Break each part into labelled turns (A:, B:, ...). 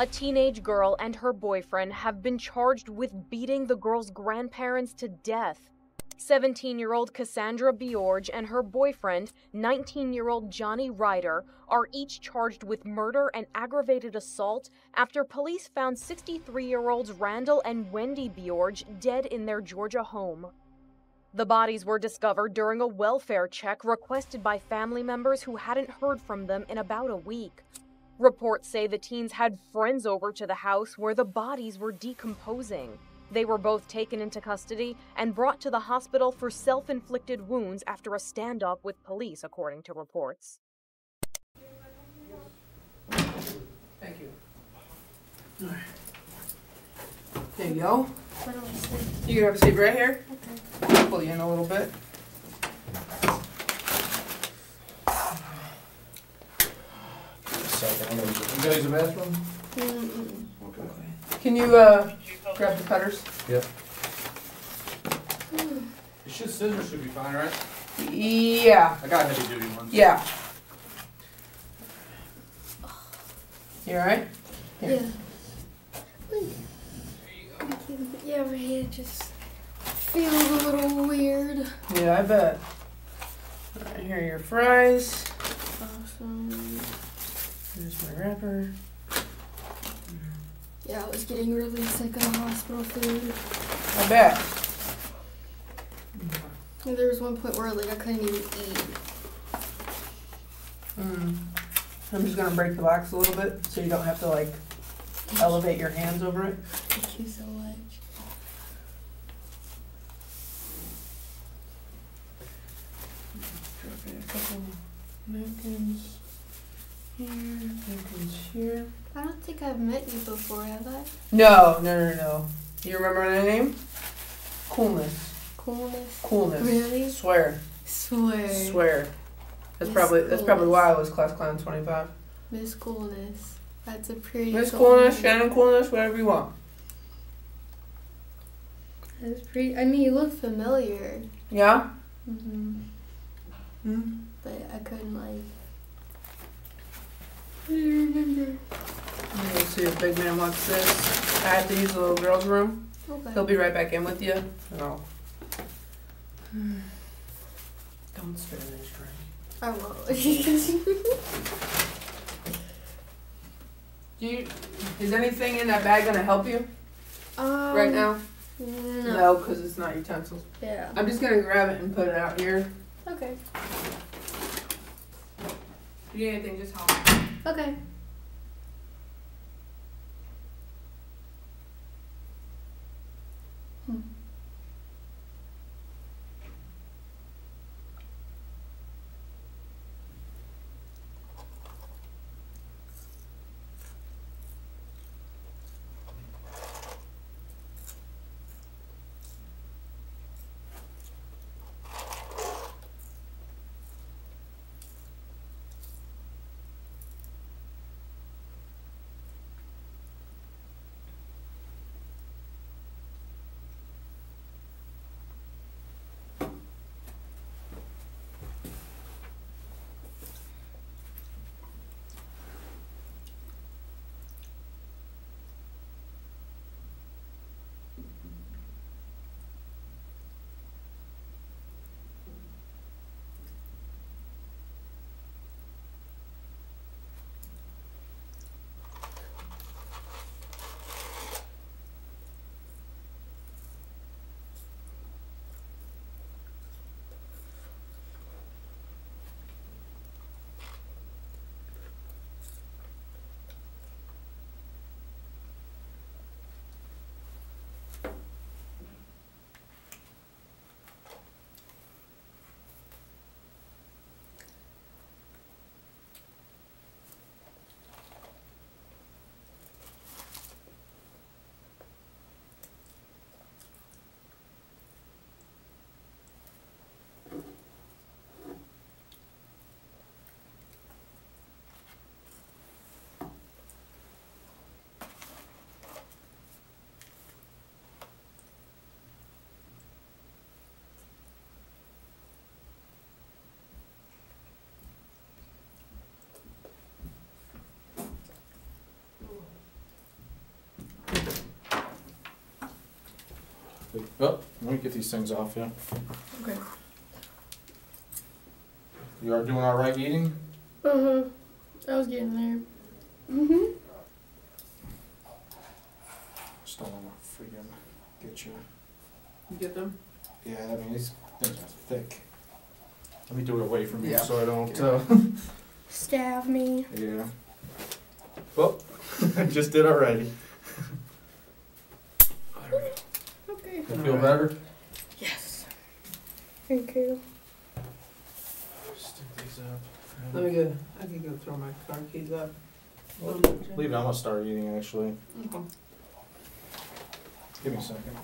A: A teenage girl and her boyfriend have been charged with beating the girl's grandparents to death. 17 year old Cassandra Bjorge and her boyfriend, 19 year old Johnny Rider, are each charged with murder and aggravated assault after police found 63 year olds Randall and Wendy Bjorge dead in their Georgia home. The bodies were discovered during a welfare check requested by family members who hadn't heard from them in about a week. Reports say the teens had friends over to the house where the bodies were decomposing. They were both taken into custody and brought to the hospital for self inflicted wounds after a standoff with police, according to reports.
B: Thank you. All right. There you go.
C: Where do I?
B: You can have a seat right here.
C: Okay.
B: Pull you in a little bit.
D: Second, you guys the bathroom?
C: Mm-mm.
D: Okay.
B: Can you uh, grab the cutters?
D: Yep. It should, scissors should be fine, right?
B: Yeah.
D: I got heavy duty ones.
B: Yeah. You alright?
C: Yeah. Yeah, my hand just feels a little weird.
B: Yeah, I bet. Alright, here are your fries.
C: Awesome.
B: Here's my wrapper.
C: Yeah, I was getting really sick of the hospital food.
B: I bet.
C: And there was one point where like I couldn't even eat.
B: Mm. I'm just gonna break the box a little bit so you don't have to like elevate your hands over it.
C: Thank you so much.
B: Drop in a couple napkins here.
C: I don't think I've met you before, have I?
B: No, no, no, no. You remember my name? Coolness.
C: Coolness.
B: Coolness.
C: Really?
B: Swear.
C: Swear.
B: Swear. That's
C: Miss
B: probably that's probably why I was class clown twenty five.
C: Miss Coolness. That's a pretty
B: Miss
C: cool
B: Coolness,
C: name.
B: Shannon Coolness, whatever you want.
C: That's pretty. I mean, you look familiar.
B: Yeah?
C: hmm
B: Hmm?
C: But I couldn't like. I remember.
B: Let's see if big man wants this. I have to use the little girl's room.
C: Okay.
B: He'll be right back in with you. No. Don't spit in his drink.
C: I won't.
B: Do you, is anything in that bag gonna help you
C: um,
B: right now?
C: No.
B: No, because it's not utensils.
C: Yeah.
B: I'm just gonna grab it and put it out here.
C: Okay.
B: If you need anything, just holler.
C: Okay.
D: Oh, let me get these things off, yeah.
C: Okay.
D: You are doing all right eating?
C: Uh huh. I was getting there. Mm-hmm.
D: Just don't wanna freaking get you.
B: You get them?
D: Yeah, I mean, these things are thick. Let me do it away from you
B: Yeah.
D: so I don't, uh,
C: Stab me.
D: yeah. Well, I just did already.
C: Okay.
D: You feel better?
C: Yes. Thank you.
D: Stick these up.
B: Let me go, I can go throw my car keys up.
D: Leave it, I'm gonna start eating actually.
B: Okay.
D: Give me a second.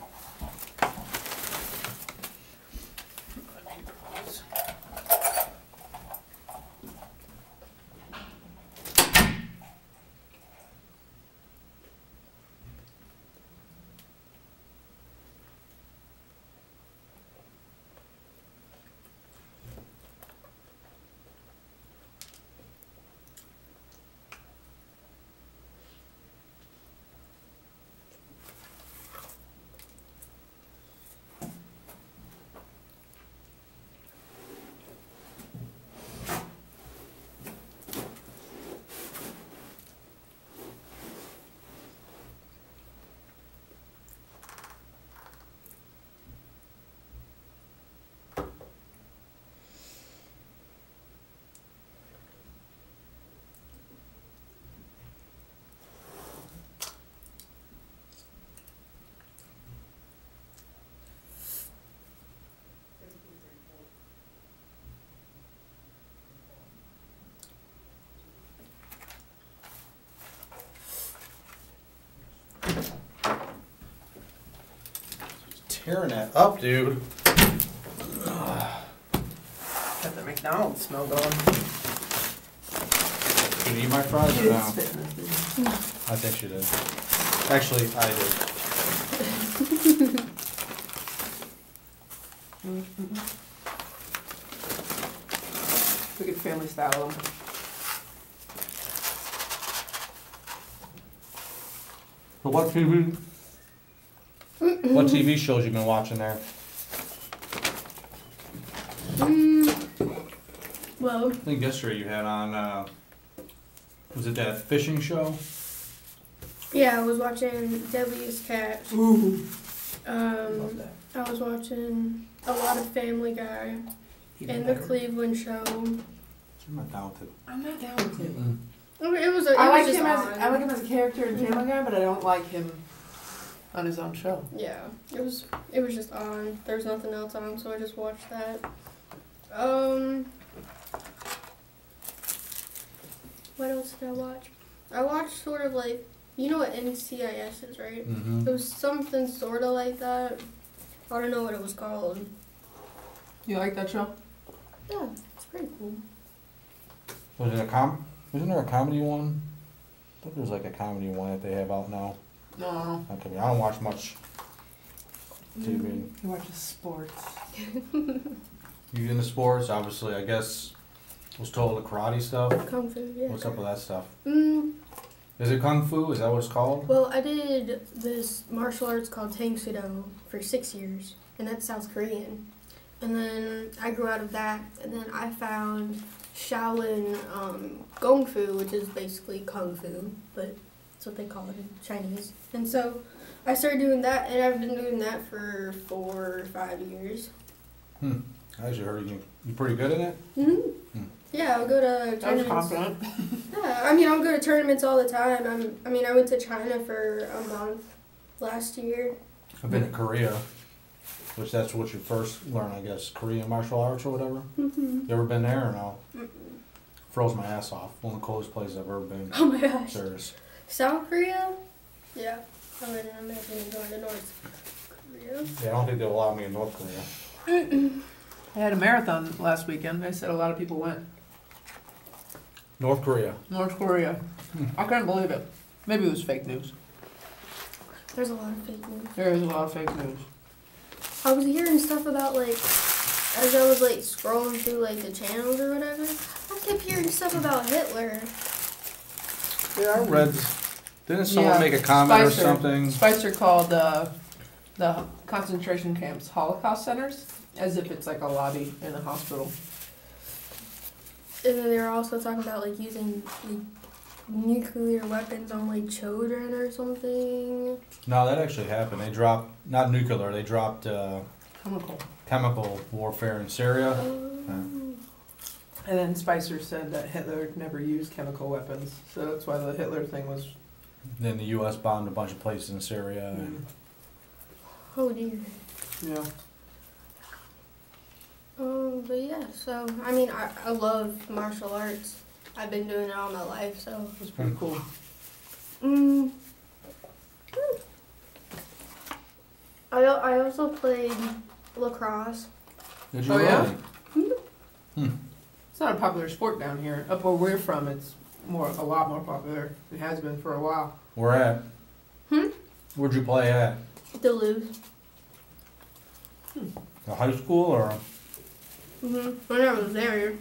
D: Tearing that up, dude.
B: Got the McDonald's smell going.
D: You need my fries or no?
B: fitting us, isn't it?
D: I think she did. Actually, I did.
B: We could family style them.
D: But what TV? What TV shows you've been watching there?
C: Mm. Well,
D: I think yesterday you had on, uh, was it that fishing show?
C: yeah, I was watching Deadliest Catch.
B: Ooh.
C: Um,
B: Love that.
C: I was watching a lot of Family Guy
B: Even
C: and the. Cleveland Show.
D: I'm not down with it.
B: I'm not down with it.
C: Okay, It was. A, it
B: I
C: was
B: like
C: just
B: him as. I like him as a character in Family Guy, but I don't like him on his own show.
C: Yeah, it was. It was just on. There was nothing else on, so I just watched that. Um. What else did I watch? I watched sort of like you know what NCIS is, right?
D: Mm-hmm.
C: It was something sort of like that. I don't know what it was called.
B: You like that show?
C: Yeah, it's pretty cool.
D: Was it a com? Isn't there a comedy one? I think there's like a comedy one that they have out now.
B: No.
D: Okay. I don't watch much TV.
B: He watches sports.
D: You into sports? Obviously, I guess. Was told the karate stuff.
C: Kung Fu, yeah.
D: What's up with that stuff?
C: Mm,
D: Is it kung fu? Is that what it's called?
C: well, I did this martial arts called Tang Soo Do for six years, and that's South Korean. And then I grew out of that, and then I found Shaolin um, Gong Fu, which is basically Kung Fu, but that's what they call it in Chinese. And so I started doing that, and I've been doing that for four or five years. Hmm.
D: I actually heard you. You pretty good at it?
C: hmm
D: Hmm.
C: Yeah, I'll go to
B: I was
C: tournaments.
B: confident.
C: Yeah, I mean, I'll go to tournaments all the time. I'm, I mean, I went to China for a month last year.
D: I've been to Korea, which that's what you first learn, I guess. Korean martial arts or whatever.
C: Mm-hmm.
D: You ever been there or no? Froze my ass off. One of the coolest places I've ever been.
C: Oh my gosh.
D: Serious.
C: South Korea? Yeah. I wouldn't imagine going to North Korea.
D: Yeah, I don't think they'll allow me in North Korea.
B: I had a marathon last weekend. They said a lot of people went.
D: North Korea.
B: North Korea.
D: Hmm.
B: I couldn't believe it. Maybe it was fake news.
C: There's a lot of fake news.
B: There is a lot of fake news.
C: I was hearing stuff about, like, as I was, like, scrolling through, like, the channels or whatever, I kept hearing stuff about Hitler.
D: Yeah, I read. Didn't someone
B: Yeah,
D: make a comment
B: Spicer.
D: or something?
B: Spicer called uh, the concentration camps, Holocaust centers, as if it's like a lobby in a hospital.
C: And then they were also talking about like using like nuclear weapons on like children or something.
D: No, that actually happened. They dropped, not nuclear, they dropped uh,
B: Chemical.
D: chemical warfare in Syria.
C: Um,
B: And then Spicer said that Hitler never used chemical weapons, so that's why the Hitler thing was.
D: Then the U.S. bombed a bunch of places in Syria. and-
C: oh dear.
B: Yeah.
C: Um, but yeah, so I mean, I, I love martial arts. I've been doing it all my life, so.
B: It was pretty cool.
C: Mm. I al- I also played lacrosse.
D: Did you
B: Oh, yeah?
D: really?
B: It's not a popular sport down here. Up where we're from, it's more a lot more popular. It has been for a while.
D: Where at?
C: Hmm?
D: Where'd you play at?
C: Duluth. Hmm.
D: The high school or
C: Mm-hmm. When I was there,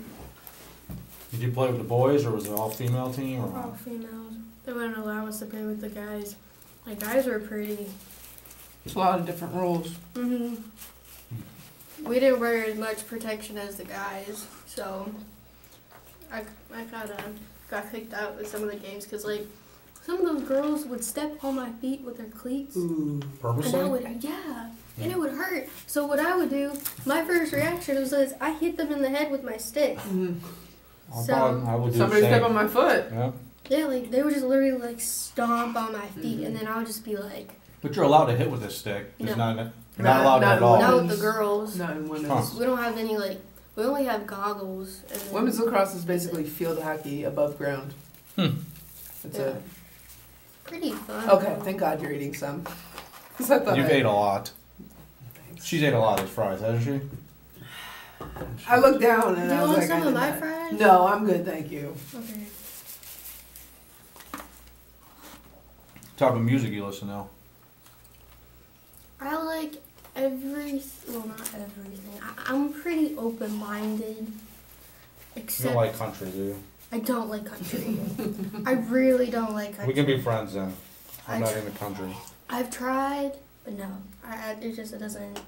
D: did you play with the boys or was it all female team or?
C: all females. They wouldn't allow us to play with the guys. The guys were pretty.
B: It's a lot of different rules.
C: Mm-hmm. We didn't wear as much protection as the guys, so I, I kind of got kicked out with some of the games because like some of those girls would step on my feet with their cleats.
B: Ooh.
C: And I
D: Purposely?
C: would, yeah, and it would hurt. So what I would do, my first reaction was this: I hit them in the head with my stick.
B: Mm.
D: I
C: So-
D: I would
B: Somebody step on my foot.
D: Yeah.
C: Yeah, like they would just literally like stomp on my feet, and then I would just be like,
D: But you're allowed to hit with a stick. It's
C: No.
D: not, you're
B: Not-
D: not allowed
B: not
D: at all.
C: not with the girls.
B: Not in women's.
D: Huh.
C: We don't have any like. We only have goggles. And then,
B: Women's lacrosse is basically field hockey above ground.
D: Hmm.
B: That's
C: Yeah.
B: it.
C: pretty fun.
B: Okay, thank God you're eating some. I
D: You've
B: I,
D: ate a lot.
B: Thanks.
D: She's ate a lot of these fries, hasn't she?
B: I looked down and
C: you
B: I was
C: want
B: like, I
C: some of my
B: not-
C: fries?
B: No, I'm good, thank you.
C: Okay.
D: Talk about music you listen to.
C: I like every. Well, not everything. I, I'm pretty open-minded.
D: You don't like country, do you?
C: I don't like country. I really don't like country.
D: We can be friends then. I'm
C: I
D: not
C: tr-
D: into country.
C: I've tried, but no. I, I it just it doesn't.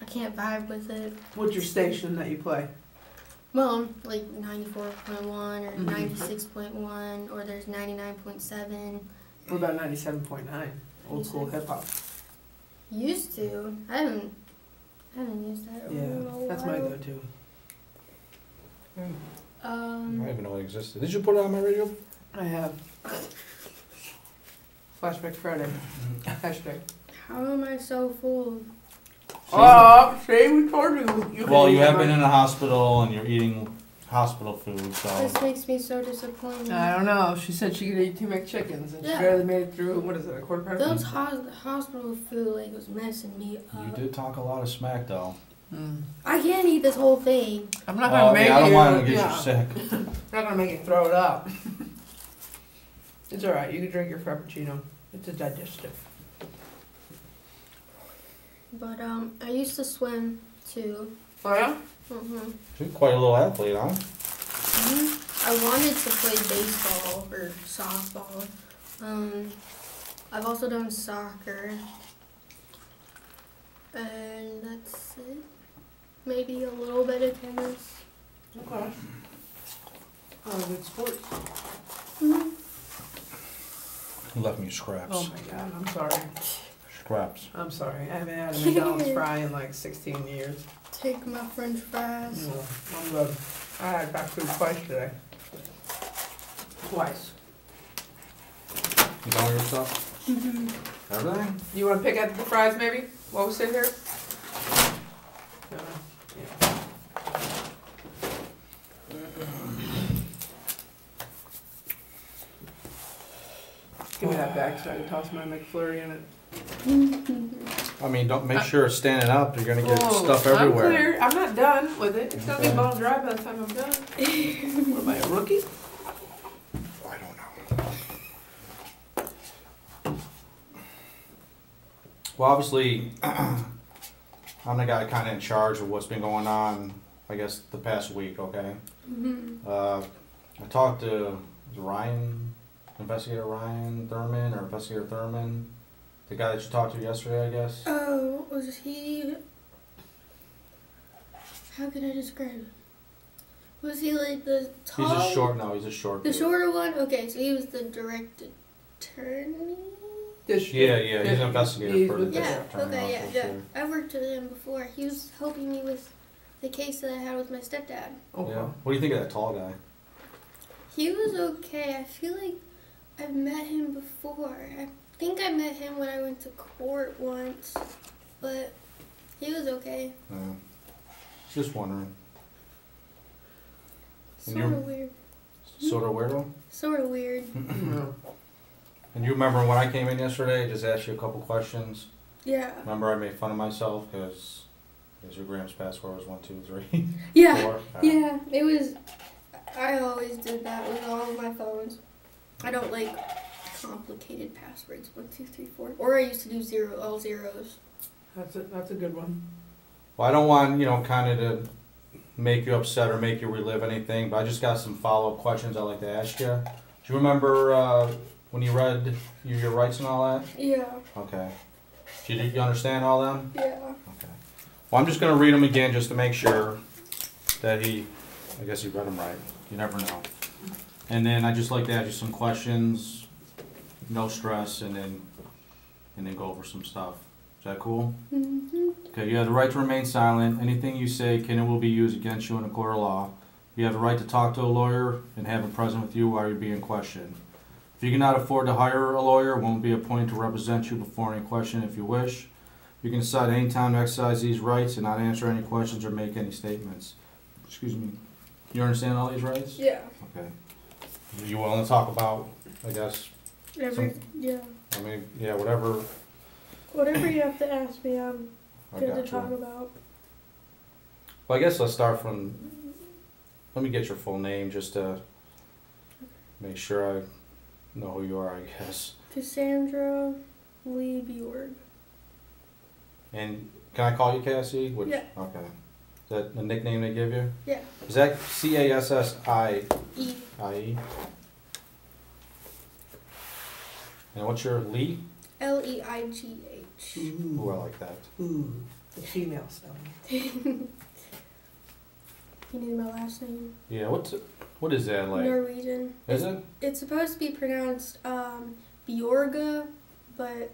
C: I can't vibe with it.
B: What's your station that you play?
C: Well, like ninety four point one or
B: Mhm.
C: ninety six point one, or there's ninety nine point seven.
B: What about 97.9? Old school hip hop.
C: Used to. I haven't. I haven't used that. in
B: Yeah, that's my go to.
D: I
C: Um.
D: don't even know it existed. Did you put it on my radio?
B: I have. Flashback Friday. Hashtag.
C: How am I so full?
B: Oh, see, we told you. you
D: Well, you have been in a hospital and you're eating hospital food, so.
C: This makes me so disappointed.
B: I don't know. She said she could eat two McChickens and she
C: Yeah.
B: barely made it through. What is it, a quarter pound?
C: Those hos- hospital food like was messing me up.
D: You
C: up.
D: did talk a lot of smack though.
B: Mm.
C: I can't eat this whole thing.
B: I'm not gonna
D: Oh,
B: make
D: yeah, I don't
B: you.
D: want to get
B: yeah.
D: you sick.
B: I'm not gonna make you throw it up. it's alright. You can drink your frappuccino. It's a digestive.
C: But um, I used to swim too.
B: Oh yeah.
C: Hmm
D: She's quite a little athlete, huh? Hmm.
C: I wanted to play baseball or softball. Um, I've also done soccer. And that's it. Maybe a little bit of tennis.
B: Okay. Oh, good sports.
C: hmm
D: You left me scraps.
B: Oh my god. I'm sorry.
D: Scraps.
B: I'm sorry. I haven't had a McDonald's fry in like 16 years.
C: Take my French fries.
B: No, I'm good. I had fast food twice today. Twice.
D: You done with your stuff?
C: Mm-hmm.
D: Everything?
B: You want to pick at the fries maybe while we sit here? No. Yeah. Give me that back so I can toss my McFlurry in it.
D: I mean, don't make sure it's standing up. You're gonna get
B: Oh,
D: stuff
B: I'm
D: everywhere.
B: clear. I'm not done with it. It's gonna be
D: Okay.
B: bone dry by the time I'm done. what am I, a rookie?
D: I don't know. Well, obviously, I'm the guy kind of in charge of what's been going on. I guess the past week. Okay.
C: hmm
D: Uh, I talked to Ryan, investigator Ryan Thurman or investigator Thurman. The guy that you talked to yesterday, I guess.
C: Oh, was he? How can I describe him? Was he like the tall?
D: He's a short. No, he's a short.
C: The
D: dude.
C: shorter one. Okay, so he was the direct attorney.
B: District.
D: Yeah, yeah, he's an investigator
B: he's
D: for the
C: Yeah.
D: district attorney
C: Okay. Yeah.
D: office,
C: Yeah. I worked with him before. He was helping me with the case that I had with my stepdad.
B: Oh,
D: Yeah. What do you think of that tall guy?
C: He was okay. I feel like I've met him before. I think I met him when I went to court once, but he was okay.
D: Yeah. Just wondering.
C: Sort of weird.
D: Sort of weirdo.
C: Sort of weird.
B: Yeah.
D: And you remember when I came in yesterday? I just asked you a couple questions.
C: Yeah.
D: Remember I made fun of myself because your Graham's password was one two three
C: Yeah.
D: four. Uh,
C: Yeah. It was. I always did that with all of my phones. I don't like complicated passwords. One, two, three, four. Or I used to do zero, all zeros.
B: That's a that's a good one.
D: Well, I don't want you know kind of to make you upset or make you relive anything, but I just got some follow up questions I'd like to ask you. Do you remember uh, when you read your, your rights and all that?
C: Yeah.
D: Okay. Did you, you understand all them?
C: Yeah.
D: Okay. Well, I'm just gonna read them again just to make sure that he, I guess he read them right. You never know. And then I'd just like to ask you some questions, no stress, and then and then go over some stuff. Is that cool?
C: hmm
D: Okay. You have the right to remain silent. Anything you say can and will be used against you in a court of law. You have the right to talk to a lawyer and have him present with you while you're being questioned. If you cannot afford to hire a lawyer, one will be appointed to represent you before any question if you wish. You can decide any time to exercise these rights and not answer any questions or make any statements. Excuse me. You understand all these rights?
C: Yeah.
D: Okay. You willing to talk about, I guess,
C: Every, yeah.
D: I mean, yeah, whatever.
C: Whatever you have to ask me, I'm
D: I
C: good to
D: got you.
C: talk about.
D: Well, I guess let's start from. Let me get your full name just to make sure I know who you are, I guess.
C: Cassandra Leigh Bjorge.
D: And can I call you Cassie? Which,
C: Yeah.
D: Okay. Is that the nickname they give you?
C: Yeah.
D: Is that C A S S I
C: E.
D: I E? And what's your Lee?
C: L E I G H.
D: Ooh, I like that.
B: Ooh, the female spelling.
C: You need my last name?
D: Yeah. What's it, what is that like?
C: Norwegian.
D: Is it?
C: It's supposed to be pronounced um, Bjorga, but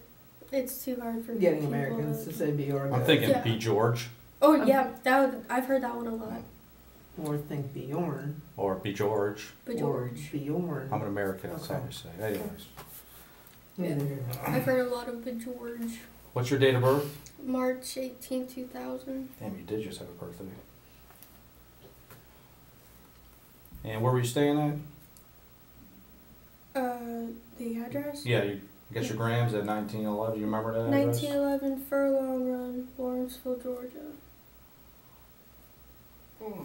C: it's too hard for
B: Getting
C: people
B: Americans to say Bjorg.
D: I'm thinking
C: Yeah.
D: B George
C: Oh
B: I'm-
C: yeah, that would, I've heard that one a lot.
B: Or think Bjorn.
D: or B George.
C: But
B: Or
C: George.
B: Bjorn.
D: I'm an American. That's how
B: Okay.
D: we say. Anyways,
B: Neither here nor
C: I've heard a lot of the George.
D: what's your date of birth?
C: March 18, 2000.
D: Damn, you did just have a birthday. And where were you staying at?
C: Uh, the address?
D: Yeah, you I guess your grams at 1911. You remember that address?
C: 1911 Furlong Run, Lawrenceville, Georgia.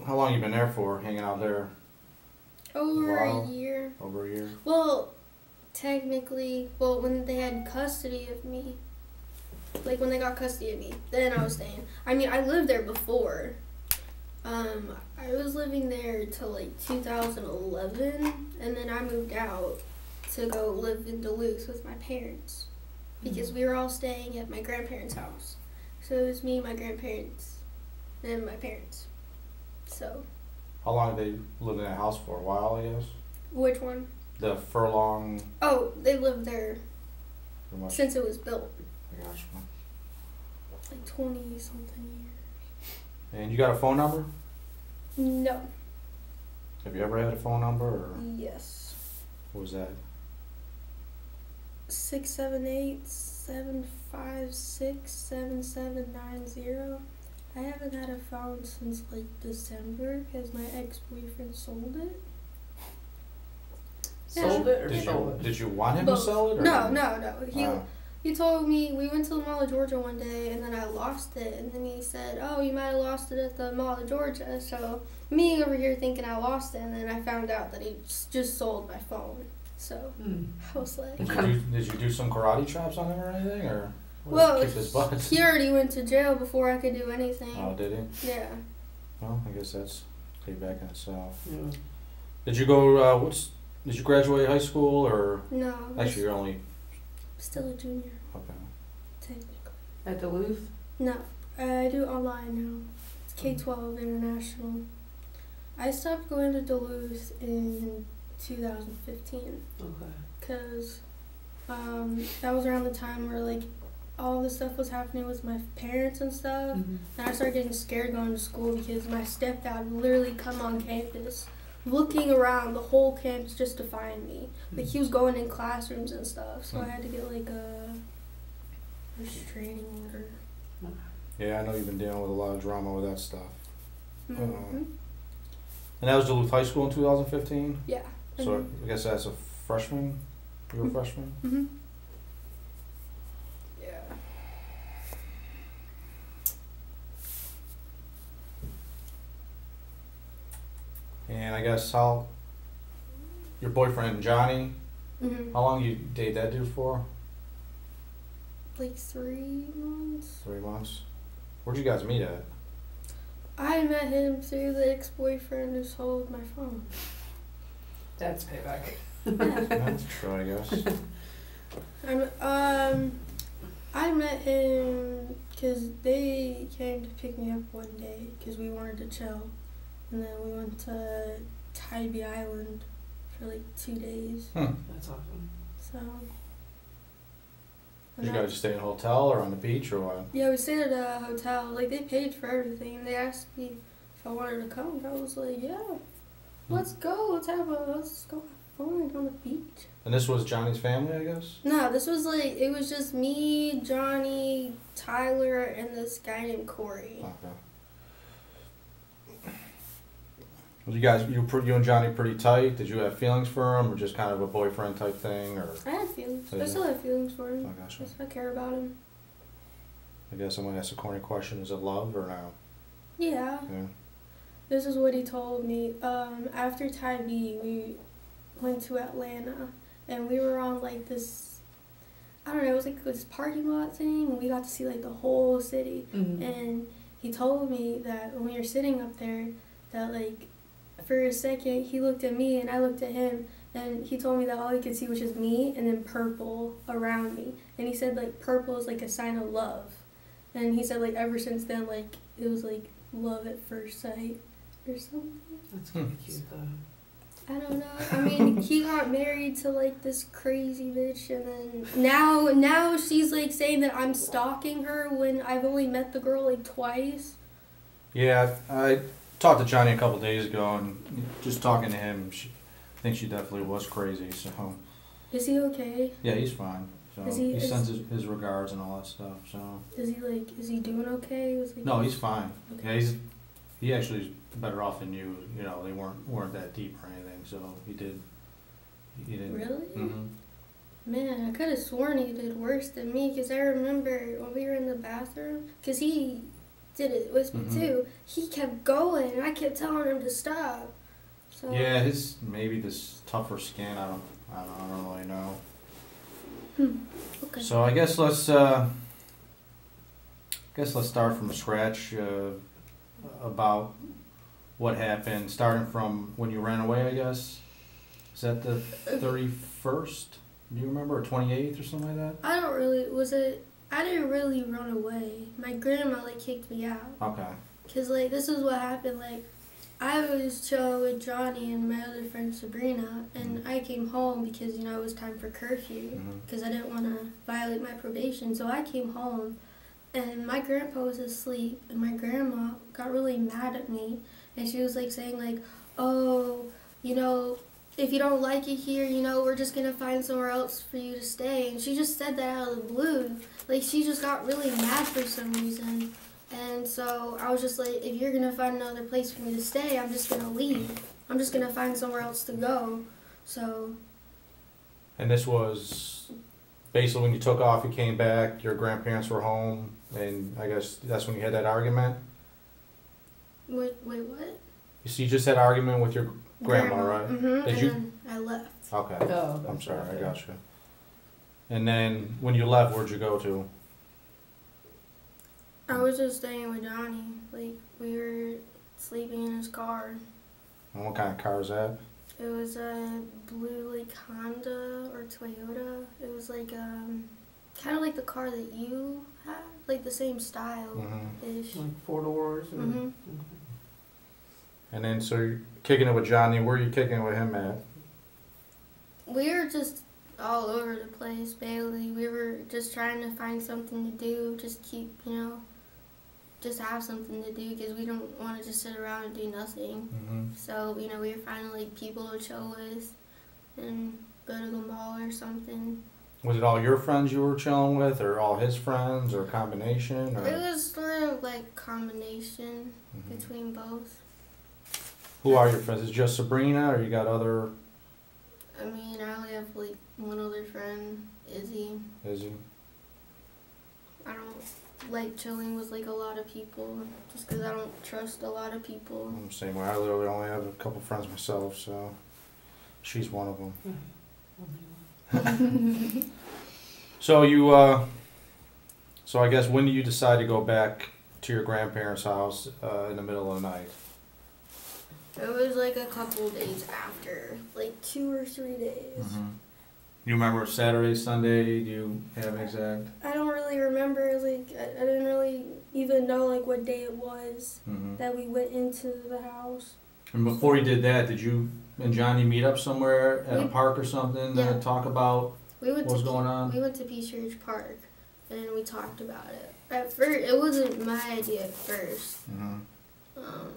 D: How long you been there for? Hanging out there
C: Over
D: Wow.
C: a year.
D: over a year.
C: Well, technically, well, when they had custody of me, like when they got custody of me, then I was staying. I mean, I lived there before. Um, I was living there till like 2011, and then I moved out to go live in Duluth with my parents because we were all staying at my grandparents' house. So it was me, my grandparents, and my parents. So,
D: How long did they live in that house for? A while, I guess.
C: which one?
D: The furlong.
C: Oh, they lived there since it was built.
D: I got you.
C: like 20 something years.
D: And you got a phone number?
C: No.
D: Have you ever had a phone number, or
C: Yes.
D: what was that?
C: 678 756 7790. I haven't had a phone since like December because my ex boyfriend sold it.
B: Sold it or
D: Did
B: sold
D: you
B: it?
D: did you want him
C: Both.
D: to sell it? Or
C: No, no, no. He,
D: Ah.
C: he told me we went to the Mall of Georgia one day and then I lost it. And then he said, Oh, you might have lost it at the Mall of Georgia. So, me over here thinking I lost it. And then I found out that he just sold my phone. So,
B: Hmm.
C: I was like,
D: Did you, do, did you do some karate chops on him or anything, or
C: Well,
D: kick his butt?
C: he already went to jail before I could do anything.
D: Oh, did he?
C: Yeah.
D: Well, I guess that's payback in itself.
B: Yeah.
D: Did you go? Uh, what's? Did you graduate high school or?
C: No.
D: Actually, you're only
C: Still a junior,
D: Okay.
C: technically.
B: At Duluth?
C: No, I do online now. It's K 12 International. I stopped going to Duluth in 2015
B: Okay.
C: because um, that was around the time where like all the stuff was happening with my parents and stuff.
B: Mm-hmm.
C: And I started getting scared going to school because my stepdad would literally come on campus looking around the whole campus just to find me. Like he was going in classrooms and stuff, so I had to get like a restraining order.
D: Yeah, I know you've been dealing with a lot of drama with that stuff.
C: hmm
D: And that was Duluth High School in 2015.
C: Yeah.
D: So
C: Mhm.
D: I guess that's a freshman. You were a freshman.
C: hmm Yeah.
D: And I guess how your boyfriend Johnny,
C: hmm
D: how long you date that dude for?
C: Like three months.
D: Three months. Where'd you guys meet at?
C: I met him through the ex-boyfriend who sold my phone.
B: That's payback.
C: Yeah.
D: That's true, I guess.
C: I'm, um, I met him because they came to pick me up one day because we wanted to chill, and then we went to Tybee Island for like two days. Hmm.
B: That's awesome.
C: So.
D: Did you
C: I-
D: guys just stay in a hotel or on the beach or what?
C: Yeah, we stayed at a hotel. Like they paid for everything, they asked me if I wanted to come. I was like, yeah, hmm. let's go. Let's have a let's go have fun on the beach.
D: And this was Johnny's family, I guess.
C: No, this was like it was just me, Johnny, Tyler, and this guy named Corey.
D: Okay. Was you guys, you, were you and Johnny pretty tight? Did you have feelings for him, or just kind of a boyfriend type thing, or?
C: I had feelings.
D: Oh,
C: I still have feelings for
D: I
C: him.
D: gotcha.
C: I care about him.
D: I guess I'm gonna ask a corny question: Is it love or no?
C: Yeah.
D: Yeah.
C: This is what he told me. Um, after Tybee, we went to Atlanta, and we were on like this. I don't know. It was like this parking lot thing, and we got to see like the whole city.
B: Mm-hmm.
C: And he told me that when we were sitting up there, that like for a second he looked at me and I looked at him, and he told me that all he could see was just me and then purple around me. And he said like purple is like a sign of love. And he said like ever since then like it was like love at first sight or something.
B: That's
D: Hmm.
B: kind of cute though.
C: I don't know. I mean, he got married to like this crazy bitch, and then now now she's like saying that I'm stalking her when I've only met the girl like twice.
D: Yeah, I talked to Johnny a couple days ago, and just talking to him, she, I think she definitely was crazy. So
C: Is he okay?
D: yeah, he's fine. So
C: Is
D: he,
C: he- is-
D: sends his, his regards and all that stuff. So
C: Is he like? Is he doing okay? Like
D: no, he's fine.
C: Okay.
D: Yeah, he's he actually is better off than you. You know, they weren't weren't that deep or anything. So he did. He didn't.
C: Really?
D: hmm
C: Man, I could have sworn he did worse than me because I remember when we were in the bathroom, because he did it with me
D: Mhm.
C: too. He kept going, and I kept telling him to stop. So
D: Yeah, his maybe this tougher skin. I don't. I don't, I don't really know.
C: Okay.
D: So I guess let's uh, guess let's start from scratch uh, about what happened, starting from when you ran away. I guess is that the thirty first? Do you remember, or twenty eighth, or something like that?
C: I don't really. Was it? I didn't really run away. My grandma like kicked me out.
D: Okay.
C: Cause like this is what happened. Like I was chilling with Johnny and my other friend Sabrina, and mm-hmm. I came home because you know it was time for curfew.
D: Mm-hmm.
C: Because I didn't want to violate my probation, so I came home, and my grandpa was asleep, and my grandma got really mad at me, and she was like saying like, "Oh, you know." If you don't like it here, you know, we're just gonna find somewhere else for you to stay. And she just said that out of the blue. Like, she just got really mad for some reason. And so I was just like, if you're gonna find another place for me to stay, I'm just gonna leave. I'm just gonna find somewhere else to go. So
D: And this was basically when you took off, you came back, your grandparents were home, and I guess that's when you had that argument.
C: wait, wait, what?
D: You see, you just had argument with your grandma, right?
C: Mm-hmm.
D: Did
C: and
D: you-
C: then I left.
D: Okay.
B: Oh,
D: I'm sorry, I
B: okay.
D: got you. And then when you left, where'd you go to?
C: I was just staying with Johnny. Like we were sleeping in his car.
D: And what kind of car is that?
C: It was a blue like Honda or Toyota. It was like um, kind of like the car that you have, like the same style
D: Mm-hmm.
C: ish.
B: Like four doors and.
C: Mhm.
D: And then so you're kicking it with Johnny. Where are you kicking it with him at?
C: We were just all over the place, Bailey. We were just trying to find something to do, just keep, you know, just have something to do because we don't want to just sit around and do nothing.
D: Mm-hmm.
C: So, you know, we were finding like people to chill with and go to the mall or something.
D: Was it all your friends you were chilling with, or all his friends, or a combination? Or
C: It was sort of like combination
D: Mhm.
C: between both.
D: who are your friends? Is it just Sabrina, or you got other?
C: I mean, I only have like one other friend, Izzy.
D: Is he?
C: I don't like chilling with like a lot of people just because I don't trust a lot of people.
D: I'm the same way. I literally only have a couple friends myself, so she's one of them. So you, uh, so I guess when do you decide to go back to your grandparents' house uh, in the middle of the night?
C: It was like a couple days after, like two or three days.
D: You remember Saturday, Sunday? Do you have exact?
C: I don't really remember. Like I, I didn't really even know like what day it was
D: Mm-hmm.
C: that we went into the house.
D: And before you did that, did you and Johnny meet up somewhere at a park or something
C: Yeah.
D: to talk about
C: We went
D: what was
C: to
D: going on?
C: we went to Peace Ridge Park, and we talked about it. At first, it wasn't my idea at first.
D: hmm
C: Um,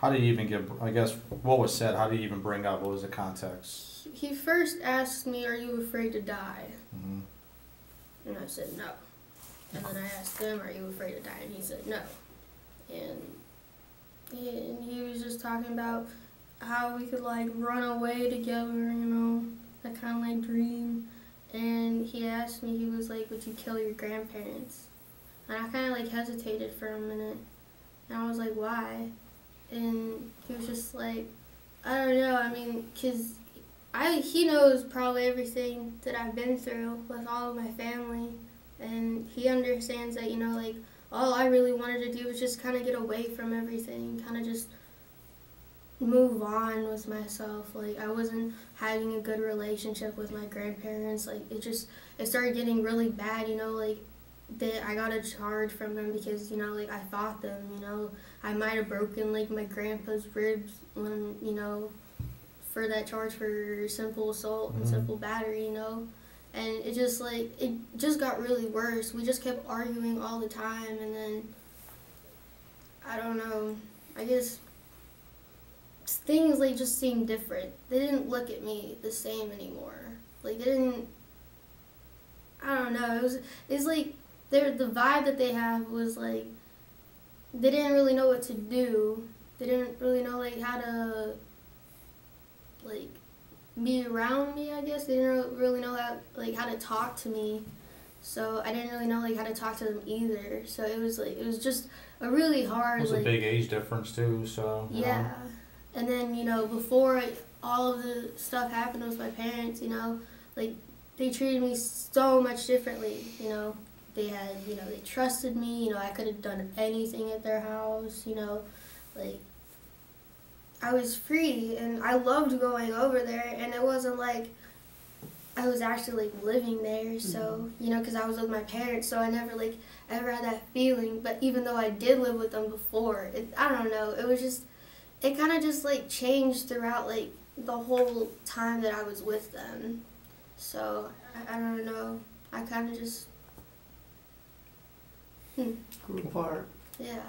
D: How did you even get? I guess what was said. How did you even bring up? What was the context?
C: he first asked me, "Are you afraid to die?"
D: hmm
C: And I said no. And then I asked him, "Are you afraid to die?" And he said no. And he, and he was just talking about how we could like run away together, you know, that kind of like dream. And he asked me, he was like, "Would you kill your grandparents?" And I kind of like hesitated for a minute, and I was like, "Why?" And he was just like, "I don't know. I mean, cause I he knows probably everything that I've been through with all of my family, and he understands that you know like all I really wanted to do was just kind of get away from everything, kind of just move on with myself. Like I wasn't having a good relationship with my grandparents. Like it just it started getting really bad. You know like. That I got a charge from them because you know like I fought them you know I might have broken like my grandpa's ribs when you know for that charge for simple assault and
D: Mhm.
C: simple battery, you know. And it just like it just got really worse. We just kept arguing all the time and then I don't know. I guess things like just seemed different. They didn't look at me the same anymore. Like they didn't I don't know. It was it's like they're the vibe that they have was like they didn't really know what to do. They didn't really know like how to like be around me. I guess they didn't really know how like how to talk to me. So I didn't really know like how to talk to them either. So it was like it was just a really hard
D: It was
C: like
D: a big age difference too, so you know.
C: yeah. And then, you know, before all of the stuff happened with my parents, you know, like they treated me so much differently, you know. They had, you know, they trusted me, you know, I could have done anything at their house, you know, like I was free and I loved going over there and it wasn't like I was actually like living there, so, mm-hmm. you know, cuz I was with my parents, so I never like ever had that feeling, but even though I did live with them before, it, I don't know, it was just it kind of just like changed throughout like the whole time that I was with them. So I, I don't know. I kind of just
B: Grew apart.
C: yeah.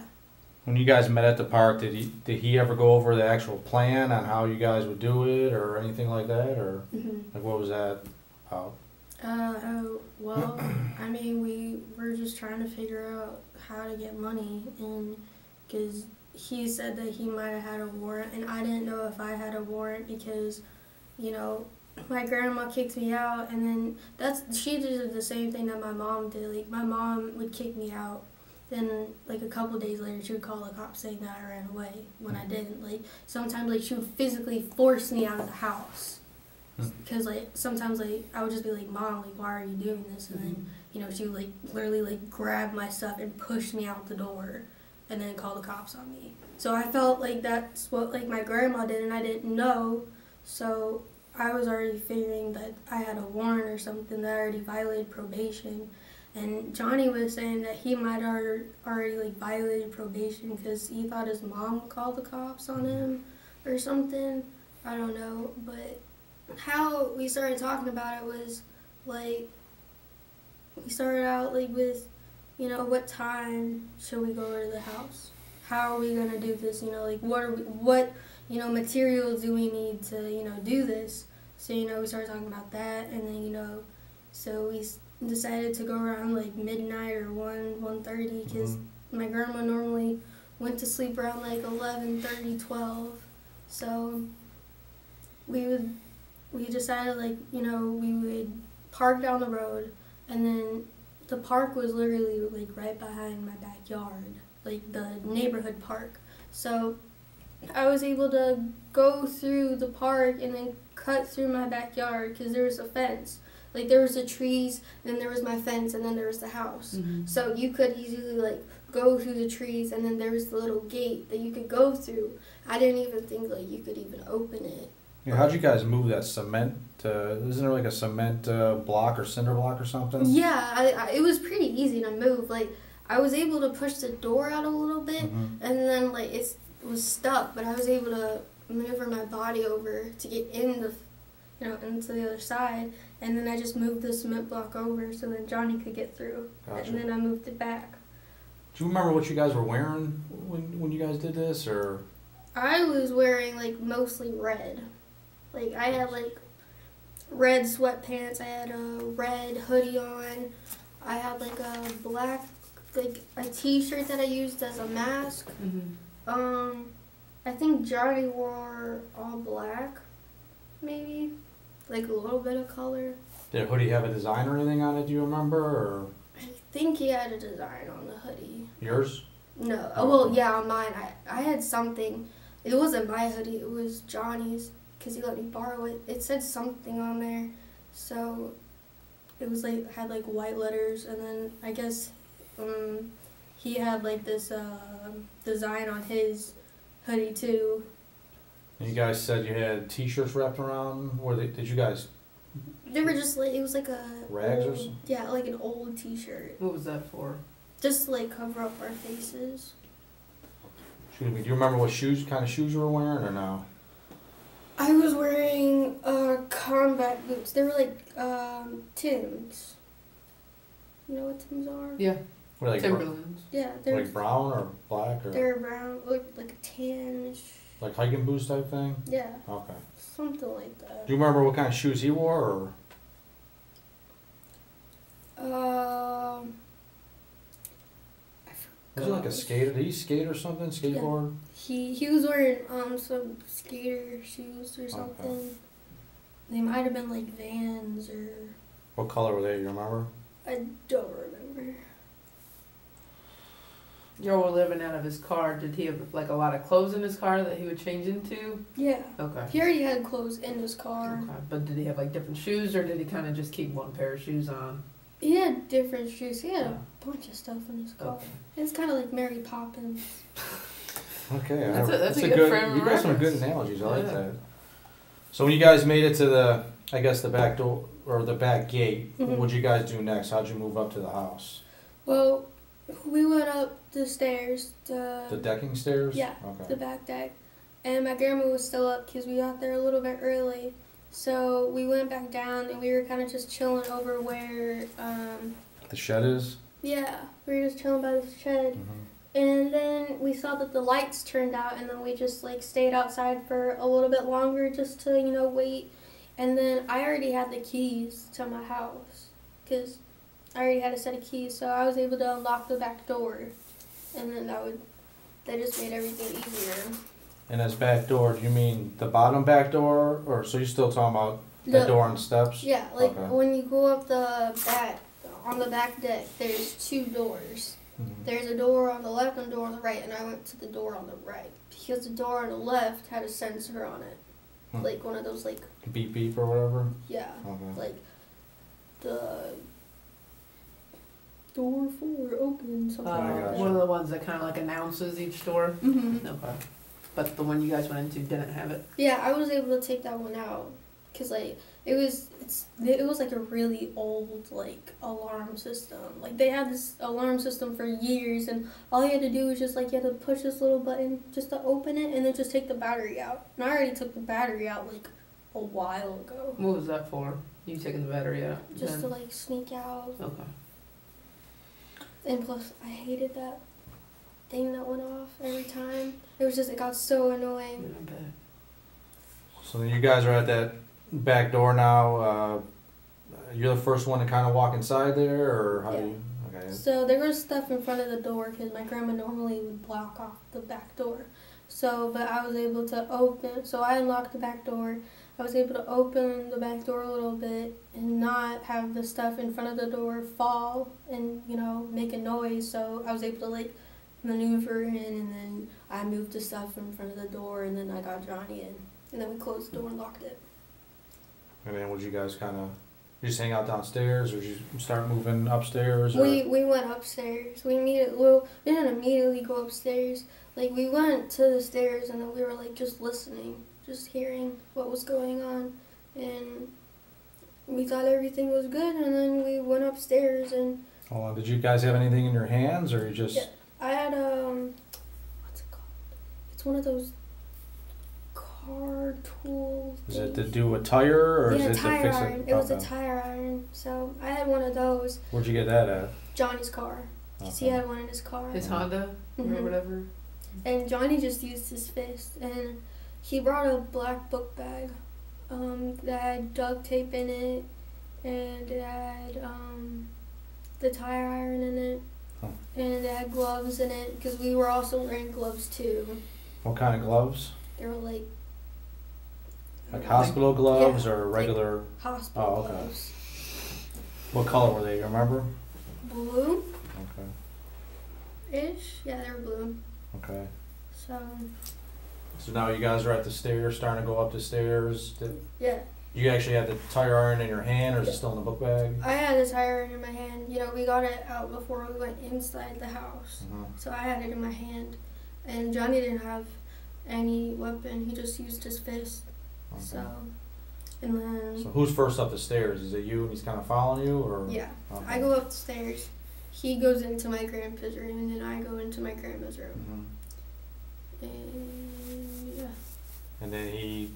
D: When you guys met at the park, did he did he ever go over the actual plan on how you guys would do it or anything like that, or
C: hmm
D: like what was that about?
C: Uh oh well, I mean we were just trying to figure out how to get money and because he said that he might have had a warrant and I didn't know if I had a warrant because you know my grandma kicked me out and then that's she did the same thing that my mom did. Like my mom would kick me out then like a couple days later she would call the cops saying that I ran away when I mm-hmm. didn't. Like sometimes like she would physically force me out of the house.
D: Mm.
C: Because like sometimes like I would just be like mom like why are you doing this? And then mm-hmm. you know she would like literally like grab my stuff and push me out the door and then call the cops on me. So I felt like that's what like my grandma did and I didn't know. So I was already figuring that I had a warrant or something that I already violated probation. And Johnny was saying that he might already, like violated probation because he thought his mom called the cops on him or something. I don't know, but how we started talking about it was like we started out like with you know what time should we go to the house how are we going to do this you know like what are we what you know materials do we need to you know do this so you know we started talking about that and then you know so we decided to go around like midnight or 1 1.30 because mm-hmm. my grandma normally went to sleep around like 11 12 so we would we decided like you know we would park down the road and then the park was literally like right behind my backyard like the neighborhood park. So i was able to go through the park and then cut through my backyard because there was a fence like there was the trees then there was my fence and then there was the house
B: Mm-hmm.
C: so you could easily like go through the trees and then there was the little gate that you could go through i didn't even think like you could even open it
D: Yeah, how'd you guys move that cement? To, isn't there like a cement uh, block or cinder block or something?
C: Yeah, I, I, it was pretty easy to move. Like I was able to push the door out a little bit,
D: Mhm.
C: and then like it was stuck, but I was able to maneuver my body over to get in the, you know, into the other side, and then I just moved the cement block over so then Johnny could get through,
D: Gotcha.
C: and then I moved it back.
D: Do you remember what you guys were wearing when when you guys did this, or
C: I was wearing like mostly red, like I had like red sweatpants. I had a red hoodie on. I had like a black, like a T-shirt that I used as a mask.
B: Mm-hmm.
C: Um, I think Johnny wore all black, maybe, like a little bit of color.
D: did hoodie have a design or anything on it? Do you remember, or
C: I think he had a design on the hoodie.
D: yours?
C: No, oh, well, yeah, on mine. I I had something. It wasn't my hoodie. It was Johnny's because he let me borrow it. It said something on there, so it was like had like white letters, and then I guess um, he had like this uh, design on his hoodie too.
D: And you guys said you had T-shirts wrapped around. Were they? Did you guys?
C: They were just like it was like a
D: Rags or something?
C: Yeah, like an old T-shirt,
B: What was that for?
C: just to like cover up our faces.
D: Excuse me. Do you remember what shoes, kind of shoes you were wearing, or no?
C: I was wearing uh, combat boots. They were like um, Tim's. You know what Tim's are?
B: Yeah,
D: Were they br-
C: Yeah, they're
D: like brown or black or
C: they're brown, like like a tannish.
D: like hiking boots type thing?
C: Yeah,
D: Okay.
C: something like that.
D: Do you remember what kind of shoes he wore, or
C: Um,
D: was it like a skater? Did he skate or something? Skateboard?
C: He he was wearing um some skater shoes or something. They might have been like Vans or
D: What color were they? You remember?
C: I don't remember.
B: Y'all were living out of his car. Did he have like a lot of clothes in his car that he would change into?
C: Yeah,
B: Okay.
C: he already had clothes in his car.
B: Okay. But did he have like different shoes, or did he kind of just keep one pair of shoes on?
C: He had different shoes. He had
B: Yeah.
C: a bunch of stuff in his car.
B: Okay.
C: It's kind of like Mary Poppins.
D: Okay,
B: That's
D: I-
B: a- that's a good
D: good.
B: frame
D: you got some good analogies. I like that. So when you guys made it to the, I guess the back door or the back gate,
C: Mhm.
D: what'd you guys do next? How'd you move up to the house?
C: Well, we went up the stairs, the
D: The decking stairs.
C: Yeah,
D: Okay.
C: the back deck, and my grandma was still up because we got there a little bit early. So we went back down and we were kind of just chilling over where, um,
D: The shed is.
C: yeah, we were just chilling by the shed.
D: Mhm.
C: And then we saw that the lights turned out, and then we just like stayed outside for a little bit longer just to you know wait. And then I already had the keys to my house because I already had a set of keys, so I was able to unlock the back door, and then that would that just made everything easier.
D: And as back door, do you mean the bottom back door, or so you're still talking about that
C: The-
D: door on steps?
C: Yeah, like
D: Okay.
C: when you go up the back on the back deck, there's two doors.
D: Mhm.
C: There's a door on the left and a door on the right, and I went to the door on the right because the door on the left had a sensor on it,
D: Hmm.
C: like one of those like
D: Beep beep or whatever.
C: yeah,
D: Okay.
C: like the door four open something
B: Uh,
C: like that.
B: one of the ones that kind of like announces each door.
C: Mm-hmm.
B: Okay. but the one you guys went into didn't have it.
C: Yeah, I was able to take that one out because like it was it's it was like a really old like alarm system. Like they had this alarm system for years, and all you had to do was just like you had to push this little button just to open it, and then just take the battery out. And I already took the battery out like a while ago,
B: What was that for? You taking the battery out?
C: just to like sneak out.
B: Okay.
C: And plus, I hated that thing that went off every time. It was just it got so annoying.
B: Yeah, I bet.
D: So you guys are at that back door now. Uh, you're the first one to kind of walk inside there, or how do you? Okay.
C: So there was stuff in front of the door because my grandma normally would block off the back door. So, but I was able to open. So I unlocked the back door. I was able to open the back door a little bit and not have the stuff in front of the door fall and you know make a noise. So I was able to like maneuver in, and then I moved the stuff in front of the door, and then I got Johnny in, and then we closed the door and locked it.
D: And then would you guys kind of just hang out downstairs, or did you start moving upstairs? Or?
C: We we went upstairs. We immediately well, we didn't immediately go upstairs. Like we went to the stairs and then we were like just listening, just hearing what was going on, and we thought everything was good. And then we went upstairs and
D: Hold on. Did you guys have anything in your hands, or you just?
C: Yeah. I had um, what's it called? It's one of those car tool.
D: Is it to do a tire, or
C: yeah,
D: is it to
C: tire
D: fix
C: iron.
D: it?
C: It was a tire iron. So I had one of those.
D: Where'd you get that at?
C: Johnny's car. 'Cause he
D: Okay.
C: had one in his car.
B: His Honda or
C: Mhm.
B: whatever.
C: And Johnny just used his fist, and he brought a black book bag um, that had duct tape in it, and it had um, the tire iron in it,
D: Huh.
C: and it had gloves in it because we were also wearing gloves too.
D: What kind of gloves?
C: They were like
D: Like hospital gloves or regular?
C: hospital
D: Oh, okay.
C: gloves.
D: What color were they? You remember?
C: Blue
D: Okay.
C: ish, yeah, they were blue.
D: Okay.
C: So
D: So now you guys are at the stairs, starting to go up the stairs. Did
C: yeah,
D: you actually have the tire iron in your hand, or is it still in the book bag?
C: I had the tire iron in my hand. You know, we got it out before we went inside the house.
D: Mhm.
C: So I had it in my hand, and Johnny didn't have any weapon. He just used his fist.
D: Okay.
C: So, and then
D: So who's first up the stairs? Is it you and he's kind of following you, or?
C: yeah,
D: Okay.
C: I go up the stairs. He goes into my grandpa's room, and then I go into my grandma's room.
D: Mhm.
C: And
D: And then he,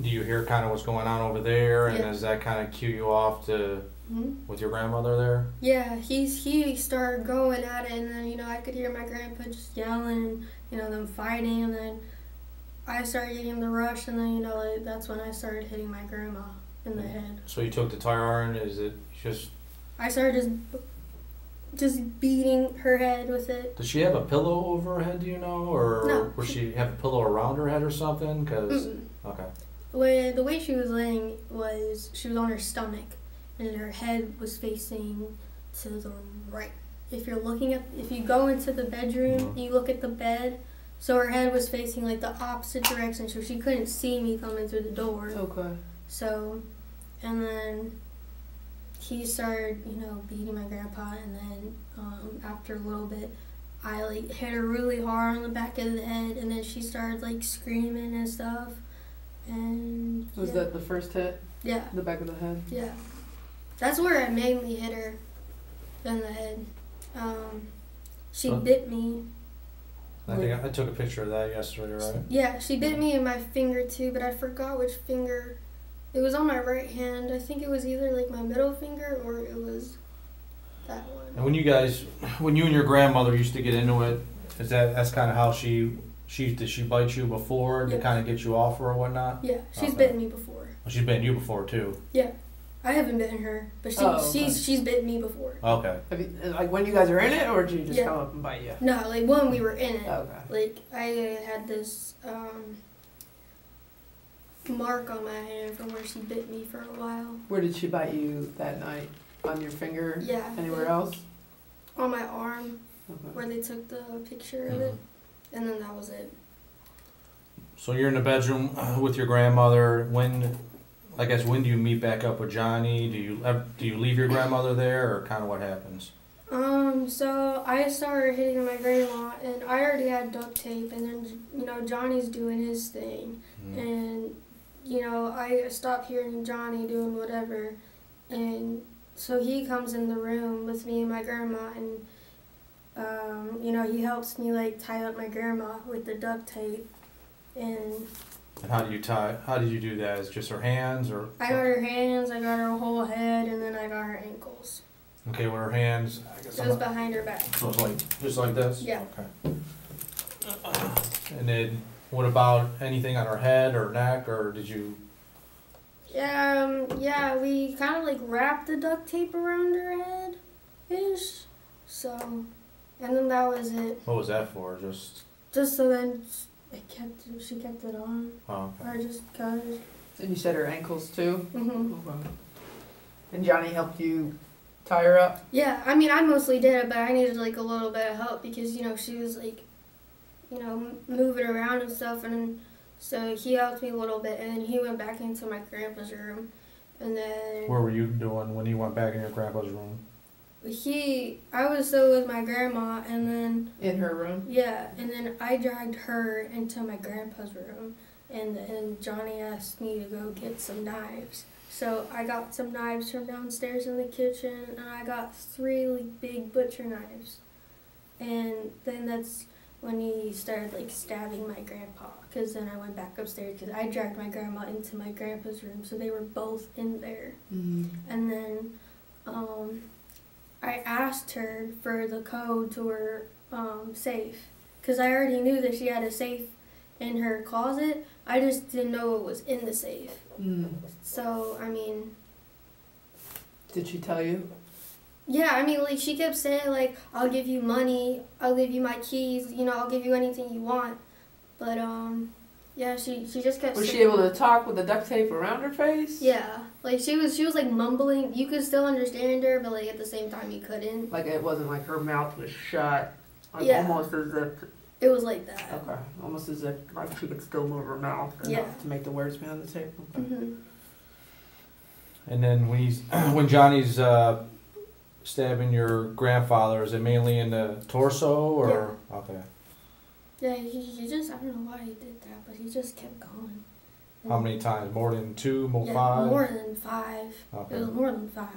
D: do you hear kind of what's going on over there, and
C: Yeah.
D: does that kind of cue you off to
C: hmm
D: with your grandmother there?
C: yeah. He's he started going at it, and then you know I could hear my grandpa just yelling, you know them fighting, and then I started getting the rush, and then you know like, that's when I started hitting my grandma in the head.
D: So you took the tire iron. Is it just?
C: I started just just beating her head with it.
D: Does she have a pillow over her head? Do you know, or
C: No.
D: would she have a pillow around her head or something? Cause okay.
C: The way the way she was laying was she was on her stomach, and her head was facing to the right. If you're looking at if you go into the bedroom,
D: Mhm.
C: you look at the bed. So her head was facing like the opposite direction, so she couldn't see me coming through the door.
B: Okay.
C: So, and then he started, you know, beating my grandpa, and then um, after a little bit, I like hit her really hard on the back of the head, and then she started like screaming and stuff. And
B: Was
C: yeah,
B: that the first hit?
C: yeah,
B: The back of the head?
C: yeah, that's where I mainly hit her in the head. Um, she
D: So-
C: bit me.
D: I think I, I took a picture of that yesterday, right?
C: Yeah, she bit me in my finger too, but I forgot which finger. It was on my right hand. I think it was either like my middle finger or it was that one.
D: And when you guys, when you and your grandmother used to get into it, is that that's kind of how she she did she bite you before to kind of get you off or whatnot?
C: Yeah, she's
D: Okay.
C: bitten me before.
D: Well, she's bitten you before too. Yeah.
C: I haven't bitten her, but she
B: Oh, okay.
C: she's she's bitten me before.
D: Okay.
B: Have you, like when you guys are in it, or did you just
C: Yeah.
B: come up and bite you?
C: No, like when we were in it,
B: Okay.
C: like I had this um mark on my hand from where she bit me for a while.
B: Where did she bite you that night? On your finger?
C: Yeah.
B: Anywhere else?
C: On my arm
B: Okay.
C: where they took the picture of it, and then that was it.
D: So you're in the bedroom uh, with your grandmother. When, I guess, when do you meet back up with Johnny? Do you do you leave your grandmother there, or kind of what happens?
C: Um, so I started hitting my grandma, and I already had duct tape, and then you know Johnny's doing his thing,
D: Mm.
C: and you know I stop hearing Johnny doing whatever, and so he comes in the room with me and my grandma, and um, you know he helps me like tie up my grandma with the duct tape, and
D: And how do you tie? How did you do that? Is just her hands or?
C: I got her hands, I got her whole head, and then I got her ankles.
D: Okay, with her hands. I guess
C: It was behind her back.
D: so it's like just like this.
C: Yeah.
D: Okay. And then what about anything on her head or neck or did you?
C: Yeah, um, yeah, we kind of like wrapped the duct tape around her head, ish. So, and then that was it.
D: What was that for? Just.
C: Just so then it kept, she kept it on,
D: Oh, okay.
C: or just cause.
B: And you said her ankles too?
C: Mm-hmm.
B: Okay. And Johnny helped you tie her up?
C: Yeah, I mean, I mostly did it, but I needed like a little bit of help because you know she was like, you know, m- moving around and stuff, and so he helped me a little bit, and then he went back into my grandpa's room, and then.
D: Where were you doing when he went back in your grandpa's room?
C: He, I was still with my grandma, and then
B: In her room?
C: yeah, and then I dragged her into my grandpa's room, and then Johnny asked me to go get some knives. So I got some knives from downstairs in the kitchen, and I got three like big butcher knives, and then that's when he started like stabbing my grandpa. Cause then I went back upstairs because I dragged my grandma into my grandpa's room, so they were both in there.
B: Mm-hmm.
C: And then um, I asked her for the code to her um, safe because I already knew that she had a safe in her closet. I just didn't know it was in the safe.
B: Mm.
C: So, I mean,
B: Did she tell you?
C: Yeah, I mean, like, she kept saying, like, I'll give you money, I'll give you my keys, you know, I'll give you anything you want. But, um, yeah, she, she just kept
B: Was she able to talk with the duct tape around her face?
C: Yeah, like, she was, she was, like, mumbling. You could still understand her, but, like, at the same time, you couldn't.
B: Like it wasn't like her mouth was shut. Like
C: Yeah.
B: almost as if
C: It was like that.
B: okay. Almost as if like she could still move her mouth enough
C: Yeah.
B: to make the words be on the tape. Okay.
C: hmm
D: And then when he's when Johnny's uh, stabbing your grandfather, is it mainly in the torso or okay?
C: Yeah, he, he just, I don't know why he did that, but he just kept going.
D: How many times? More than two? More
C: Yeah,
D: five?
C: more than five.
D: Okay.
C: It was more than five.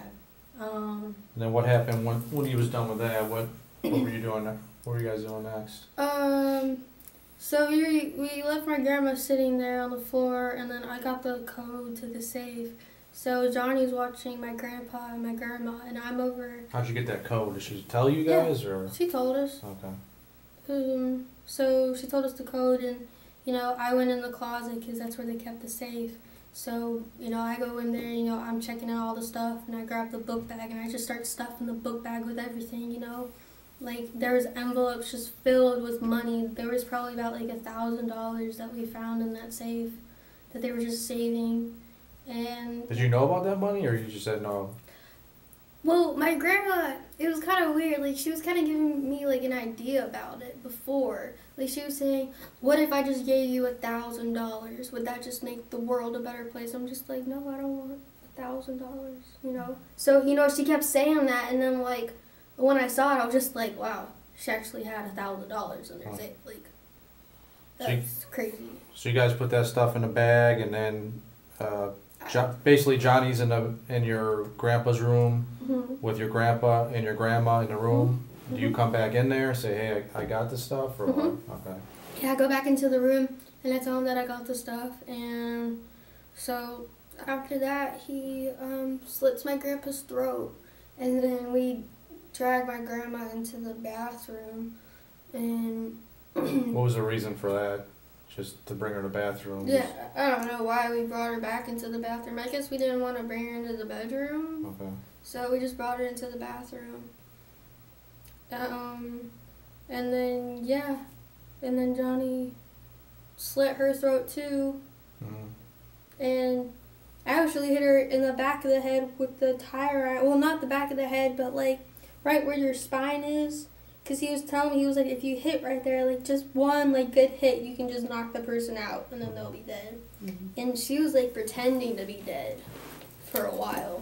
C: Um,
D: And then what happened when when he was done with that? What what were you doing? ne- What were you guys doing next?
C: um, so we, we left my grandma sitting there on the floor, and then I got the code to the safe. So Johnny's watching my grandpa and my grandma, and I'm over.
D: How'd you get that code? Did she tell you
C: Yeah.
D: guys or
C: She told us.
D: okay?
C: Um, so she told us the code, and you know, I went in the closet because that's where they kept the safe. So you know, I go in there, you know, I'm checking out all the stuff, and I grab the book bag, and I just start stuffing the book bag with everything, you know. Like there was envelopes just filled with money. There was probably about like a thousand dollars that we found in that safe that they were just saving, and
D: Did you know about that money or you just said no?
C: well, my grandma, it was kind of weird. Like, she was kind of giving me, like, an idea about it before. Like, she was saying, What if I just gave you a thousand dollars? Would that just make the world a better place? I'm just like, No, I don't want a thousand dollars, you know? So, you know, she kept saying that, and then, like, when I saw it, I was just like, Wow, she actually had a thousand dollars in her safe. Like,
D: So you-
C: that's crazy.
D: So you guys put that stuff in a bag and then uh, jo- basically Johnny's in the in your grandpa's room
C: Mhm.
D: with your grandpa and your grandma in the room. Do you
C: Mhm.
D: come back in there and say, hey, I, I got this stuff or
C: Mhm.
D: what? Okay.
C: Yeah, I go back into the room and I tell him that I got the stuff. And so after that, he um, slits my grandpa's throat. And then we drag my grandma into the bathroom. And
D: What was the reason for that? Just to bring her to the bathroom?
C: yeah, I don't know why we brought her back into the bathroom. I guess we didn't want to bring her into the bedroom.
D: Okay.
C: So we just brought her into the bathroom. Um, and then, yeah. And then Johnny slit her throat too.
D: Mhm.
C: and I actually hit her in the back of the head with the tire iron. Well, not the back of the head, but like right where your spine is. Cause he was telling me he was like, if you hit right there, like just one like good hit, you can just knock the person out, and then they'll be dead.
B: Mhm.
C: And she was like pretending to be dead for a while.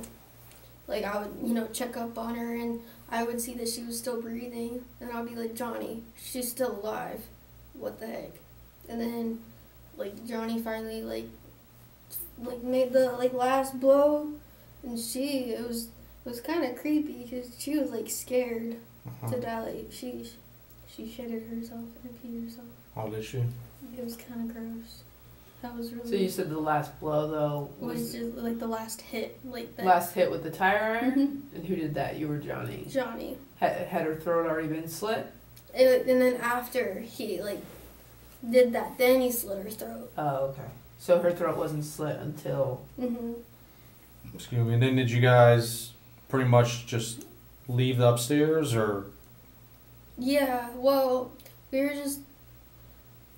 C: Like I would, you know, check up on her, and I would see that she was still breathing, and I'll be like, Johnny, she's still alive. What the heck? And then, like Johnny finally like, like made the like last blow, and she it was it was kind of creepy because she was like scared
D: Uh-huh.
C: to die. Like she she shitted herself and peed herself.
D: Oh, did she?
C: It was kind of gross. That was really.
B: So you said the last blow though
C: was
B: was
C: just like the last hit, like the
B: last hit with the tire iron,
C: Mhm.
B: and who did that? You were Johnny.
C: Johnny.
B: Had, had her throat already been slit?
C: It, and then after he like did that, then he slit her throat.
B: Oh, okay. So her throat wasn't slit until
C: hmm
D: Excuse me. And then did you guys pretty much just leave the upstairs, or
C: Yeah. Well, we were just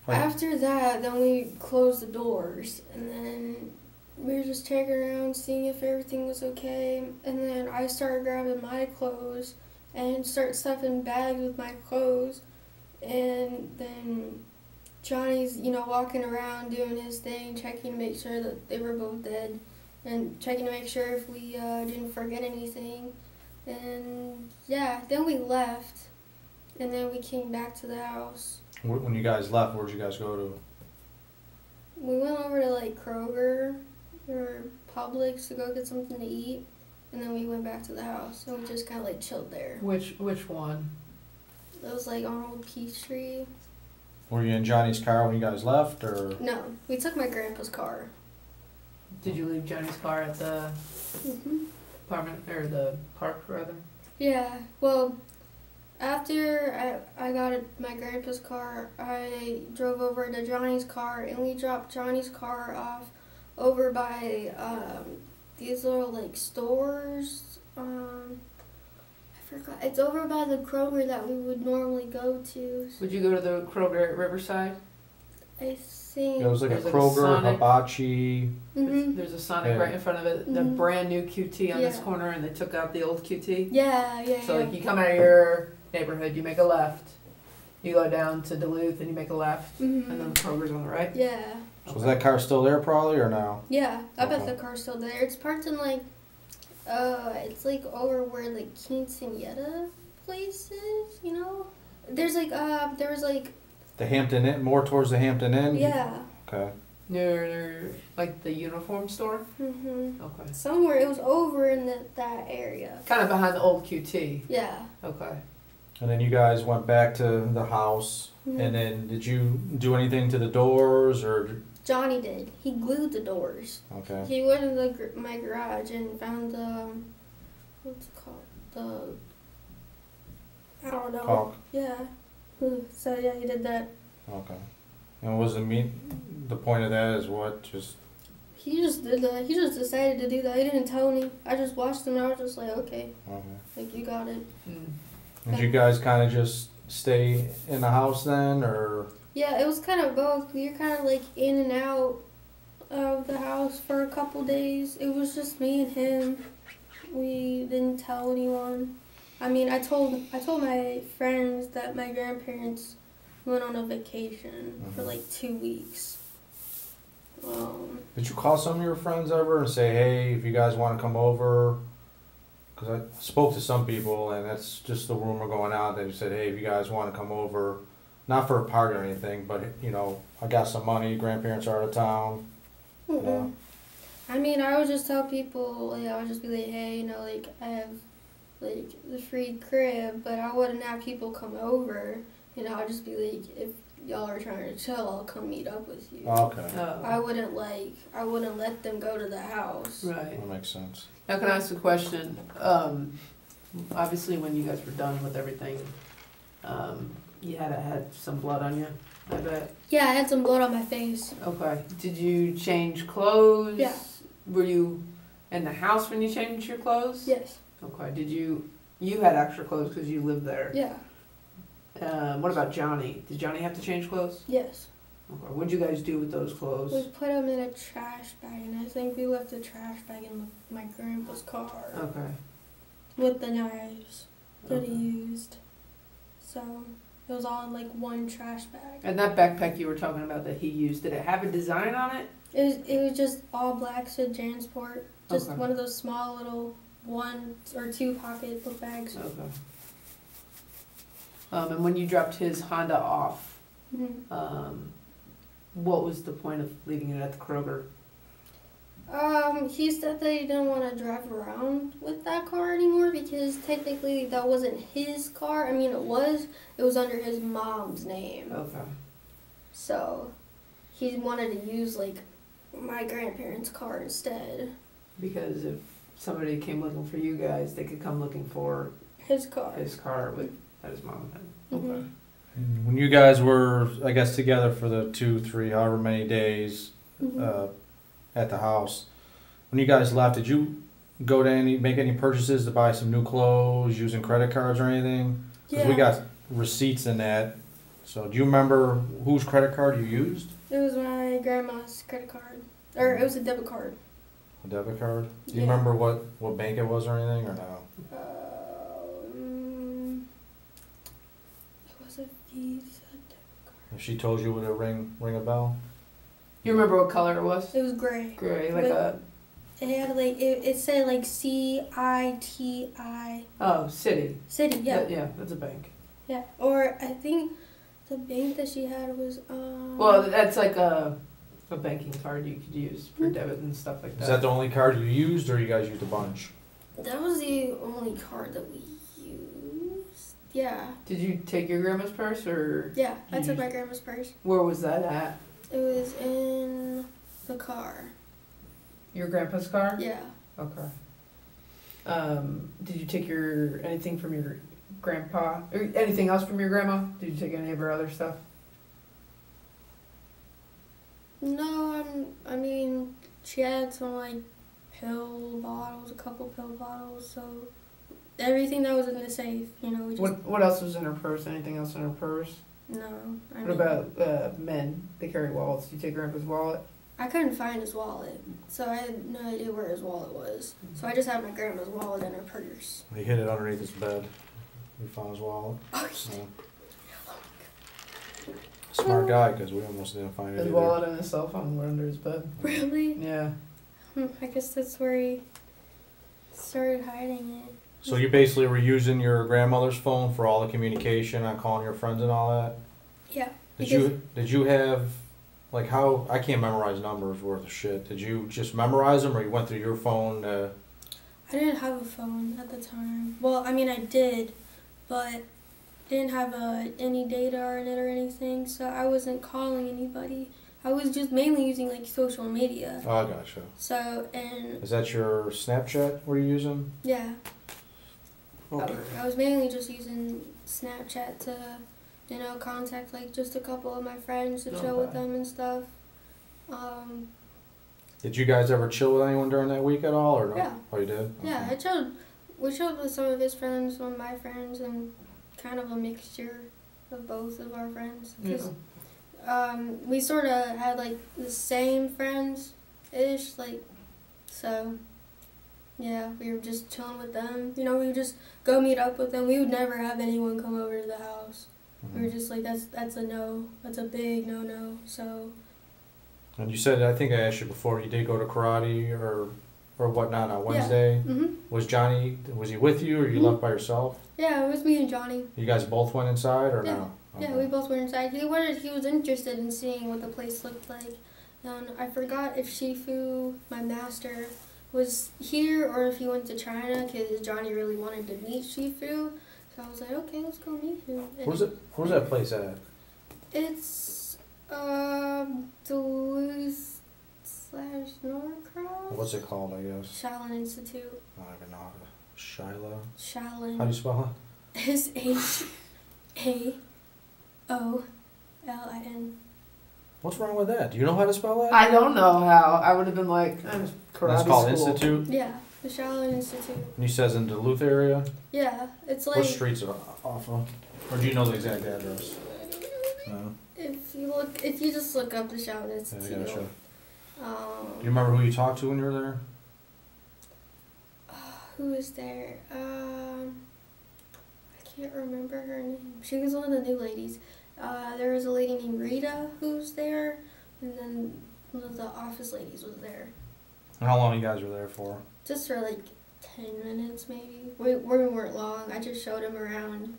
D: Like-
C: after that. Then we closed the doors, and then we were just checking around, seeing if everything was okay. And then I started grabbing my clothes and start stuffing bags with my clothes, and then. Johnny's, you know, walking around doing his thing, checking to make sure that they were both dead, and checking to make sure if we uh, didn't forget anything. And yeah, then we left, and then we came back to the house.
D: when you guys left, where'd you guys go to?
C: We went over to like Kroger or Publix to go get something to eat, and then we went back to the house and we just kind of like chilled there.
B: which which one?
C: It was like on Old Peachtree.
D: Were you in Johnny's car when you guys left, or?
C: No, we took my grandpa's car.
B: Did you leave Johnny's car at the
C: hmm
B: apartment or the park rather?
C: Yeah, well, after I, I got my grandpa's car, I drove over to Johnny's car and we dropped Johnny's car off over by um, these little like stores. Um, I forgot. It's over by the Kroger that we would normally go to.
B: Would you go to the Kroger at Riverside?
C: I think.
D: It was like a
B: There's like a
D: Kroger,
B: Sonic.
D: hibachi.
C: hmm
B: There's a Sonic
D: Yeah.
B: right in front of it, the
C: Mhm.
B: brand new QT on this corner, and they took out the old QT.
C: Yeah, yeah,
B: So
C: yeah.
B: like you come out of your neighborhood, you make a left, you go down to Duluth, and you make a left,
C: Mhm.
B: and then the Kroger's on the right.
C: Yeah.
D: So was that car still there, probably, or no?
C: Yeah, I bet the car's still there. It's parked in like, uh, it's like over where the quinceanera place is. You know, there's like uh, there was like
D: The Hampton Inn, more towards the Hampton Inn.
C: yeah,
D: Okay.
B: Near like the uniform store.
C: hmm
B: Okay.
C: somewhere it was over in the, that area.
B: Kind of behind the old QT.
C: Yeah.
B: Okay.
D: And then you guys went back to the house.
C: Mhm.
D: And then did you do anything to the doors, or?
C: Johnny did. He glued the doors.
D: Okay.
C: He went in the gr- my garage and found the what's it called the I don't know.
D: Caulk.
C: Yeah. So yeah, he did that.
D: Okay. And was the mean? The point of that is what? Just
C: He just did that. He just decided to do that. He didn't tell me. I just watched him and I was just like, okay,
D: okay.
C: like you got it.
B: Mm.
D: Did you guys kind of just stay in the house then, or?
C: Yeah, it was kind of both. We were kind of like in and out of the house for a couple days. It was just me and him. We didn't tell anyone. I mean, I told I told my friends that my grandparents went on a vacation for
D: Mhm.
C: like two weeks. Um,
D: Did you call some of your friends ever and say, hey, if you guys want to come over? Because I spoke to some people, and that's just the rumor going out. They said, hey, if you guys want to come over, not for a party or anything, but you know, I got some money. Grandparents are out of town.
C: Mm-mm. I mean, I would just tell people, like, I would just be like, hey, you know, like, I have, like, the free crib, but I wouldn't have people come over. You know, I'd just be like, if y'all are trying to chill, I'll come meet up with you.
D: Okay,
C: I
B: Oh.
C: wouldn't, like, I wouldn't let them go to the house.
B: Right.
D: that makes sense.
B: Now, can I ask a question? Um, obviously, when you guys were done with everything, um, you had had some blood on you. I bet.
C: Yeah, I had some blood on my face.
B: Okay. Did you change clothes?
C: Yeah.
B: Were you in the house when you changed your clothes?
C: Yes.
B: Okay. Did you? You had extra clothes because you lived there.
C: Yeah.
B: Um, what about Johnny? Did Johnny have to change clothes?
C: Yes.
B: Okay. What'd you guys do with those clothes?
C: We put them in a trash bag, and I think we left the trash bag in my grandpa's car
B: Okay.
C: with the knives that he used. So it was all in like one trash bag.
B: And that backpack you were talking about that he used, did it have a design on it?
C: It was it was just all black, said Jansport. Just
B: Okay.
C: one of those small little one or two pocket book bags.
B: Okay. Um, and when you dropped his Honda off,
C: Mhm.
B: um, what was the point of leaving it at the Kroger?
C: Um, he said that he didn't want to drive around with that car anymore because technically that wasn't his car. I mean, it was. It was under his mom's name.
B: Okay.
C: So he wanted to use like my grandparents' car instead.
B: Because if somebody came looking for you guys, they could come looking for
C: His car.
B: his car with that his mom had. Okay.
C: Mhm.
D: And When you guys were, I guess, together for the two, three, however many days
C: Mhm.
D: uh, at the house, when you guys left, did you go to any, make any purchases to buy some new clothes using credit cards or anything? 'Cause
C: yeah.
D: we got receipts in that. So do you remember whose credit card you used?
C: It was my grandma's credit card, or it was a debit card.
D: A debit card? Do you
C: Yeah.
D: remember what, what bank it was or anything or no?
C: Um, it was a Visa.
D: If she told you, would it ring ring a bell?
B: You remember what color it was?
C: It was gray.
B: Gray, like
C: With-
B: a
C: It had like it, it said like C I T I
B: oh Citi.
C: Citi. Yeah.
B: That- yeah, that's a bank.
C: Yeah. Or I think the bank that she had was um.
B: Well, that's like a a banking card you could use for
C: Mhm.
B: debit and stuff like that.
D: Is that the only card you used, or you guys used a bunch?
C: that was the only card that we used. Yeah.
B: Did you take your grandma's purse or
C: Yeah. I took my grandma's purse.
B: where was that at?
C: It was in the car.
B: Your grandpa's car?
C: Yeah.
B: Okay. Um, did you take your anything from your grandpa or anything else from your grandma? Did you take any of her other stuff?
C: No, I'm. I mean, she had some like pill bottles, a couple pill bottles. So everything that was in the safe, you know, we just
B: What What else was in her purse? Anything else in her purse?
C: no. I
B: What
C: mean,
B: about uh, men? They carry wallets. Did you take grandpa's wallet?
C: I couldn't find his wallet, so I had no idea where his wallet was. So I just had my grandma's wallet in her purse.
D: He hid it underneath his bed. We found his wallet.
C: Oh,
D: Yeah. Smart guy, because we almost didn't find it
B: His
D: either.
B: wallet and his cell phone were under his bed.
C: really?
B: Yeah.
C: Hmm, I guess that's where he started hiding it.
D: So you basically were using your grandmother's phone for all the communication on calling your friends and all that.
C: Yeah.
D: Did you did you have like how I can't memorize numbers worth of shit. Did you just memorize them, or you went through your phone? To,
C: I didn't have a phone at the time. Well, I mean, I did, but didn't have uh, any data on it or anything, so I wasn't calling anybody. I was just mainly using like social media.
D: oh, I gotcha.
C: So and
D: Is that your Snapchat? Were you using?
C: yeah,
D: Okay.
C: I was mainly just using Snapchat to, you know, contact like just a couple of my friends to chill with them and stuff. Um,
D: Did you guys ever chill with anyone during that week at all, or no?
C: Yeah.
D: Oh, you did.
C: yeah, I chilled. We chilled with some of his friends, some of my friends, and kind of a mixture of both of our friends. 'Cause, um, we sort of had like the same friends ish, like, so yeah, we were just chilling with them. You know, we would just go meet up with them. We would never have anyone come over to the house. We were
D: Mhm.
C: just like, that's that's a no, that's a big no no. So
D: And you said I think I asked you before. You did go to karate or or whatnot on Wednesday.
C: hmm
D: Was Johnny? Was he with you, or you
C: Mhm.
D: left by yourself?
C: yeah, it was me and Johnny.
D: You guys both went inside, or
C: Yeah.
D: no?
C: Yeah, we both went inside. He wanted, he was interested in seeing what the place looked like, and I forgot if Shifu, my master, was here or if he went to China because Johnny really wanted to meet Shifu. So I was like, okay, let's go meet him. And
D: Where's it? Where's that place at?
C: It's um Duluth slash Norcross.
D: What's it called? I guess.
C: Shaolin Institute.
D: I don't even know. how to- Shyla.
C: Shaolin.
D: How do you spell
C: S H A O L I N.
D: it? What's wrong with that? Do you know how to spell that?
B: I don't know how. I would have been like, eh, karate
D: That's called
B: school.
D: Institute.
C: Yeah, the Shaolin Institute.
D: And he says in Duluth area.
C: Yeah, it's like
D: what streets are off of? Or do you know the exact address? No.
C: if you look, if you just look up the Shaolin
D: Yeah,
C: Institute.
D: I gotcha. Do you
C: Um,
D: remember who you talked to when you were there?
C: who was there? Um, I can't remember her name. She was one of the new ladies. Uh, there was a lady named Rita who was there, and then one of the office ladies was there.
D: And how long you guys were there for?
C: Just for like ten minutes maybe. We, we weren't long. I just showed him around.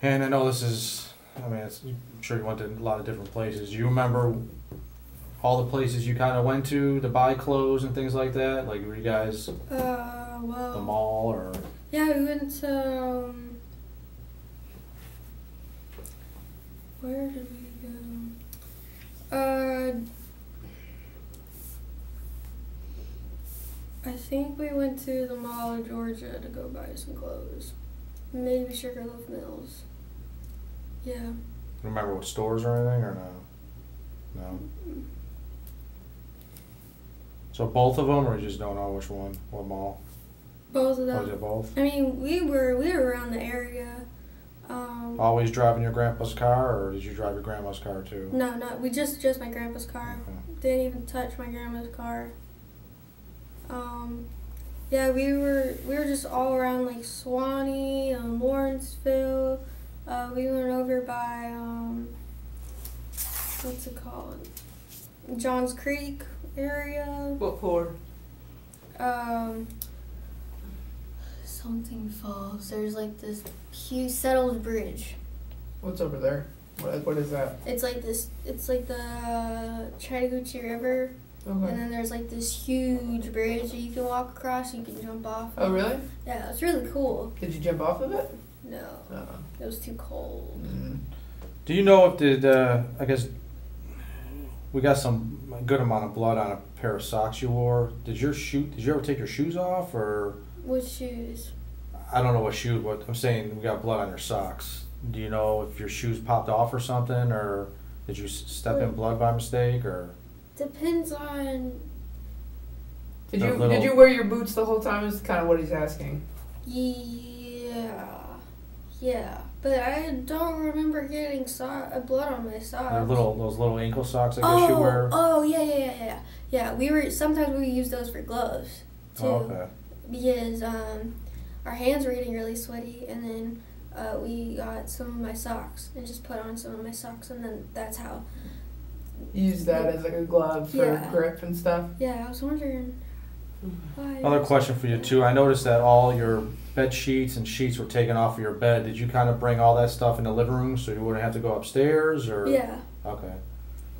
D: And I know this is, I mean, it's, I'm sure you went to a lot of different places. Do you remember all the places you kind of went to to buy clothes and things like that? Like, were you guys
C: Uh, well.
D: the mall or?
C: Yeah, we went to. Um, where did we go? Uh, I think we went to the Mall of Georgia to go buy some clothes. Maybe Sugarloaf Mills. Yeah.
D: Remember what stores or anything or no? No. So both of them, or you just don't know which one, what mall?
C: Both of them.
D: it both?
C: I mean, we were we were around the area. Um,
D: Always driving your grandpa's car, or did you drive your grandma's car too?
C: no, no, we just just my grandpa's car.
D: Okay.
C: Didn't even touch my grandma's car. Um, yeah, we were we were just all around like Suwanee, and Lawrenceville. Uh, we went over by um, what's it called? Johns Creek area.
B: What for?
C: Um, something falls. There's like this huge Settles Bridge.
B: What's over there? What, what is that?
C: It's like this. It's like the Chattahoochee River. And then there's like this huge bridge that you can walk across. You can jump off.
B: Oh, really?
C: Yeah, it's really cool.
B: Did you jump off of it?
C: No,
B: Uh,
C: it was too cold.
B: mm.
D: Do you know if did uh, I guess we got some a good amount of blood on a pair of socks you wore? Did your shoe? Did you ever take your shoes off, or
C: What shoes?
D: I don't know what shoe? But I'm saying we got blood on your socks. Do you know if your shoes popped off or something, or did you s- step in blood by mistake, or
C: Depends on.
B: Did you
D: little-
B: did you wear your boots the whole time? Is kind of what he's asking.
C: Yeah, yeah, but I don't remember getting so- uh, blood on my socks.
D: the little those little ankle socks? I guess you
C: oh,
D: wear.
C: oh yeah, yeah, yeah, yeah. Yeah, we were sometimes we use those for gloves too.
D: Oh, okay.
C: because um, our hands were getting really sweaty, and then uh, we got some of my socks and just put on some of my socks, and then that's how.
B: Use that as like a glove for
C: Yeah.
B: grip and stuff.
C: Yeah, I was wondering why.
D: Another question for you too. I noticed that all your bed sheets and sheets were taken off of your bed. Did you kind of bring all that stuff in the living room so you wouldn't have to go upstairs, or?
C: Yeah,
D: Okay.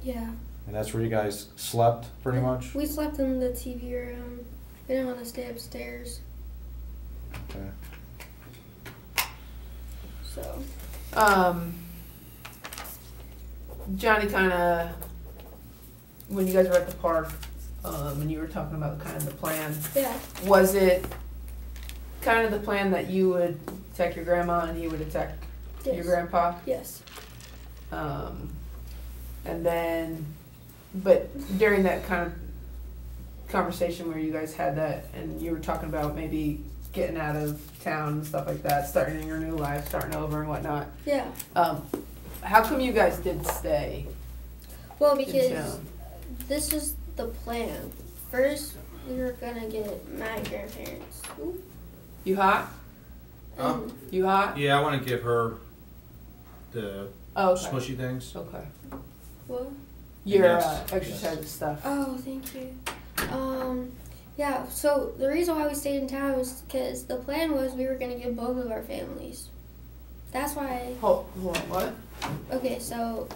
C: yeah.
D: And that's where you guys slept, pretty much.
C: We slept in the TV room. We didn't want to stay upstairs.
D: Okay.
C: So
B: Um, Johnny kind of, when you guys were at the park, um, and you were talking about kind of the plan,
C: yeah,
B: was it kind of the plan that you would attack your grandma and he would attack your grandpa?
C: yes,
B: Um, and then, but during that kind of conversation where you guys had that and you were talking about maybe getting out of town and stuff like that, starting your new life, starting over and whatnot.
C: yeah.
B: Um, how come you guys did stay
C: Well, because this is the plan. First, we were gonna get my grandparents. Ooh.
B: You hot?
D: Huh?
B: You hot?
D: Yeah, I want to give her the
B: Oh, okay.
D: smushy things.
B: Okay.
C: what?
B: Your
D: Yes,
B: uh,
D: yes.
B: exercise stuff.
C: Oh, thank you. Um, yeah. So the reason why we stayed in town was because the plan was we were gonna get both of our families. That's why.
B: Hold, hold on, what?
C: Okay, so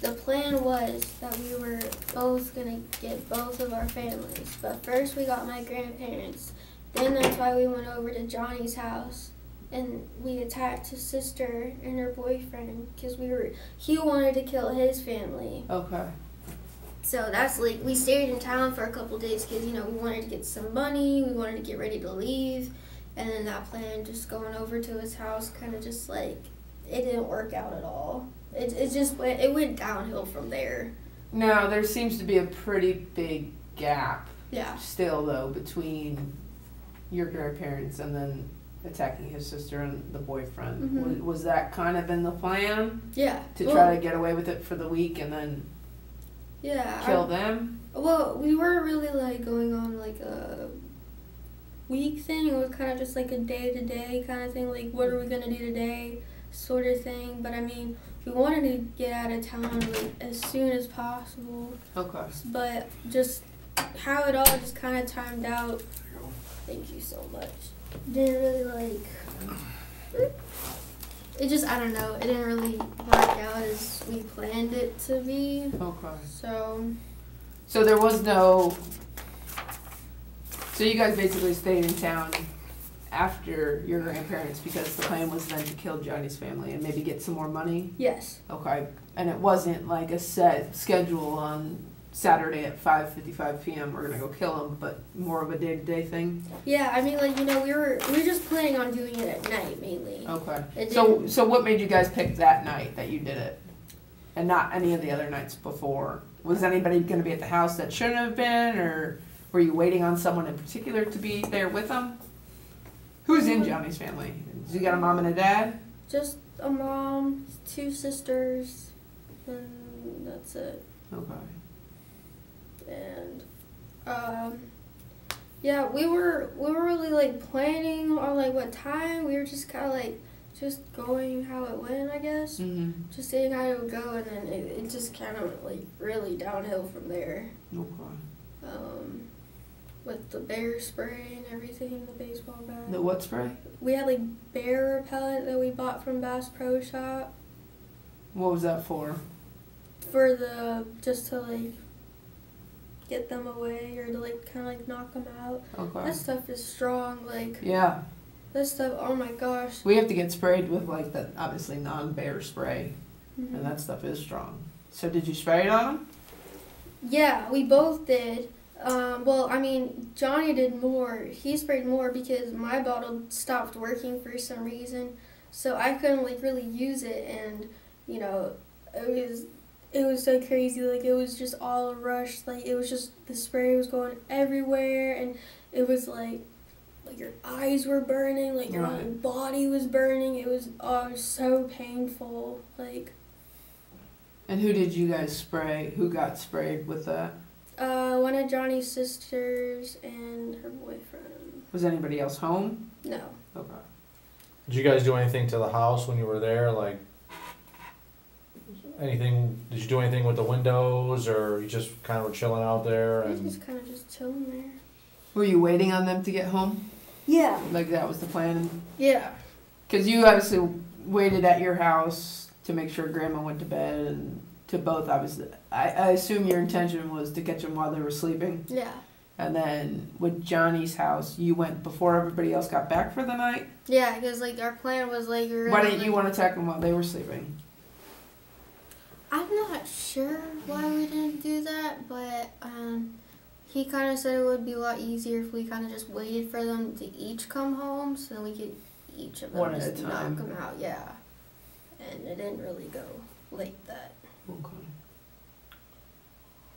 C: the plan was that we were both gonna get both of our families, but first we got my grandparents. Then that's why we went over to Johnny's house, and we attacked his sister and her boyfriend because we were he wanted to kill his family.
B: Okay.
C: So that's like we stayed in town for a couple days because you know we wanted to get some money, we wanted to get ready to leave, and then that plan just going over to his house kind of just like it didn't work out at all. It it just went it went downhill from there.
B: Now, there seems to be a pretty big gap
C: Yeah.
B: still though between your grandparents and then attacking his sister and the boyfriend.
C: Mhm.
B: Was, was that kind of in the plan
C: Yeah.
B: to
C: well,
B: try to get away with it for the week and then
C: yeah.
B: Kill them?
C: Well, we weren't really like going on like a week thing. It was kind of just like a day to day kind of thing. Like, what are we gonna do today, sort of thing. But I mean, we wanted to get out of town like as soon as possible.
B: Okay.
C: But just how it all just kind of timed out. Thank you so much. Didn't really like. It just I don't know. It didn't really work out as we planned it to be.
B: Okay.
C: So
B: So there was no. So you guys basically stayed in town after your grandparents because the plan was then to kill Johnny's family and maybe get some more money.
C: yes,
B: Okay. And it wasn't like a set schedule on Saturday at five fifty-five p.m. We're gonna go kill him, but more of a day-to-day thing.
C: yeah. I mean, like you know, we were we were just planning on doing it at night mainly.
B: Okay.
C: It
B: So so what made you guys pick that night that you did it, and not any of the other nights before? Was anybody gonna be at the house that shouldn't have been, or were you waiting on someone in particular to be there with them? Who's in mm-hmm. Johnny's family? He got a mom and a dad?
C: Just a mom, two sisters, and that's it.
B: Okay.
C: And um yeah we were we were really like planning on like what time we were just kind of like just going how it went i guess
B: Mm-hmm.
C: just seeing how it would go and then it, it just kind of like really downhill from there
B: Okay.
C: um with the bear spray and everything the baseball bat
B: The what spray?
C: we had like bear repellent that we bought from bass pro shop
B: What was that for?
C: for the just to like get them away or to like kind of like knock them out
B: Okay.
C: That stuff is strong. Like
B: Yeah,
C: that stuff. Oh my gosh.
B: we have to get sprayed with like the obviously non-bear spray,
C: Mhm.
B: and that stuff is strong. So did you spray it on him?
C: Yeah, we both did. Um, well, I mean, Johnny did more. He sprayed more because my bottle stopped working for some reason, so I couldn't like really use it, and you know, it was it was so crazy. Like it was just all a rush. Like it was just the spray was going everywhere, and it was like like your eyes were burning, like your whole body was burning. It was oh, it was so painful. Like
B: And who did you guys spray? Who got sprayed with that?
C: uh, one of Johnny's sisters and her boyfriend.
B: Was anybody else home?
C: No.
B: Okay.
D: Did you guys do anything to the house when you were there? Like anything? Did you do anything with the windows, or you just kind of were chilling out there?
C: I was just kind of just chilling there.
B: Were you waiting on them to get home?
C: Yeah.
B: Like that was the plan?
C: Yeah.
B: Because you obviously waited at your house to make sure Grandma went to bed, and to both obviously. I, I assume your intention was to catch them while they were sleeping,
C: Yeah.
B: and then with Johnny's house, you went before everybody else got back for the night.
C: Yeah, because like our plan was like we
B: Why didn't you want to attack them while they were sleeping?
C: I'm not sure why we didn't do that, but um, he kind of said it would be a lot easier if we kind of just waited for them to each come home, so then we could each of them
B: One
C: just knock
B: time.
C: them out. Yeah. And it didn't really go like that.
B: Okay.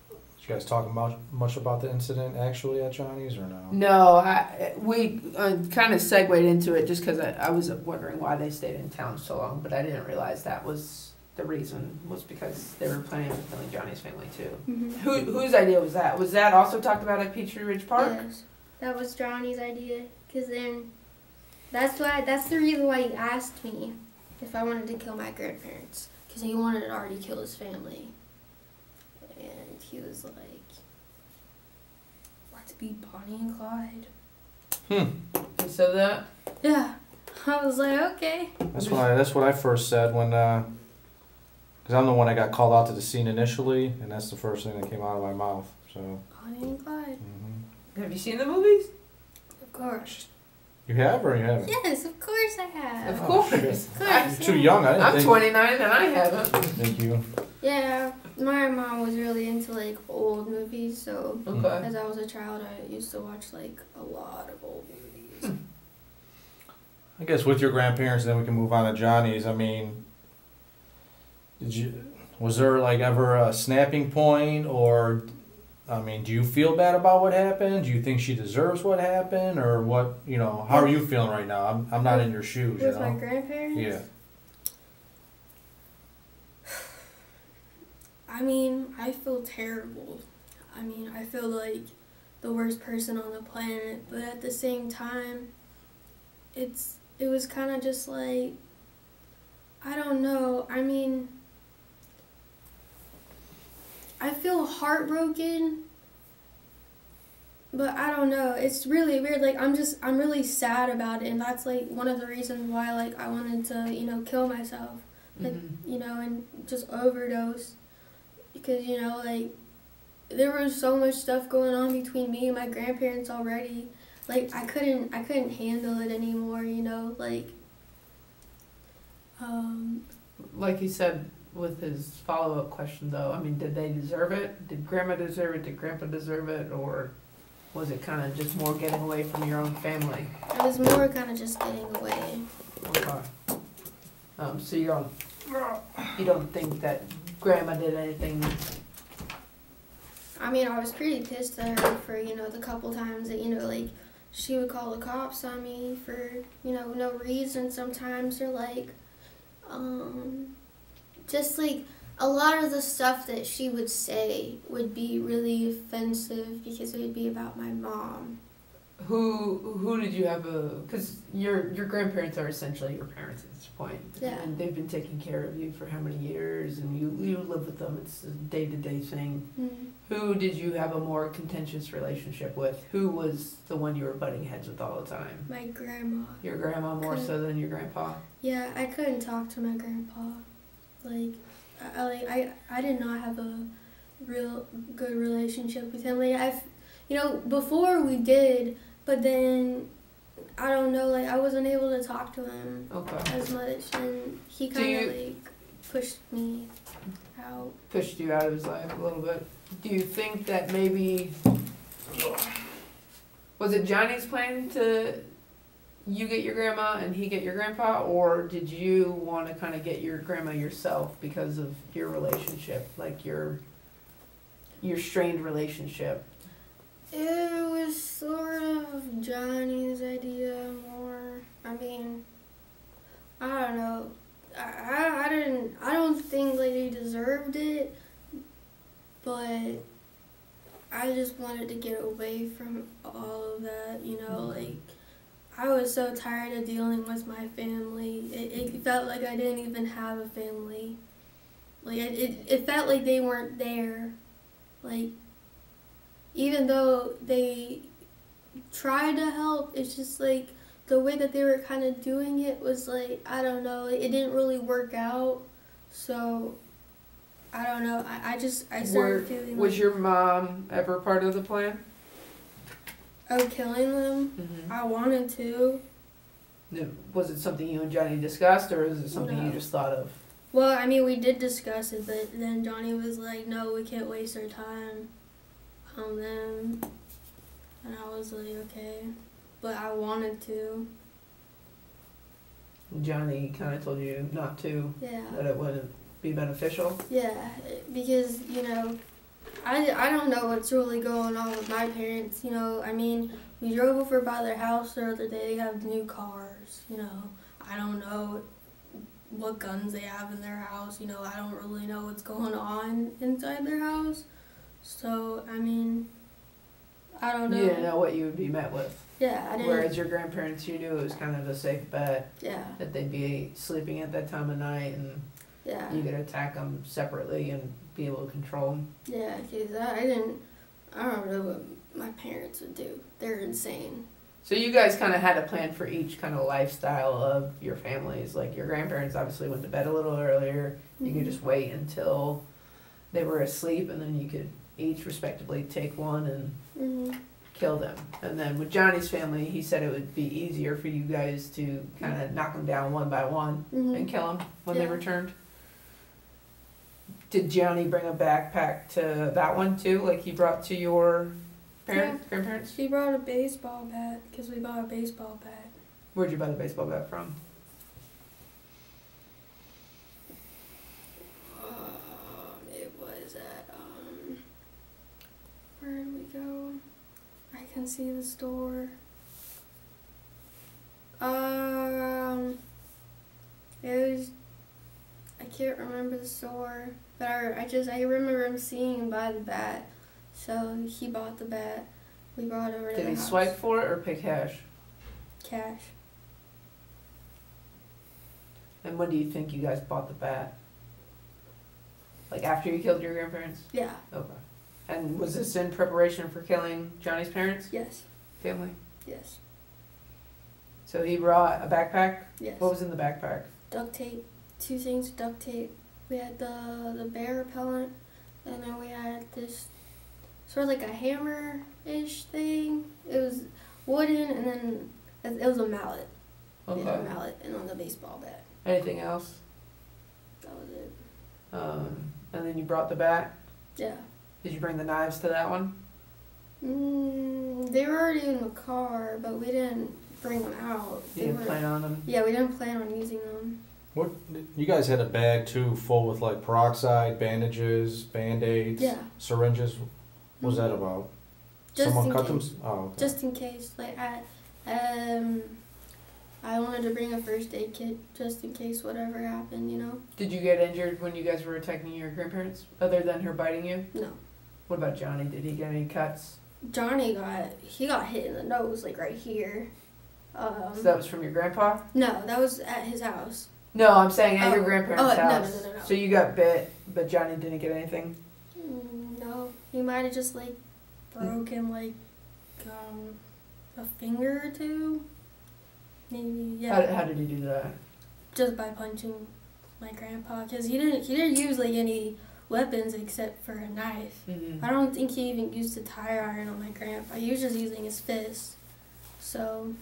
D: did you guys talk about much about the incident actually at Johnny's, or no?
B: No, I, we uh, kind of segued into it just because I, I was wondering why they stayed in town so long, but I didn't realize that was the reason was because they were planning on killing Johnny's family too.
C: Mm-hmm.
B: Who whose idea was that? Was that also talked about at Peachtree Ridge Park?
C: Yes, that was Johnny's idea. Cause then, that's why. That's the reason why he asked me if I wanted to kill my grandparents. Cause he wanted to already kill his family. And he was like, "Let's be Bonnie and Clyde."
B: And so that
C: Yeah, I was like, okay.
D: That's what I. That's what I first said when. Because I'm the one that got called out to the scene initially, and that's the first thing that came out of my mouth. So.
C: Bonnie and Clyde.
D: hmm
B: have you seen the movies?
C: Of course.
D: You have or you haven't?
C: Yes, of course I have.
B: Of
D: Oh,
B: course.
D: shit.
C: Of course.
D: You're too young. I didn't
B: I'm
D: think.
B: 29 and I haven't.
D: Thank you.
C: Yeah, my mom was really into like old movies, so
B: Okay.
C: As I was a child, I used to watch like a lot of old movies.
D: I guess with your grandparents, then we can move on to Johnny's. I mean, did you was there like ever a snapping point, or I mean, do you feel bad about what happened? Do you think she deserves what happened, or what? You know, how are you feeling right now? I'm I'm not in your shoes, you
C: With my
D: know.
C: grandparents?
D: Yeah.
C: I mean, I feel terrible. I mean, I feel like the worst person on the planet, but at the same time, it's it was kind of just like I don't know. I mean, I feel heartbroken, but I don't know. It's really weird. Like I'm just I'm really sad about it, and that's like one of the reasons why like I wanted to you know kill myself, Like-
B: Mhm.
C: you know, and just overdose, because you know like there was so much stuff going on between me and my grandparents already. Like I couldn't I couldn't handle it anymore. You know like. Um,
B: Like you said with his follow up question, though, I mean, did they deserve it? Did Grandma deserve it? Did Grandpa deserve it? Or was it kind of just more getting away from your own family?
C: it was more kind of just getting away.
B: Okay. Um, so you don't you don't think that Grandma did anything?
C: I mean, I was pretty pissed at her for, you know, the couple times that, you know, like, she would call the cops on me for, you know, no reason sometimes, or like, um, just like a lot of the stuff that she would say would be really offensive because it would be about my mom.
B: Who who did you have a? Because your your grandparents are essentially your parents at this point.
C: Yeah.
B: And they've been taking care of you for how many years, and you you live with them. It's a day to day thing. Mm-hmm. Who did you have a more contentious relationship with? Who was the one you were butting heads with all the time?
C: My grandma.
B: Your grandma more so than your grandpa.
C: Yeah, I couldn't talk to my grandpa. Like, I, I like I I did not have a real good relationship with him. Like I've, you know, before we did, but then I don't know. Like I wasn't able to talk to him
B: Okay.
C: as much, and he kind of like pushed me out.
B: Pushed you out of his life a little bit. Do you think that maybe was it Johnny's plan to you get your grandma and he get your grandpa, or did you want to kind of get your grandma yourself because of your relationship, like your your strained relationship?
C: It was sort of Johnny's idea more. I mean, I don't know. I, I, I didn't. I don't think like he deserved it, but I just wanted to get away from all of that. You know, like I was so tired of dealing with my family. It, it felt like I didn't even have a family. Like it, it, it felt like they weren't there. Like even though they tried to help, it's just like the way that they were kind of doing it was like I don't know, it didn't really work out. So I don't know. I, I just I
B: Were,
C: started feeling
B: was
C: like
B: your mom ever part of the plan?
C: Oh killing them.
B: Mm-hmm.
C: I wanted to.
B: Was it something you and Johnny discussed, or is it something you just thought of?
C: Well, I mean, we did discuss it, but then Johnny was like, "No, we can't waste our time on them," and I was like, "Okay," but I wanted to.
B: Johnny kind of told you not to,
C: Yeah.
B: that it wouldn't be beneficial.
C: Yeah, because you know, I, I don't know what's really going on with my parents. You know, I mean, we drove over by their house the other day. They have new cars. You know, I don't know what guns they have in their house. You know, I don't really know what's going on inside their house. So I mean, I don't know.
B: You didn't know what you would be met with.
C: Yeah, I didn't.
B: Whereas your grandparents, you knew it was kind of a safe bet
C: yeah,
B: that they'd be sleeping at that time of night and
C: yeah,
B: you could attack them separately and be able to control them.
C: yeah. Because I, I didn't. I don't know what my parents would do. They're insane.
B: So you guys kind of had a plan for each kind of lifestyle of your families. Like your grandparents obviously went to bed a little earlier. You could just wait until they were asleep and then you could each respectively take one and
C: hmm
B: kill them. And then with Johnny's family, he said it would be easier for you guys to kind of knock them down one by one
C: hmm
B: and kill them when they returned. Did Johnny bring a backpack to that one too, like he brought to your parents, grandparents?
C: She brought a baseball bat because we bought a baseball bat.
B: Where'd you buy the baseball bat from?
C: Um, it was at um. Where did we go? I can see the store. Um, it was. I can't remember the store, but I, I just I remember him seeing him buy the bat, so he bought the bat. We brought it over to
B: Did he
C: house.
B: swipe for it or pay cash?
C: cash?
B: And when do you think you guys bought the bat? Like after you killed your grandparents?
C: Yeah.
B: Okay. And was this in preparation for killing Johnny's parents,
C: Yes.
B: family?
C: Yes.
B: So he brought a backpack.
C: Yes.
B: What was in the backpack?
C: duct tape, two things of duct tape. We had the the bear repellent, and then we had this sort of like a hammer ish thing. It was wooden, and then it it was a mallet.
B: Okay.
C: Yeah, a mallet, and on the baseball bat.
B: Anything else?
C: That was it.
B: Um, and then you brought the bat.
C: Yeah.
B: Did you bring the knives to that one?
C: Mm, they were already in the car, but we didn't bring them out.
B: You
C: They
B: didn't
C: were,
B: plan on them.
C: yeah, we didn't plan on using them.
D: What you guys had a bag too, full with like peroxide, bandages, band aids,
C: Yeah.
D: syringes. What was that about?
C: Just
D: Someone
C: in
D: cut
C: case.
D: them. Oh, okay.
C: Just in case, like I, um, I wanted to bring a first aid kit just in case whatever happened, you know.
B: Did you get injured when you guys were attacking your grandparents, other than her biting you?
C: No.
B: What about Johnny? Did he get any cuts?
C: Johnny got he got hit in the nose like right here. Um,
B: So that was from your grandpa?
C: no, that was at his house.
B: No, I'm saying at your
C: Oh.
B: grandparents'
C: Oh, no, no,
B: house.
C: no, no, no.
B: So you got bit, but Johnny didn't get anything.
C: Mm, no, he might have just like broken like um a finger or two. Maybe yeah.
B: How, how did he do that?
C: just by punching my grandpa because he didn't he didn't use like any weapons except for a knife.
B: Mm-hmm.
C: I don't think he even used a tire iron on my grandpa. He was just using his fist. So,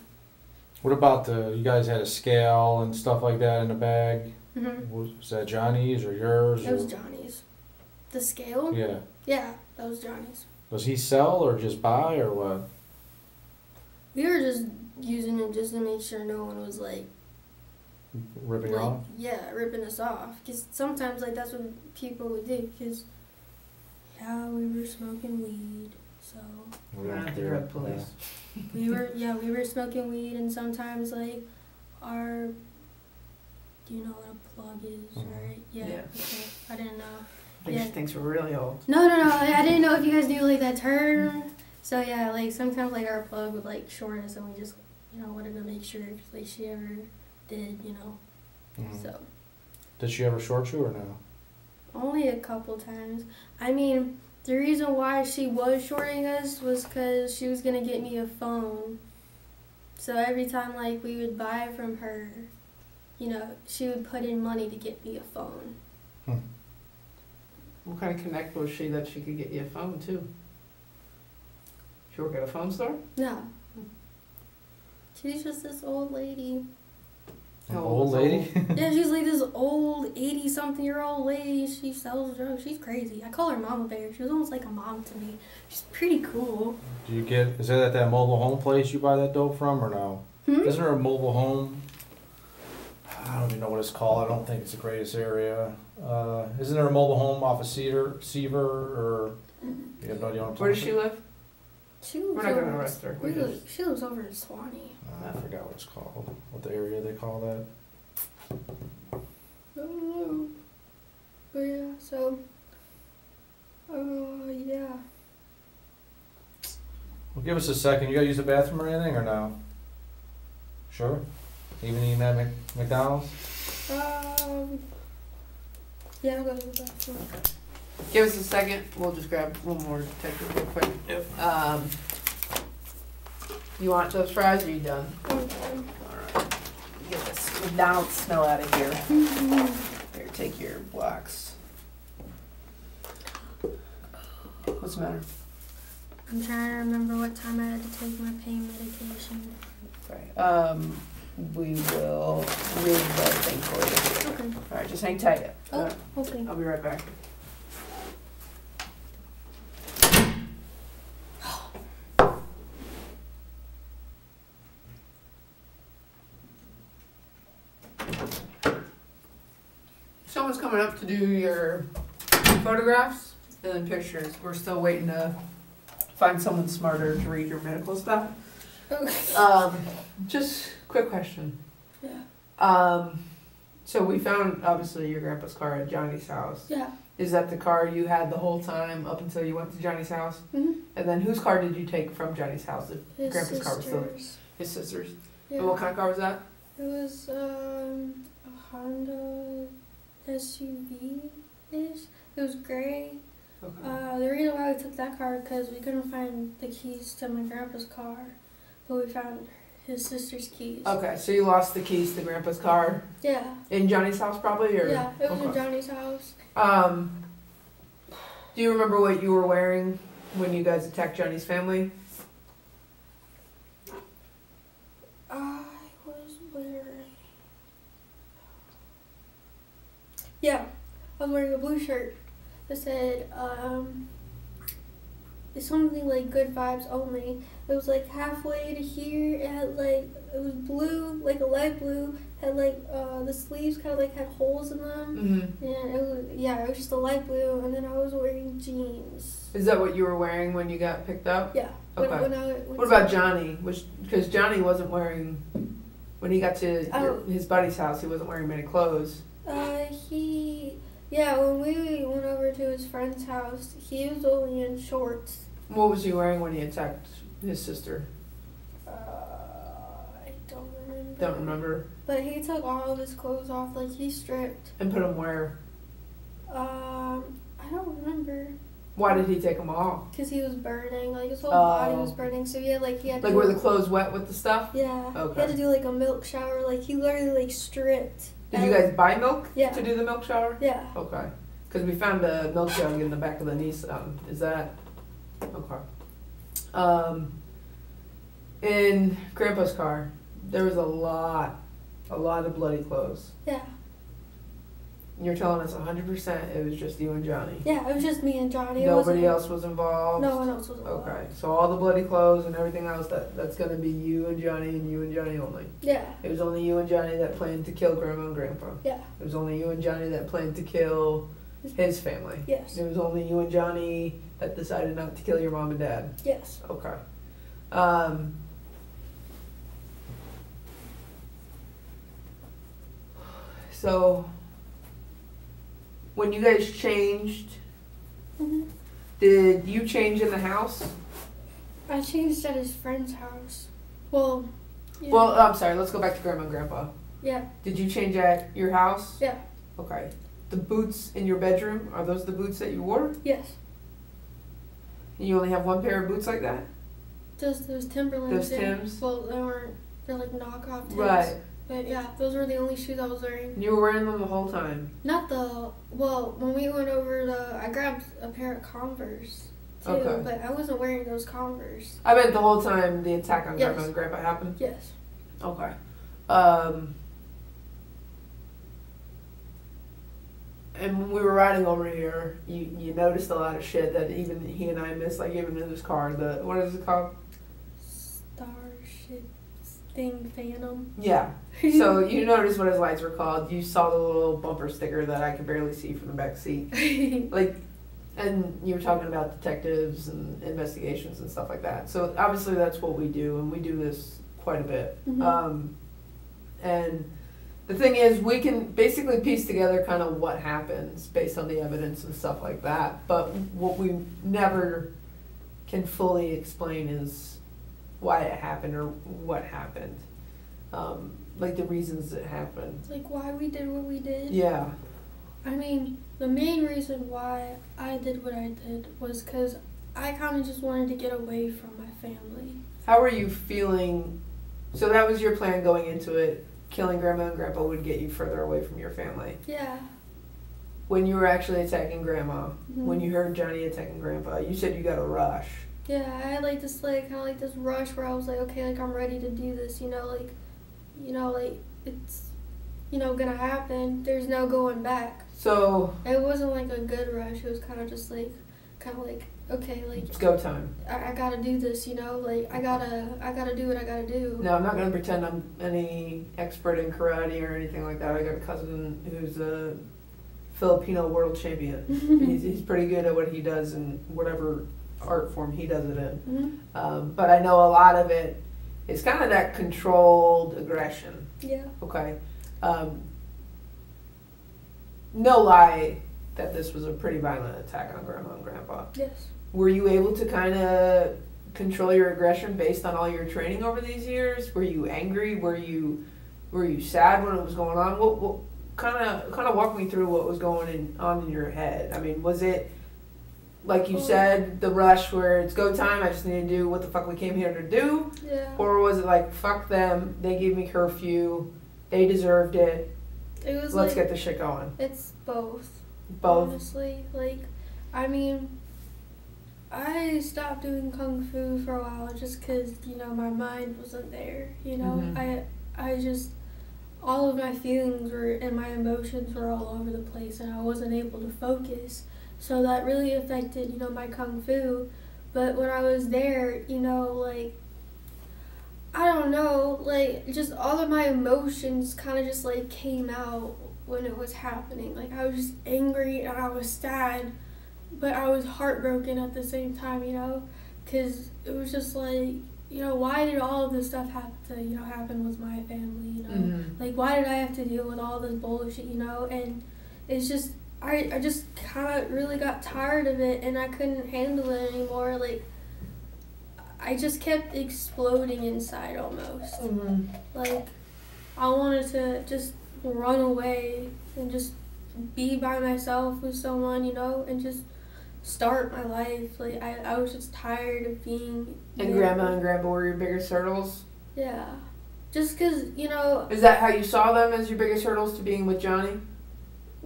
D: What about the? You guys had a scale and stuff like that in the bag.
C: mhm.
D: Was, was that Johnny's or yours?
C: it was
D: or-
C: Johnny's. The scale?
D: Yeah.
C: Yeah, that was Johnny's.
D: Does he sell or just buy or what?
C: We were just using it just to make sure no one was like,
D: Ripping
C: like
D: off?
C: yeah, ripping us off. Because sometimes like that's what people would do. Because yeah, we were smoking weed. So
D: We
B: We're
D: don't
B: not the
D: care.
B: drug police.
C: we were yeah we were smoking weed and sometimes like our. Do you know what a plug is,
D: Mhm.
C: right? Yeah.
B: Yeah.
C: Okay. I didn't know.
B: I think
C: Yeah.
B: she thinks we're really old.
C: No, no, no. I I didn't know if you guys knew like that term. So yeah, like sometimes like our plug would like short us, and we just you know wanted to make sure if like she ever did, you know.
D: Mhm.
C: So
D: Did she ever short you or no?
C: only a couple times. I mean, the reason why she was shorting us was because she was gonna get me a phone. So every time like we would buy from her, you know, she would put in money to get me a phone. Hmm.
B: What kind of connect was she that she could get you a phone too? She work at a phone store?
C: No. She's just this old lady.
D: An
B: How
D: old
B: old
D: lady?
C: Yeah, she's like this old eighty something year old lady. She sells drugs. She's crazy. I call her Mama Bear. She was almost like a mom to me. She's pretty cool.
D: Do you get? Is that at that mobile home place you buy that dope from or no?
C: Hmm?
D: Isn't there a mobile home? I don't even know what it's called. I don't think it's the greatest area. Uh, isn't there a mobile home off of Cedar, Seaver, or you have no idea what I'm talking
B: Where does she live?
C: She lives
B: We're not gonna
C: over.
B: arrest her.
C: we
B: We
C: live-
B: just-
C: she lives over in Suwanee.
D: Uh, I forgot what it's called. What the area they call that?
C: I don't know. But yeah, so. Uh, yeah.
D: Well, give us a second. You gotta use the bathroom or anything or no? Sure. Even eating at Mc- McDonald's?
C: Um. Yeah, I'll go to the bathroom.
B: Give us a second. We'll just grab one more detective real quick.
D: Yep.
B: Um, you want those fries or are you done?
C: Okay.
B: Alright. Get this McDonald's smell out of here. Here, take your blocks. What's the matter?
C: I'm trying to remember what time I had to take my pain medication.
B: Sorry. Um, we will read the thing for you.
C: Okay.
B: Alright, just hang tight.
C: Oh.
B: Uh,
C: Okay.
B: I'll be right back. Coming up to do your photographs and then pictures. We're still waiting to find someone smarter to read your medical stuff. Um, just quick question.
C: Yeah.
B: Um, so we found obviously your grandpa's car at Johnny's house.
C: Yeah.
B: Is that the car you had the whole time up until you went to Johnny's house?
C: Mm-hmm.
B: And then whose car did you take from Johnny's house? If
C: His
B: grandpa's car was still there?
C: sisters.
B: His sister's.
C: Yeah.
B: And what kind of car was that?
C: It was um, a Honda SUV ish. It was gray.
B: Okay.
C: Uh, the reason why we took that car because we couldn't find the keys to my grandpa's car, but we found his sister's keys.
B: okay, so you lost the keys to Grandpa's car
C: Yeah,
B: in Johnny's house, probably, or
C: yeah, it was in. Johnny's house.
B: Um, do you remember what you were wearing when you guys attacked Johnny's family?
C: I was wearing. Yeah, I was wearing a blue shirt that said, um, it's something like good vibes only. It was like halfway to here. It had like, it was blue, like a light blue. Had like, uh, the sleeves kind of like had holes in them.
B: Mm-hmm.
C: And it was, yeah, it was just a light blue. And then I was wearing jeans.
B: Is that what you were wearing when you got picked up?
C: Yeah.
B: Okay.
C: when I went
B: What about Johnny? Which because Johnny wasn't wearing when he got to your,
C: Oh.
B: his buddy's house, he wasn't wearing many clothes.
C: Uh, he, yeah, when we went over to his friend's house, he was only in shorts.
B: What was he wearing when he attacked his sister?
C: Uh, I don't remember.
B: Don't remember.
C: But he took all of his clothes off, like he stripped.
B: And put them where?
C: Um, I don't remember,
B: Why did he take them off?
C: cause he was burning, like his whole body
B: Oh.
C: was burning. So yeah, like he had to
B: Like were the clothes wet with the stuff?
C: Yeah,
B: Okay.
C: he had to do like a milk shower. Like he literally like stripped.
B: Did you guys buy milk
C: Yeah.
B: to do the milk shower?
C: Yeah.
B: Okay. Because we found a milk jug in the back of the Nissan. Is that okay? Um, in Grandpa's car, there was a lot, a lot of bloody clothes.
C: Yeah.
B: You're telling us 100% it was just you and Johnny.
C: Yeah, it was just me and Johnny. It
B: Nobody
C: wasn't-
B: else was involved.
C: No one else was involved.
B: Okay, so all the bloody clothes and everything else that that's gonna be you and Johnny and you and Johnny only.
C: Yeah.
B: It was only you and Johnny that planned to kill Grandma and Grandpa.
C: Yeah.
B: It was only you and Johnny that planned to kill his family.
C: Yes.
B: It was only you and Johnny that decided not to kill your mom and dad.
C: Yes.
B: Okay. Um, so, when you guys changed,
C: hmm
B: did you change in the house?
C: I changed at his friend's house. Well. Yeah.
B: Well, I'm sorry. Let's go back to Grandma and Grandpa.
C: Yeah.
B: Did you change at your house?
C: Yeah.
B: Okay. The boots in your bedroom are those the boots that you wore?
C: Yes.
B: You only have one pair of boots like that?
C: Those those Timberlands.
B: Those. Tims?
C: Well, they weren't. They're like knockoff Tims.
B: Right.
C: But yeah, those were the only shoes I was wearing.
B: You were wearing them the whole time.
C: Not the well. When we went over the, I grabbed a pair of Converse too,
B: Okay.
C: but I wasn't wearing those Converse.
B: I meant the whole time the attack on
C: Yes.
B: Grandma and Grandpa happened.
C: Yes.
B: Okay. Um, and when we were riding over here, you, you noticed a lot of shit that even he and I missed, like even in his car. The what is it called?
C: Starship thing Phantom.
B: Yeah. So you noticed what his lights were called. You saw the little bumper sticker that I could barely see from the back seat. Like, and you were talking about detectives and investigations and stuff like that. So obviously that's what we do, and we do this quite a bit.
C: Mhm.
B: Um, and the thing is, we can basically piece together kind of what happens based on the evidence and stuff like that. But what we never can fully explain is why it happened or what happened. Um, like the reasons it happened.
C: like why we did what we did.
B: Yeah.
C: I mean, the main reason why I did what I did was because I kind of just wanted to get away from my family.
B: How were you feeling? So that was your plan going into it. Killing grandma and grandpa would get you further away from your family.
C: Yeah.
B: When you were actually attacking grandma,
C: Mhm.
B: when you heard Johnny attacking grandpa, you said you got a rush.
C: Yeah, I had like this like kind of like this rush where I was like, okay, like I'm ready to do this. You know, like, you know, like it's, you know, gonna happen. There's no going back.
B: So
C: It wasn't like a good rush. It was kind of just like, kind of like, okay, like
B: it's go time.
C: I, I gotta do this. You know, like I gotta, I gotta do what I gotta do.
B: No, I'm not gonna pretend I'm any expert in karate or anything like that. I got a cousin who's a Filipino world champion. he's, he's pretty good at what he does and whatever art form he does it in.
C: hmm
B: Um, but I know a lot of it is kind of that controlled aggression.
C: Yeah.
B: Okay. Um, no lie that this was a pretty violent attack on grandma and grandpa.
C: Yes.
B: Were you able to kind of control your aggression based on all your training over these years? Were you angry? Were you were you sad when it was going on? What what kind of kind of walk me through what was going in, on in your head? I mean, was it like you
C: Oh.
B: said, the rush where it's go time, I just need to do what the fuck we came here to do?
C: Yeah.
B: Or was it like, fuck them, they gave me curfew, they deserved it,
C: It was
B: let's
C: like
B: get this shit going?
C: it's both.
B: Both.
C: Honestly, like, I mean, I stopped doing kung fu for a while just because you know my mind wasn't there. You know,
B: Mhm.
C: I I just all of my feelings were and my emotions were all over the place, and I wasn't able to focus. So that really affected you know my kung fu. But when I was there, you know, like. I don't know, like just all of my emotions kind of just like came out when it was happening. Like I was just angry and I was sad, but I was heartbroken at the same time, you know, because it was just like, you know, why did all of this stuff have to, you know, happen with my family, you know?
B: Mhm.
C: Like why did I have to deal with all this bullshit, you know? And it's just I I just kind of really got tired of it and I couldn't handle it anymore. Like I just kept exploding inside almost.
B: Mhm.
C: Like, I wanted to just run away and just be by myself with someone, you know, and just start my life. Like, I, I was just tired of being.
B: And grandma and grandpa were your biggest hurdles?
C: Yeah. Just because, you know,
B: Is that how you saw them as your biggest hurdles to being with Johnny?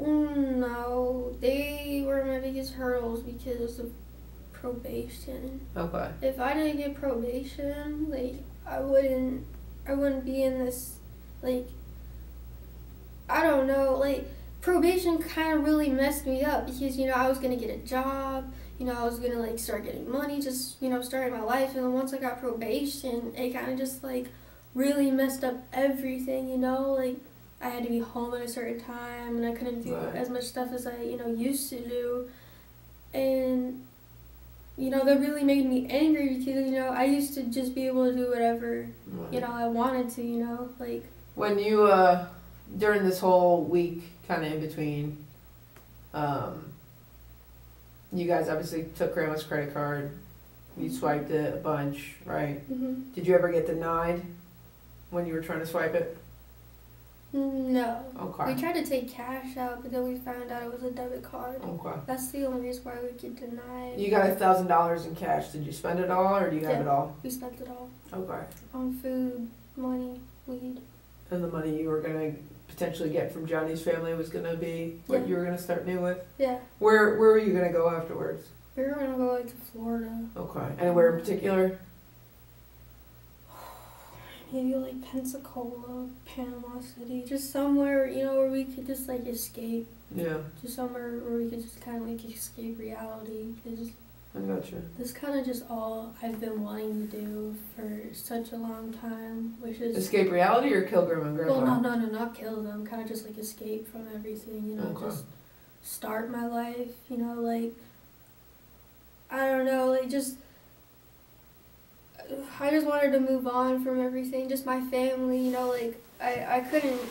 C: No, they were my biggest hurdles because of probation.
B: Okay.
C: if I didn't get probation, like I wouldn't I wouldn't be in this like I don't know, like probation kind of really messed me up because you know I was going to get a job, you know I was going to like start getting money just, you know, starting my life and then once I got probation, it kind of just like really messed up everything, you know, like I had to be home at a certain time and I couldn't do
B: Right.
C: as much stuff as I, you know, used to do. And you know, that really made me angry because, you know, I used to just be able to do whatever, you know, I wanted to, you know, like,
B: When you, uh, during this whole week, kind of in between, um, you guys obviously took grandma's credit card, you swiped it a bunch, right?
C: mm-hmm.
B: Did you ever get denied when you were trying to swipe it?
C: No.
B: Okay.
C: We tried to take cash out, but then we found out it was a debit card.
B: Okay.
C: That's the only reason why we get denied.
B: You got a thousand dollars in cash. Did you spend it all, or do you have
C: Yeah.
B: it all?
C: We spent it all
B: Okay.
C: on food, money, weed.
B: And the money you were gonna potentially get from Johnny's family was gonna be what
C: Yeah.
B: you were gonna start new with.
C: Yeah.
B: Where Where were you gonna go afterwards?
C: We were gonna go like to Florida.
B: Okay. Anywhere in particular?
C: Maybe like Pensacola, Panama City, just somewhere, you know, where we could just like escape.
B: Yeah,
C: Just somewhere where we could just kind of like escape reality. Because
B: I gotcha.
C: This kind of just all I've been wanting to do for such a long time, which is
B: Escape reality or kill grandma and grandpa?
C: well, no, no, no, not kill them. Kind of just like escape from everything, you know,
B: Okay.
C: just start my life, you know, like I don't know, like just I just wanted to move on from everything, just my family, you know, like I I couldn't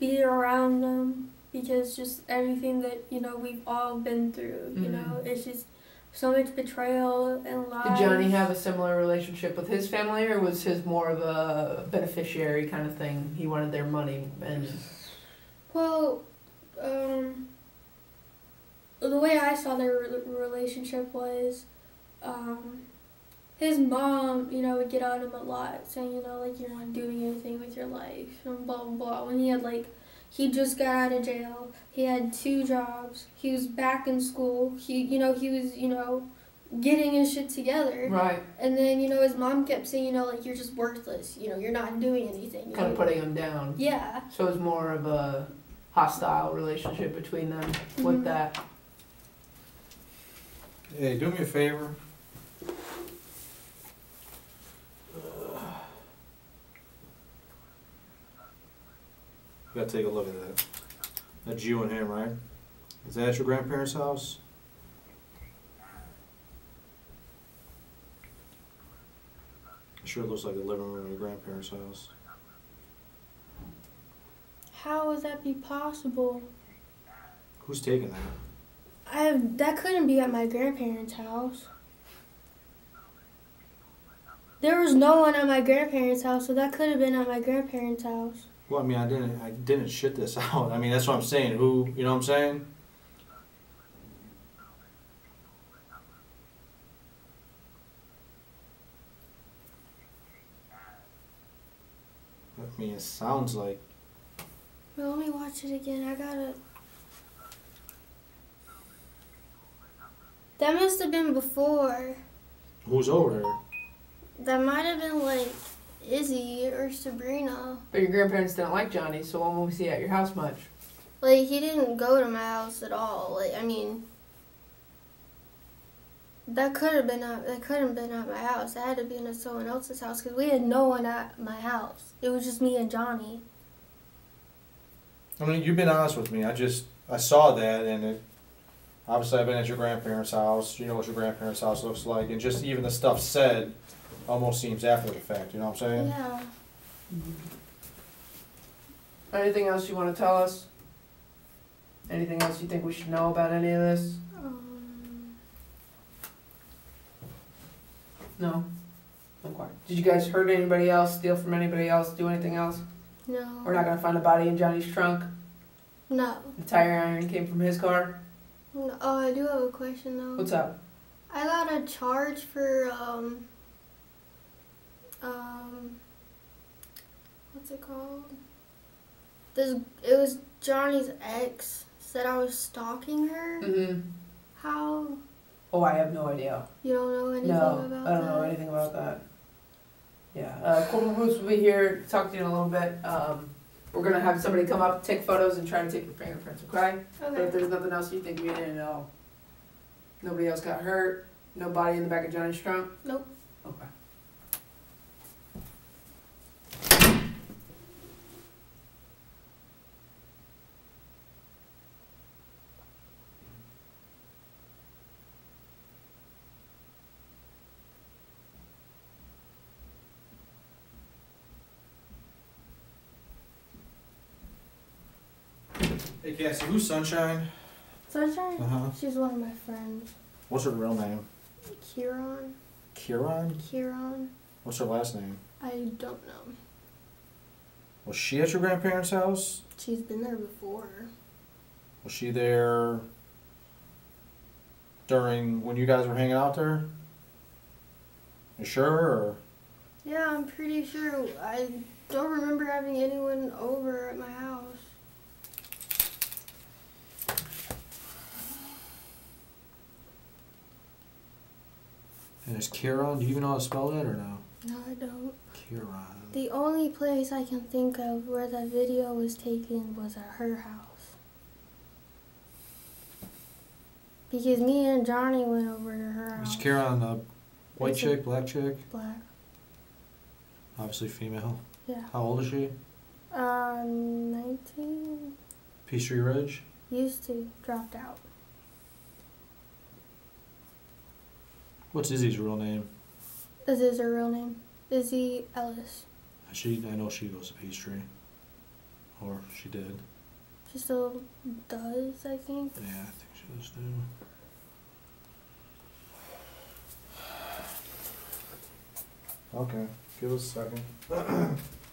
C: be around them because just everything that you know we've all been through, you
B: Mhm.
C: know, it's just so much betrayal and lies.
B: Did Johnny have a similar relationship with his family, or was his more of a beneficiary kind of thing? He wanted their money, and
C: Well, um, the way I saw their re- relationship was, um, his mom, you know, would get on him a lot, saying, you know, like you're not doing anything with your life and blah blah blah. When he had like, he just got out of jail. He had two jobs. He was back in school. He, you know, he was, you know, getting his shit together.
B: right,
C: And then, you know, his mom kept saying, you know, like you're just worthless. You know, you're not doing anything. You
B: kind of putting him down.
C: Yeah.
B: So it was more of a hostile relationship between them with
C: Mhm.
B: that.
D: Hey, do me a favor. Gotta take a look at that. That's you and him, right? Is that at your grandparents' house? It sure looks like the living room of your grandparents' house.
C: How would that be possible?
D: Who's taking that?
C: I have, that couldn't be at my grandparents' house. There was no one at my grandparents' house, so that could have been at my grandparents' house.
D: Well, I mean, I didn't, I didn't shit this out. I mean, that's what I'm saying. Who, you know what I'm saying? I mean, it sounds like.
C: Well, let me watch it again. I gotta. That must have been before.
D: Who's over?
C: That might have been like Izzy or Sabrina.
B: But your grandparents didn't like Johnny, so why won't we see you at your house much?
C: Like he didn't go to my house at all. Like I mean, that could have been at that couldn't been at my house. That had to be in someone else's house because we had no one at my house. It was just me and Johnny.
D: I mean, you've been honest with me. I just I saw that, and it. Obviously, I've been at your grandparents' house. You know what your grandparents' house looks like, and just even the stuff said, almost seems after the fact. You know what I'm saying?
C: Yeah.
B: Anything else you want to tell us? Anything else you think we should know about any of this?
C: Um,
B: No. Okay. Did you guys hurt anybody else? Steal from anybody else? Do anything else?
C: no.
B: We're not gonna find a body in Johnny's trunk.
C: No.
B: The tire iron came from his car.
C: no. Oh, I do have a question though.
B: What's up?
C: I got a charge for um um what's it called? This it was Johnny's ex said I was stalking her.
B: Mm-hmm.
C: How
B: Oh, I have no idea.
C: you don't know anything
B: No,
C: about
B: I don't
C: that?
B: know anything about that. Yeah, uh, Corporal Boots will be here to talk to you in a little bit. Um, we're gonna have somebody come up, take photos, and try to take your fingerprints. Okay? But if there's nothing else you think we need to know, nobody else got hurt. No body in the back of Johnny's trunk.
C: Nope.
B: Okay.
D: Hey Cassie, who's Sunshine?
C: Sunshine?
D: Uh huh.
C: She's one of my friends.
D: What's her real name?
C: Kieran.
D: Kieran.
C: Kieran.
D: What's her last name?
C: I don't know.
D: Was she at your grandparents' house?
C: She's been there before.
D: Was she there during when you guys were hanging out there? You sure? Or
C: Yeah, I'm pretty sure. I don't remember having anyone over at my house.
D: and is Kieran? Do you even know how to spell that or no?
C: No, I don't.
D: Kieran.
C: The only place I can think of where that video was taken was at her house. Because me and Johnny went over to her house.
D: Kieran a white
C: It's
D: chick, black chick?
C: Black.
D: Obviously female.
C: Yeah.
D: How old is she?
C: Um, 19.
D: Peachtree Ridge.
C: Used to. Dropped out.
D: What's Izzy's real name?
C: This is her real name. Izzy Ellis.
D: She, I know she goes to Peachtree. Or she did.
C: She still does, I think.
D: Yeah, I think she does too. Okay, give us a second.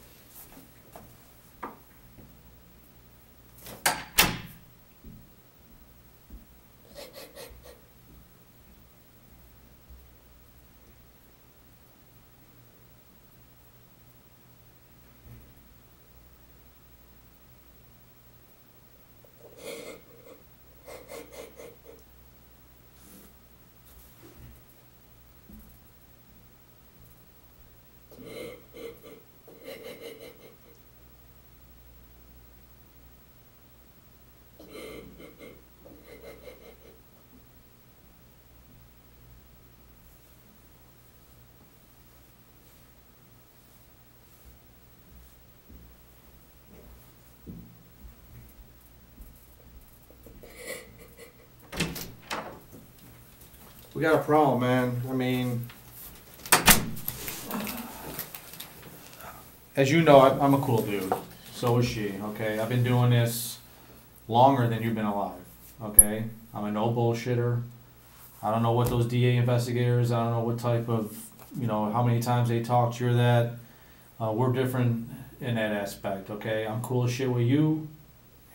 D: We got a problem, man. I mean, as you know, I- I'm a cool dude. So is she. Okay, I've been doing this longer than you've been alive. Okay, I'm a no bullshitter. I don't know what those DA investigators. I don't know what type of, you know, how many times they talked you or that. Uh, we're different in that aspect. Okay, I'm cool as shit with you.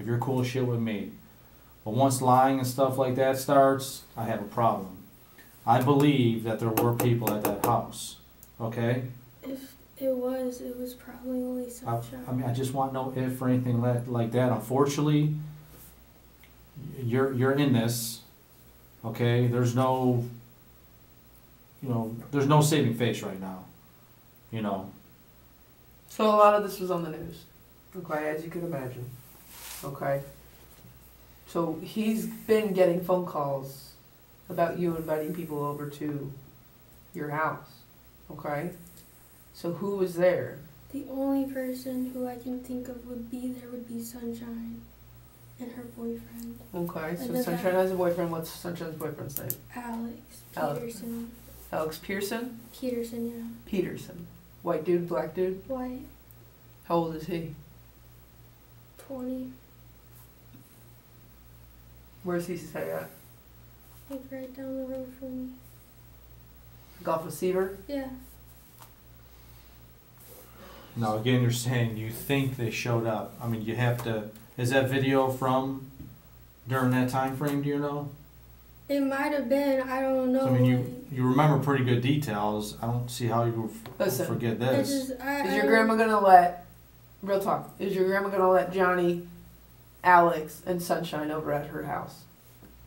D: If you're cool as shit with me. But once lying and stuff like that starts, I have a problem. I believe that there were people at that house. Okay?
C: If It was. It was probably only
D: I,
C: sunshine.
D: I mean, I just want no if or anything like, like that. Unfortunately, you're, you're in this, okay? There's no, you know, there's no saving face right now, you know?
B: So a lot of this was on the news. Okay, as you can imagine. Okay. So he's been getting phone calls about you inviting people over to your house. Okay? So who was there?
C: the only person who I can think of would be there would be Sunshine and her boyfriend,
B: Okay, so Sunshine has a boyfriend. What's Sunshine's boyfriend's name?
C: Alex
B: Alex.
C: Peterson.
B: Alex Pearson?
C: Peterson, yeah.
B: Peterson. White dude, black dude?
C: White,
B: How old is he?
C: 20,
B: Where's he stay at?
C: Like right down the road from me.
B: Golf receiver?
C: Yeah.
D: Now, again, you're saying you think they showed up. I mean, you have to, is that video from during that time frame? do you know?
C: It might have been, I don't know.
D: So, I mean, you, you remember pretty good details. I don't see how you f-
B: Listen,
D: forget
C: I
D: this.
C: just, I,
B: Is
C: I
B: your
C: don't-
B: grandma gonna let, real talk, is your grandma gonna let Johnny, Alex, and Sunshine over at her house?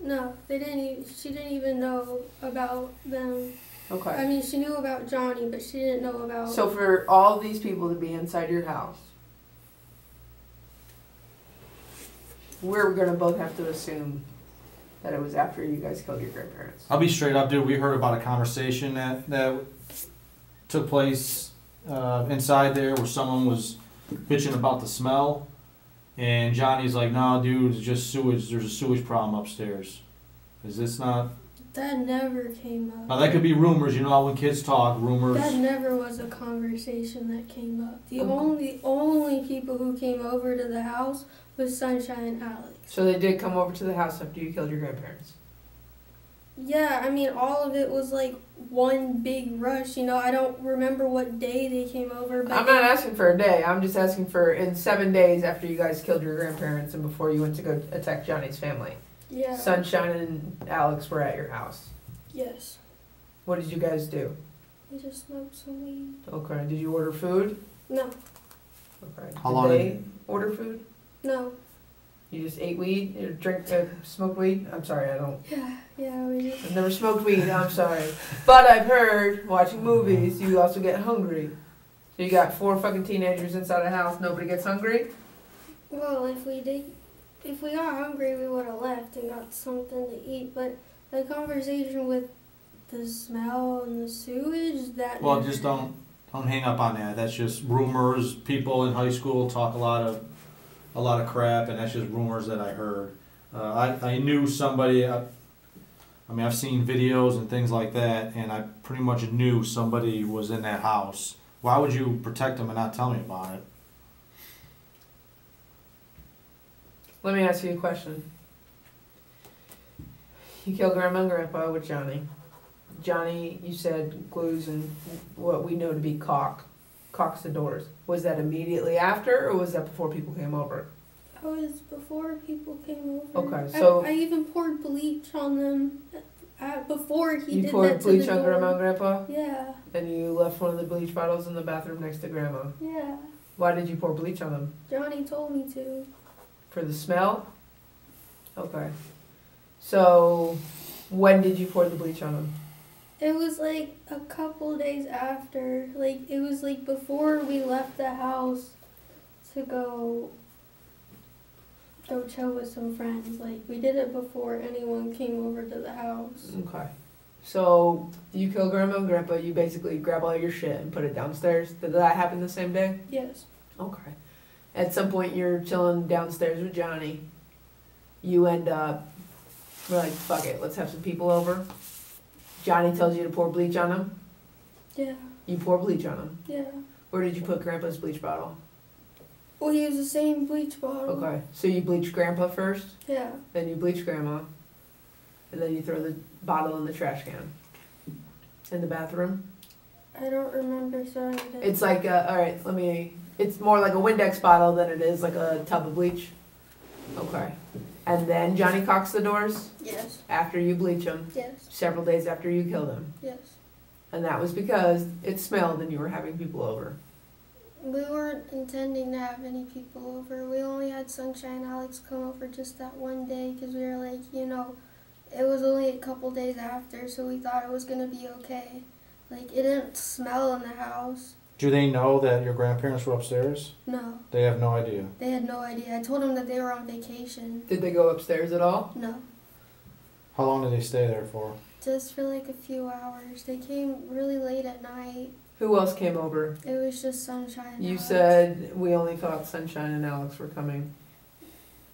C: No, they didn't. Even, she didn't even know about them.
B: Okay.
C: I mean, she knew about Johnny, but she didn't know about.
B: So for all these people to be inside your house, we're gonna both have to assume that it was after you guys killed your grandparents.
D: I'll be straight up, dude. We heard about a conversation that, that took place uh, inside there where someone was bitching about the smell. And Johnny's like, no, dude, it's just sewage. There's a sewage problem upstairs. Is this not?
C: that never came up.
D: Now, that could be rumors. You know how when kids talk, rumors.
C: That never was a conversation that came up. The
B: Okay.
C: only only people who came over to the house was Sunshine and Alex.
B: So they did come over to the house after you killed your grandparents.
C: Yeah, I mean, all of it was like one big rush. You know, I don't remember what day they came over, but
B: I'm not asking for a day. I'm just asking for in seven days after you guys killed your grandparents and before you went to go attack Johnny's family.
C: yeah,
B: Sunshine and Alex were at your house.
C: yes,
B: What did you guys do?
C: we just smoked some weed.
B: Okay. Did you order food?
C: No,
B: Okay.
D: How
B: did
D: long
B: they
D: did-
B: order food?
C: no,
B: You just ate weed or drink, uh, smoked weed? I'm sorry, I don't.
C: yeah, yeah, we just
B: I've never smoked weed. I'm sorry, but I've heard watching movies you also get hungry. So you got four fucking teenagers inside a house. Nobody gets hungry.
C: Well, if we did, if we got hungry, we would have left and got something to eat. But the conversation with the smell and the sewage, that.
D: Well, just don't don't hang up on that. That's just rumors. People in high school talk a lot of a lot of crap, and that's just rumors that I heard. Uh, I I knew somebody. I, I mean, I've seen videos and things like that, and I pretty much knew somebody was in that house. Why would you protect them and not tell me about it?
B: Let me ask you a question. You killed Grandma and Grandpa with Johnny. Johnny, you said glues and what we know to be caulk, caulks the doors. Was that immediately after, or was that before people came over?
C: That was before people came over.
B: Okay,
C: I-
B: so-
C: I, even poured bleach on them uh, before he
B: you
C: did
B: poured
C: that to
B: bleach
C: the
B: on. Grandma and Grandpa,
C: Yeah,
B: and you left one of the bleach bottles in the bathroom next to Grandma.
C: yeah.
B: Why did you pour bleach on them?
C: Johnny told me to.
B: For the smell? Okay. So, when did you pour the bleach on them?
C: It was like a couple days after. Like it was like before we left the house to go go chill with some friends. Like we did it before anyone came over to the house.
B: Okay. So you kill grandma and grandpa, you basically grab all your shit and put it downstairs. Did that happen the same day?
C: Yes.
B: Okay. At some point you're chilling downstairs with Johnny. You end up we're like, fuck it, let's have some people over. Johnny tells you to pour bleach on him.
C: Yeah.
B: You pour bleach on him.
C: Yeah.
B: Where did you put grandpa's bleach bottle?
C: Well, he used the same bleach bottle.
B: Okay. So you bleach grandpa first,
C: Yeah.
B: then you bleach grandma, and then you throw the bottle in the trash can. In the bathroom.
C: I don't remember throwing it.
B: It's like, uh, all right, let me. It's more like a Windex bottle than it is like a tub of bleach. Okay. And then Johnny caulks the doors
C: Yes.
B: after you bleach them,
C: Yes.
B: several days after you kill them.
C: Yes.
B: And that was because it smelled and you were having people over.
C: We weren't intending to have any people over. We only had Sunshine Alex come over just that one day because we were like, you know, it was only a couple days after, so we thought it was gonna be okay. Like it didn't smell in the house.
D: Do they know that your grandparents were upstairs?
C: No,
D: They have no idea.
C: they had no idea. I told them that they were on vacation.
B: Did they go upstairs at all?
C: No,
D: How long did they stay there for?
C: just for like a few hours. They came really late at night.
B: Who else came over?
C: It was just Sunshine. and
B: You
C: Alex.
B: said we only thought Sunshine and Alex were coming.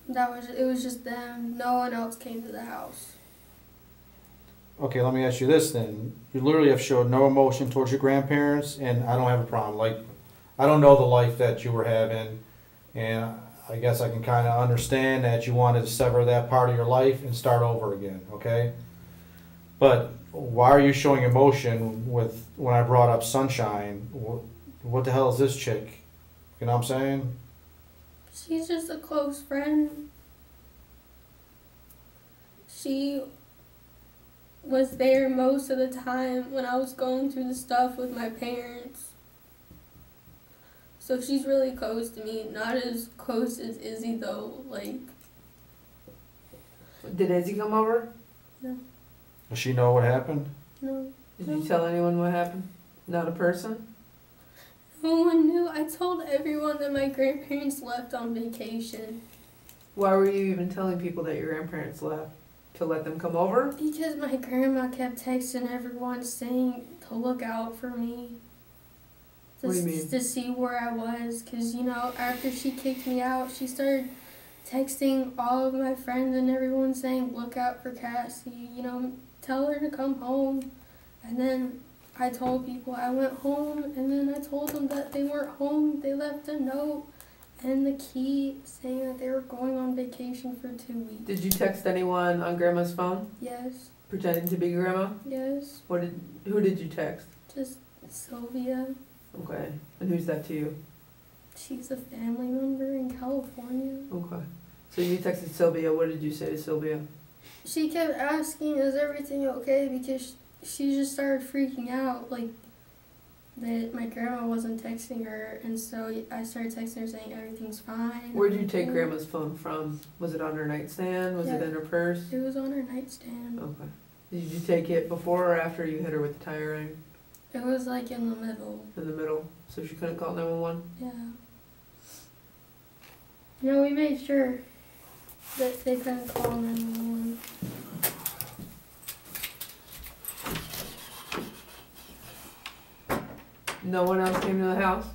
C: that was it. Was just them. No one else came to the house.
D: Okay, let me ask you this then. You literally have showed no emotion towards your grandparents, and I don't have a problem. Like, I don't know the life that you were having, and I guess I can kind of understand that you wanted to sever that part of your life and start over again, okay? But why are you showing emotion with when I brought up Sunshine? What, what the hell is this chick? You know what I'm saying?
C: She's just a close friend. She was there most of the time when I was going through the stuff with my parents. So she's really close to me. Not as close as Izzy though. Like
B: Did Izzy come over? No.
D: Does she know what happened?
C: no,
B: Did you tell anyone what happened? Not a person?
C: no one knew. I told everyone that my grandparents left on vacation
B: Why were you even telling people that your grandparents left? To let them come over?
C: because my grandma kept texting everyone saying to look out for me. To,
B: What do you mean?
C: to see where I was, because you know, after she kicked me out, she started texting all of my friends and everyone saying, "Look out for Cassie," you know, tell her to come home. And then I told people I went home, and then I told them that they weren't home. They left a note and the key saying that they were going on vacation for two weeks.
B: Did you text anyone on grandma's phone
C: Yes,
B: pretending to be grandma?
C: yes,
B: What did who did you text?
C: just Sylvia.
B: Okay. And who's that to you?
C: She's a family member in California.
B: Okay. So you texted Sylvia. What did you say to Sylvia?
C: She kept asking, "Is everything okay?" Because she just started freaking out, like that my grandma wasn't texting her, and so I started texting her saying everything's fine.
B: Where'd you take grandma's phone from? Was it on her nightstand? Was it in her purse?
C: It was on her nightstand.
B: Okay. Did you take it before or after you hit her with the tire iron?
C: It was like in the middle.
B: In the middle, so she couldn't call 911?
C: Yeah. No, we made sure that they couldn't call 911.
B: No one else came to the house?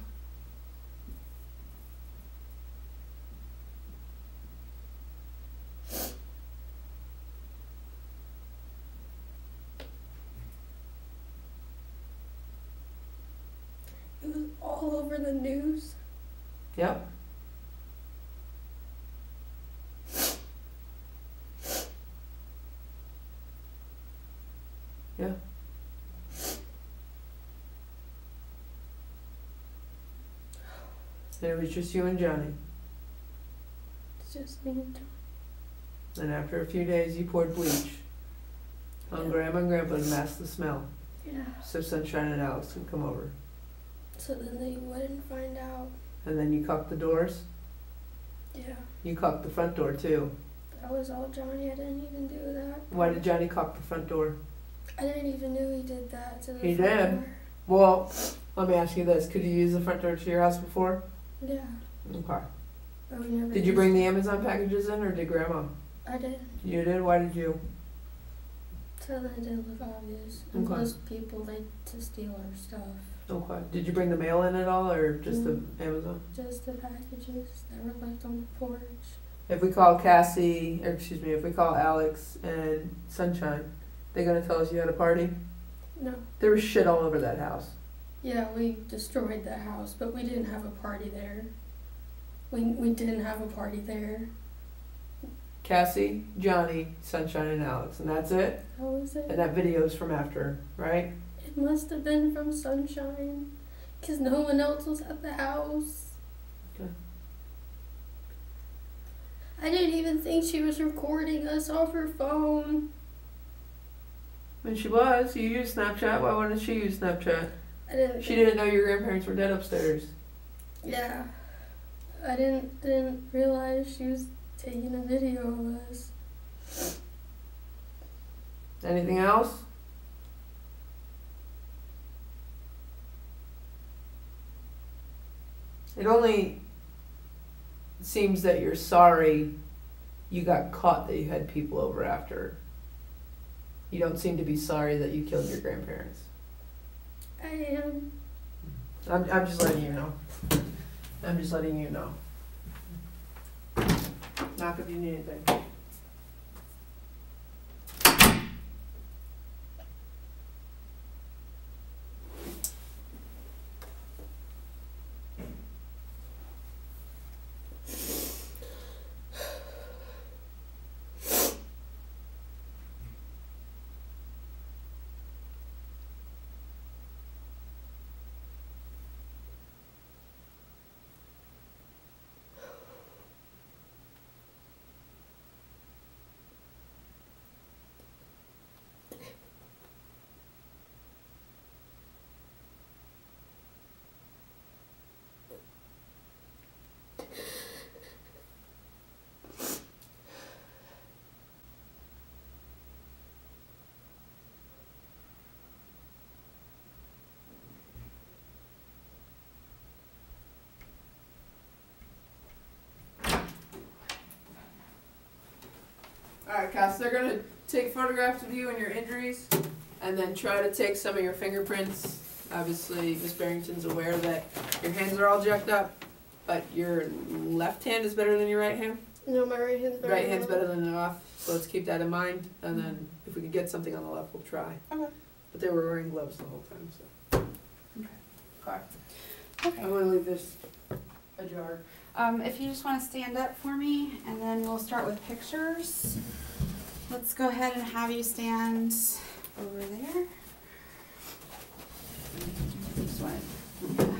C: It was all over the news.
B: Yep. Yeah. It was just you and Johnny.
C: It's just me and John.
B: And after a few days, you poured bleach on Grandma and Grandpa to mask the smell,
C: Yeah.
B: so Sunshine and Alex could come over.
C: So then they wouldn't find out.
B: And then you caulked the doors.
C: Yeah.
B: You caulked the front door too.
C: That was all Johnny. I didn't even do that.
B: Why did Johnny caulk the front door?
C: I didn't even know he did that to the
B: He did.
C: door.
B: Well, let me ask you this: Could you use the front door to your house before?
C: Yeah.
B: Okay. Did you bring the Amazon packages in, or did Grandma?
C: I did.
B: You did. Why did you?
C: So then it didn't look obvious. And
B: Okay.
C: plus people like to steal our stuff.
B: Okay. Did you bring the mail in at all, or just
C: Mm.
B: the Amazon?
C: Just the packages that were left on the porch.
B: If we call Cassie, or excuse me, if we call Alex and Sunshine, they gonna tell us you had a party?
C: No.
B: There was shit all over that house.
C: Yeah, we destroyed the house, but we didn't have a party there. We we didn't have a party there.
B: Cassie, Johnny, Sunshine, and Alex, and that's it.
C: How was it?
B: And that video's from after, right?
C: It must have been from Sunshine, because no one else was at the house.
B: Okay.
C: I didn't even think she was recording us off her phone.
B: When she was, you used Snapchat. Why wouldn't she use Snapchat?
C: I didn't.
B: She didn't know your grandparents were dead upstairs.
C: Yeah. I didn't didn't realize she was taking a video of us.
B: Anything else? It only seems that you're sorry you got caught that you had people over after. You don't seem to be sorry that you killed your grandparents.
C: I am.
B: I'm, I'm just letting you know. I'm just letting you know. Knock if you need anything. Alright, Cass, they're gonna take photographs of you and your injuries and then try to take some of your fingerprints. Obviously, Miss Barrington's aware that your hands are all jacked up, but your left hand is better than your right hand.
C: No, my right hand's better.
B: Right
C: than
B: hand's better than the left, so let's keep that in mind. And then if we can get something on the left, we'll try.
E: Okay.
B: But they were wearing gloves the whole time, so.
E: Okay.
B: Okay.
E: Okay.
B: I'm gonna leave this ajar.
E: Um, if you just want to stand up for me, and then we'll start with pictures. Let's go ahead and have you stand over there. Wanna-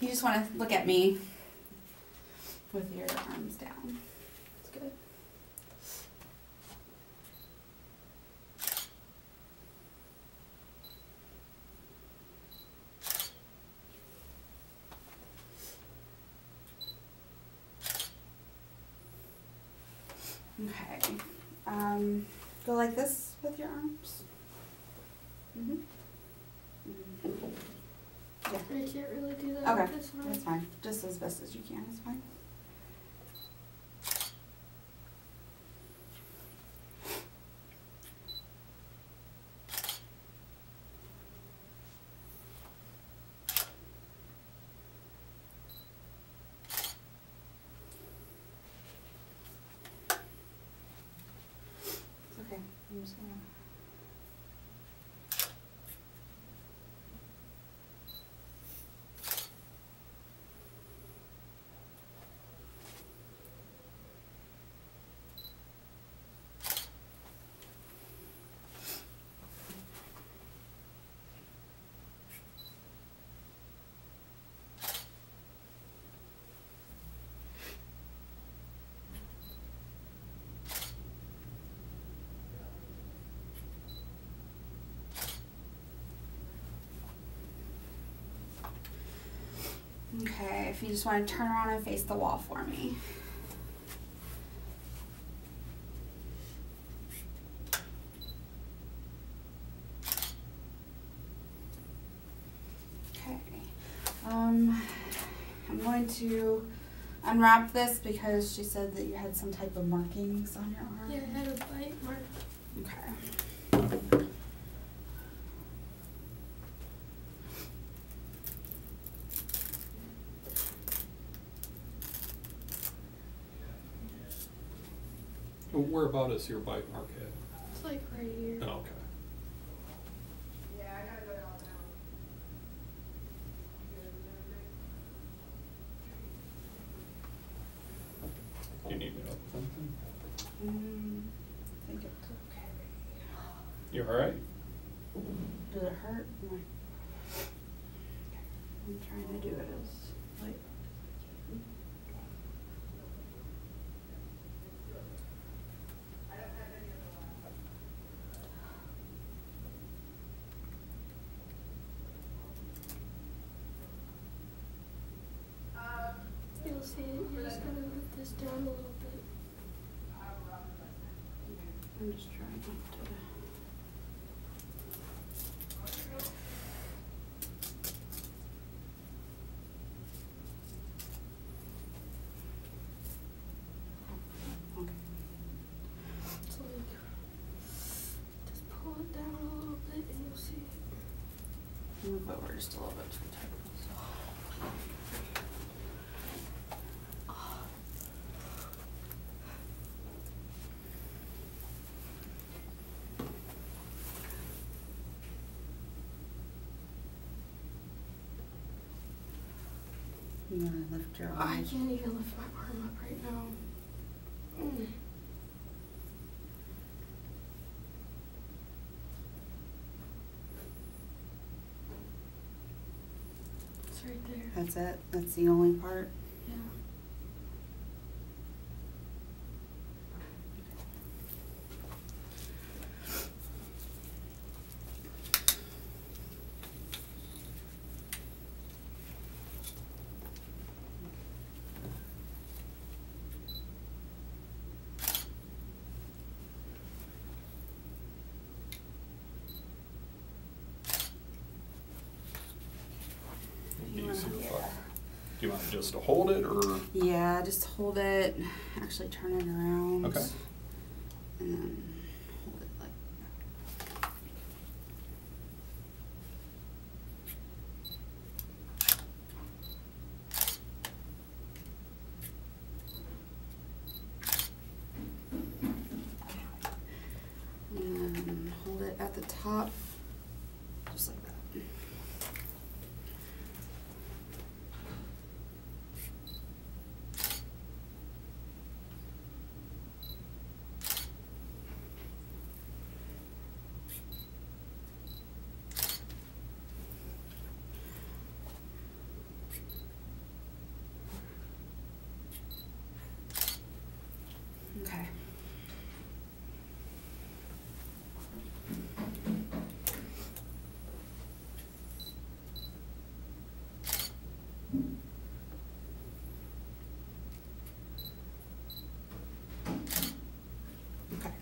E: You just want to look at me with your arms down. That's good. Okay. Um, go like this with your arms. hmm
C: I can't really do that
E: Okay,
C: with this one.
E: That's fine. Just as best as you can is fine. It's okay. I'm just gonna. Okay, if you just want to turn around and face the wall for me. Okay. Um, I'm going to unwrap this because she said that you had some type of markings on your arm.
C: Yeah, I had a bite mark.
E: Okay.
F: Where about is your bite mark at?
C: It's like right here.
F: Oh, okay.
B: Yeah, I gotta go down now.
F: Do you need me to open something?
E: Mm, I think it's okay.
F: You alright?
E: Does it hurt? No. I'm trying to do it as light as I can.
C: This down a little bit.
E: I'm just trying not to.
C: Just pull it down a little bit and you'll see it.
E: Move over just a little bit too tight. You wanna lift your
C: I can't even lift my arm up right now. Mm. It's right there.
E: That's it? That's the only part?
C: Yeah.
E: You wanna-
F: Easier, but- Do you want just to hold it or?
E: Yeah, just hold it, actually turn it around.
F: Okay.
E: And then hold it like. And then hold it at the top, just like that. Okay. Okay.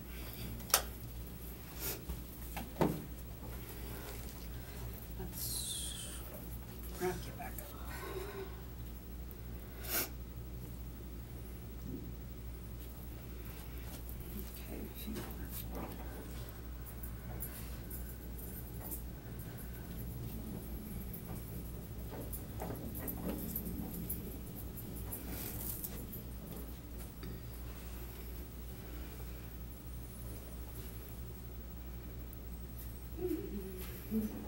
E: Let's rock you back up. Okay, a few more.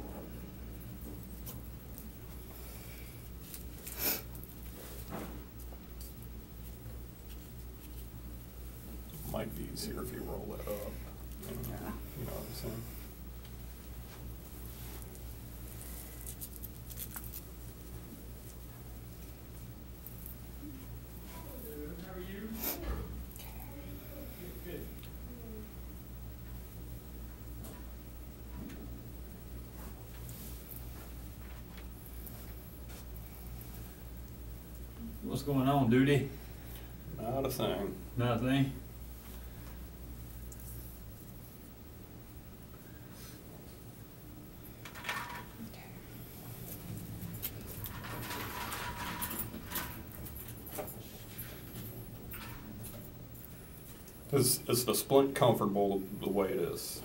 F: Might be easier if you roll it up. You know
E: Yeah.
F: you know what I'm saying?
G: What's going on, duty?
F: Not a thing.
G: Nothing.
F: Is, the splint comfortable the way it is?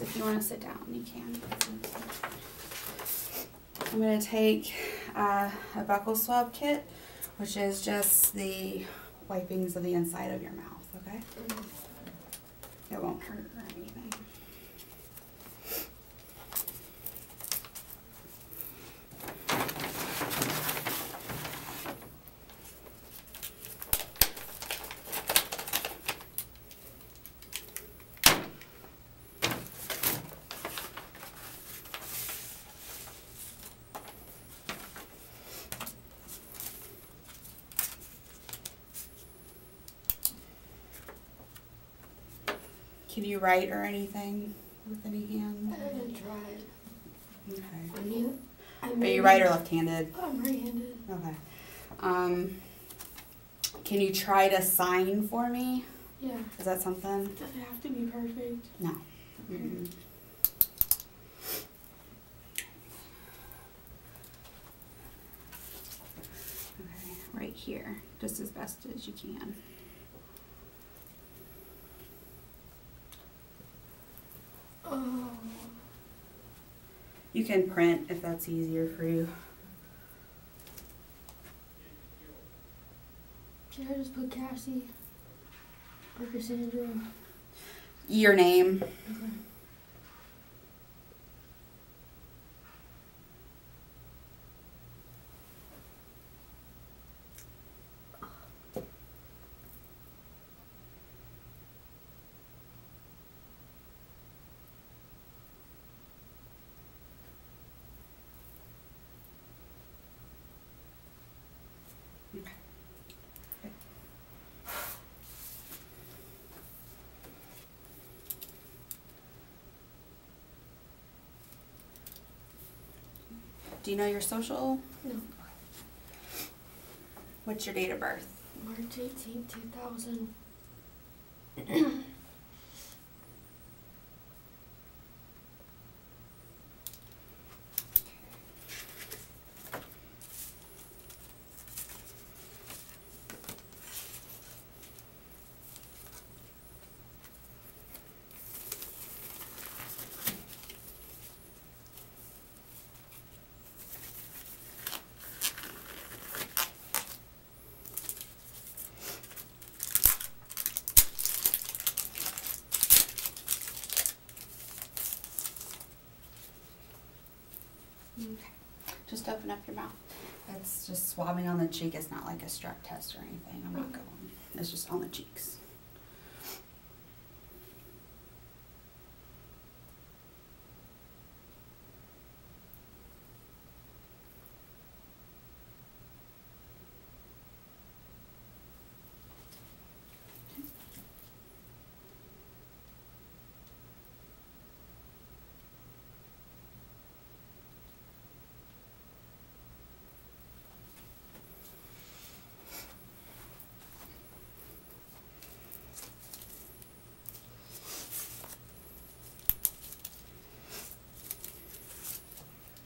E: If you want to sit down, you can. I'm going to take uh, a buccal swab kit, which is just the wipings of the inside of your mouth, okay? It won't hurt or anything. Can you write or anything with any hand?
C: I'm gonna try it.
E: Okay.
C: I mean, I
E: Are
C: mean,
E: you right or left-handed?
C: I'm right-handed.
E: Okay. Um, can you try to sign for me?
C: Yeah.
E: Is that something?
C: Does it have to be perfect?
E: No. Mm-mm. Okay, right here, just as best as you can.
C: Oh.
E: You can print if that's easier for you.
C: Should I just put Cassie or Cassandra?
E: Your name.
C: Okay.
E: Do you know your social?
C: No.
E: What's your date of birth?
C: March 18, 2000.
E: Okay. Just open up your mouth. It's just swabbing on the cheek. It's not like a strep test or anything. I'm not mm-hmm. going. It's just on the cheeks.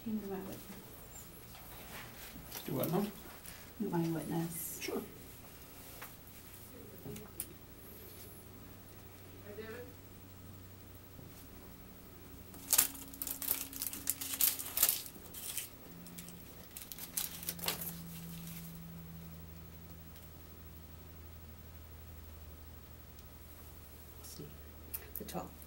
E: Can you be my witness?
F: Do what now?
E: Be My witness.
F: Sure.
E: The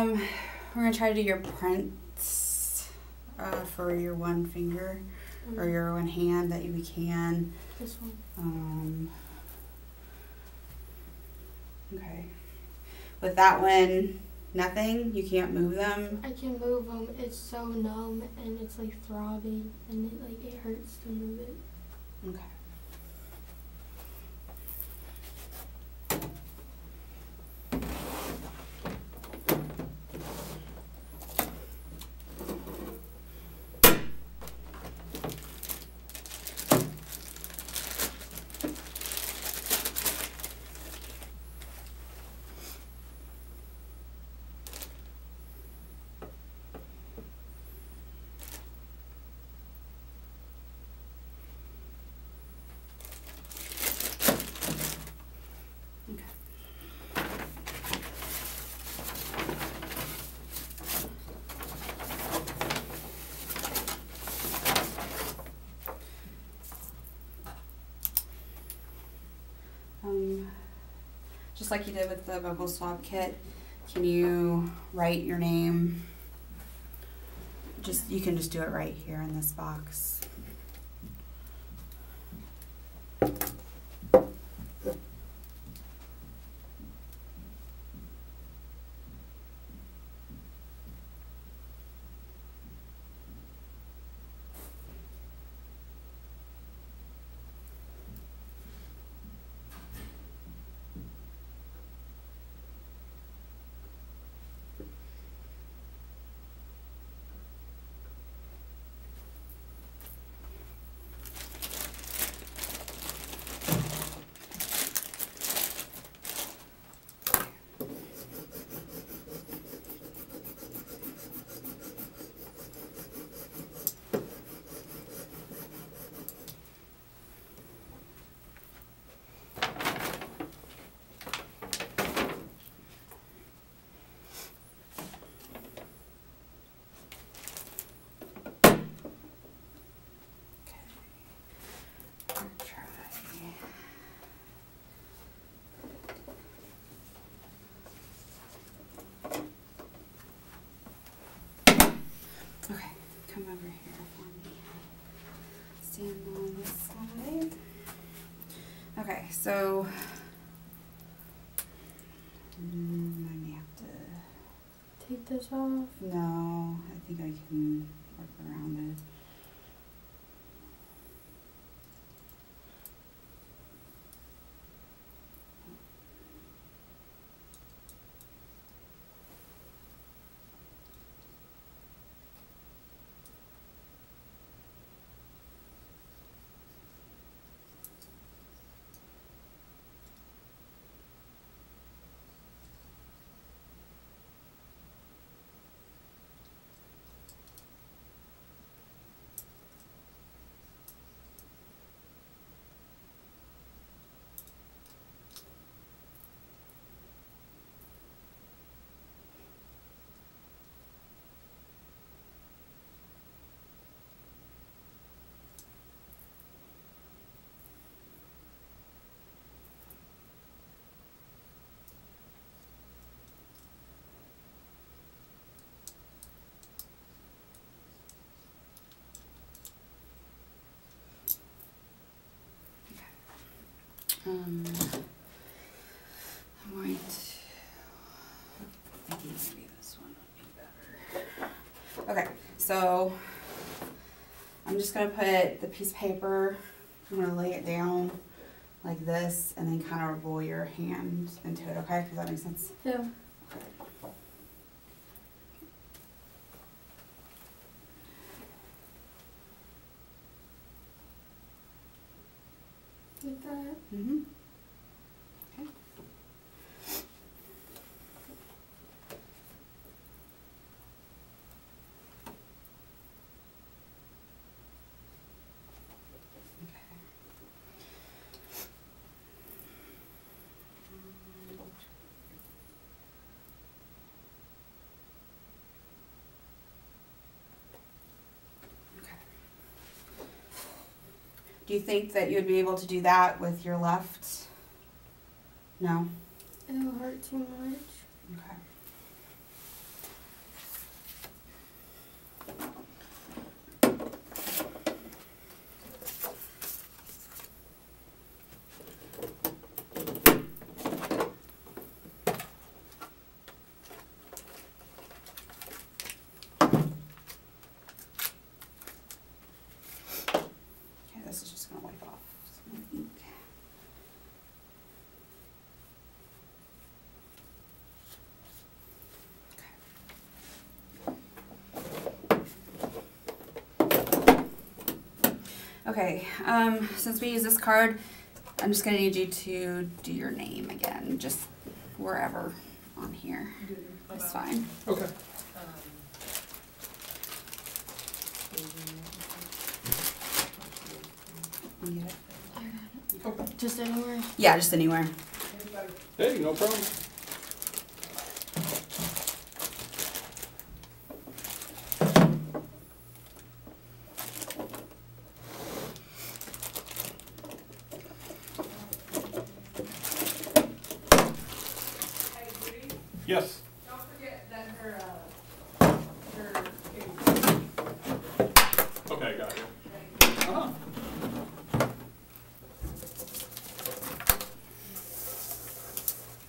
E: um, we're gonna try to do your prints uh, for your one finger or your one hand that we can.
C: This one.
E: Um, okay. With that one, nothing. You can't move them.
C: I can move them. It's so numb and it's like throbbing and it like it hurts to move it.
E: Okay. Um, like you did with the buccal swab kit, can you write your name? Just you can just do it right here in this box. Try. Okay, come over here for me. On this side. Okay, so mm, I may have to.
C: Take this off.
E: No, I think I can work around it. Um, I'm going to. I think maybe this one would be better. Okay, so I'm just gonna put the piece of paper. I'm gonna lay it down like this, and then kind of roll your hand into it. Okay, does that make sense?
C: Yeah. Like that.
E: Mm-hmm. Okay. Do you think that you'd be able to do that with your left? No?
C: It'll hurt too much.
E: Okay. Okay, um, since we use this card, I'm just gonna need you to do your name again, just wherever on here. That's fine.
F: Okay.
E: You get it?
C: Just anywhere.
E: Yeah, just anywhere.
F: Hey, no problem. Yes.
B: Don't forget that her, uh, her.
F: Okay, got you. Uh-huh.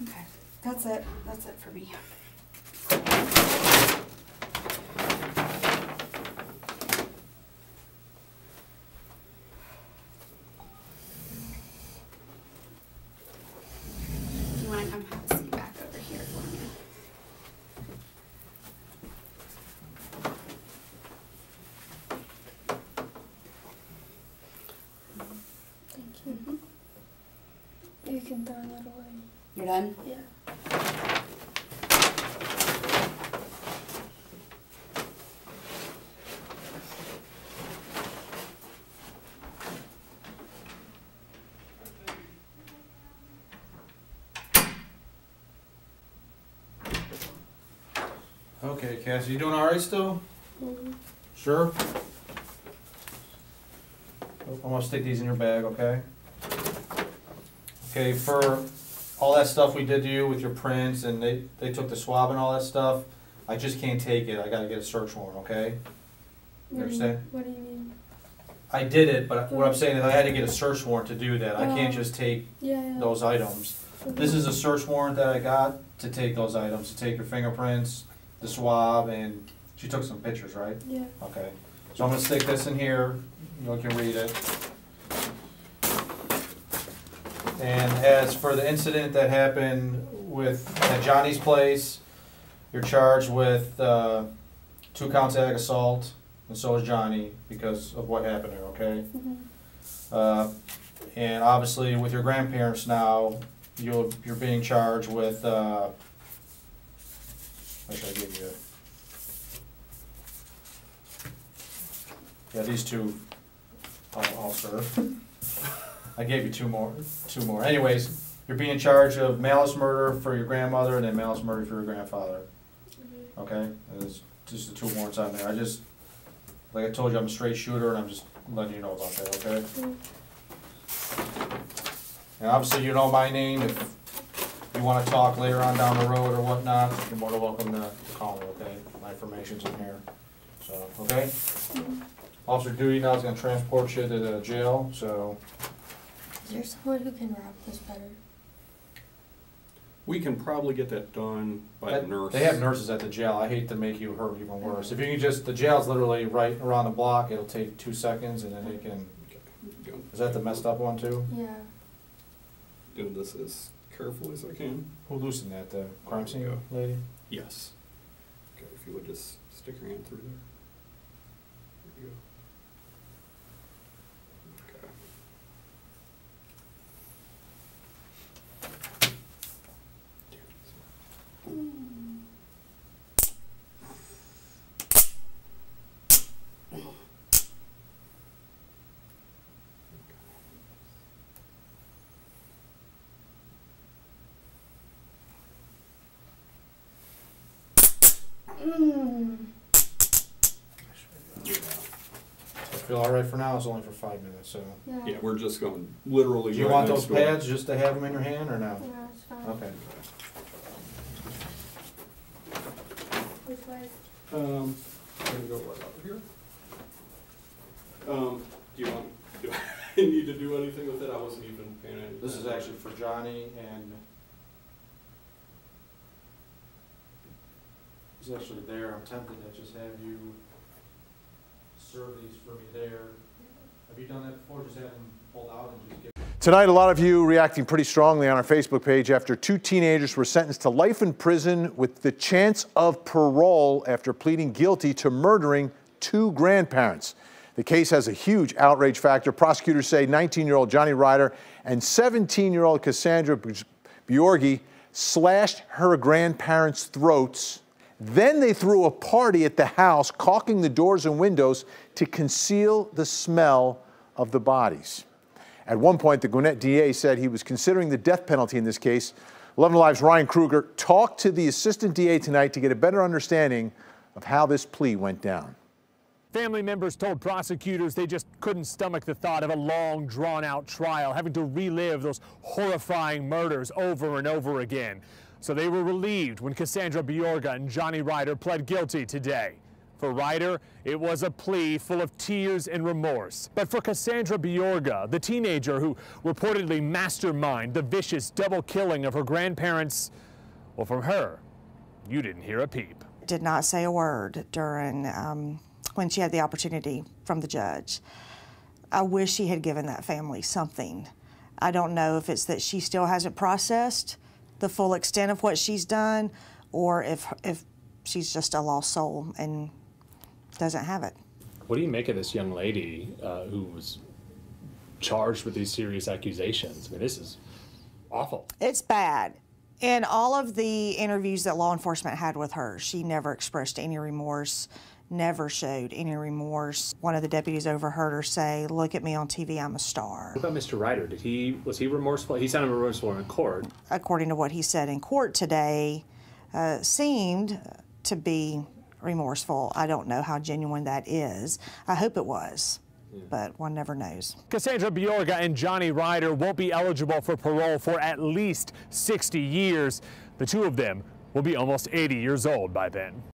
E: Okay, that's it. That's it for me. Do you want to come have a seat back over here for me?
C: Thank you. You can throw that away.
E: You're done?
C: Yeah.
D: Okay, Cassie, you doing all right still?
C: Mhm.
D: Sure? I'm gonna stick these in your bag, okay? Okay, for all that stuff we did to you with your prints and they, they took the swab and all that stuff, I just can't take it, I gotta get a search warrant, okay? You
C: What do you-
D: understand?
C: What do you mean?
D: I did it, but what I'm saying is I had to get a search warrant to do that, I can't
C: Oh.
D: just take
C: Yeah, yeah.
D: those items. This is a search warrant that I got to take those items, to take your fingerprints, the swab, and she took some pictures, right?
C: Yeah.
D: Okay, so I'm gonna stick this in here, you can read it. And as for the incident that happened with, at Johnny's place, you're charged with, uh, two counts of assault, and so is Johnny, because of what happened there, okay?
C: Mhm.
D: Uh, and obviously with your grandparents now, you'll, you're being charged with, uh, should I give you? Yeah, these two, I'll, I'll serve. I gave you two more, two more. Anyways, you're being charged of malice murder for your grandmother and then malice murder for your grandfather, okay? And it's just the two warrants on there. I just, like I told you, I'm a straight shooter and I'm just letting you know about that, okay?
C: Mm.
D: And obviously, you know my name, if you wanna talk later on down the road or whatnot, you're more than welcome to call me, okay? My information's in here, so, okay?
C: Mhm.
D: Officer duty now is gonna transport you to the jail, so,
C: Is there someone who can wrap this better?
F: We can probably get that done by the nurse.
D: they have nurses at the jail, I hate to make you hurt even worse. If you can just, the jail's literally right around the block, it'll take two seconds and then they can, is that the messed up one too?
C: Yeah.
F: Do this as careful as I can.
D: Who loosened that, the crime scene
F: Yeah.
D: lady?
F: Yes. Okay, if you would just stick your hand through there. There you go. Okay.
D: I feel alright for now, it's only for five minutes, so.
C: Yeah.
F: Yeah, we're just going literally.
D: Do you
F: right
D: want
F: next
D: those
F: door.
D: pads just to have them in your hand or no?
C: Yeah, it's fine.
D: Okay.
C: Which way?
F: Um, I'm gonna go right over here. Um, do you want, do I need to do anything with it? I wasn't even paying any.
D: This is actually for Johnny and. He's actually there, I'm tempted to just have you serve these for me there. Have you done that before, just have them pulled out and just give?
H: Tonight, a lot of you reacting pretty strongly on our Facebook page after two teenagers were sentenced to life in prison with the chance of parole after pleading guilty to murdering two grandparents. The case has a huge outrage factor. Prosecutors say 19 year old Johnny Rider and 17 year old Cassandra Bjorge slashed her grandparents' throats. Then they threw a party at the house, caulking the doors and windows to conceal the smell of the bodies. At one point, the Gwinnett DA said he was considering the death penalty in this case. 11 Alive's Ryan Kruger talked to the assistant DA tonight to get a better understanding of how this plea went down.
I: Family members told prosecutors they just couldn't stomach the thought of a long, drawn out trial, having to relive those horrifying murders over and over again. So they were relieved when Cassandra Bjorge and Johnny Rider pled guilty today. For Rider, it was a plea full of tears and remorse. But for Cassandra Bjorge, the teenager who reportedly masterminded the vicious double killing of her grandparents, well, from her, you didn't hear a peep.
J: Did not say a word during um, when she had the opportunity from the judge. I wish she had given that family something. I don't know if it's that she still hasn't processed the full extent of what she's done, or if if she's just a lost soul and doesn't have it.
K: What do you make of this young lady uh, who was charged with these serious accusations? I mean, this is awful.
J: It's bad. In all of the interviews that law enforcement had with her, she never expressed any remorse, never showed any remorse. One of the deputies overheard her say, "Look at me on TV, I'm a star."
K: What about Mr. Rider? Did he was he remorseful? He sounded remorseful in court.
J: According to what he said in court today, uh, seemed to be remorseful. I don't know how genuine that is. I hope it was. But one never knows.
I: Cassandra Bjorge and Johnny Rider won't be eligible for parole for at least 60 years. The two of them will be almost 80 years old by then.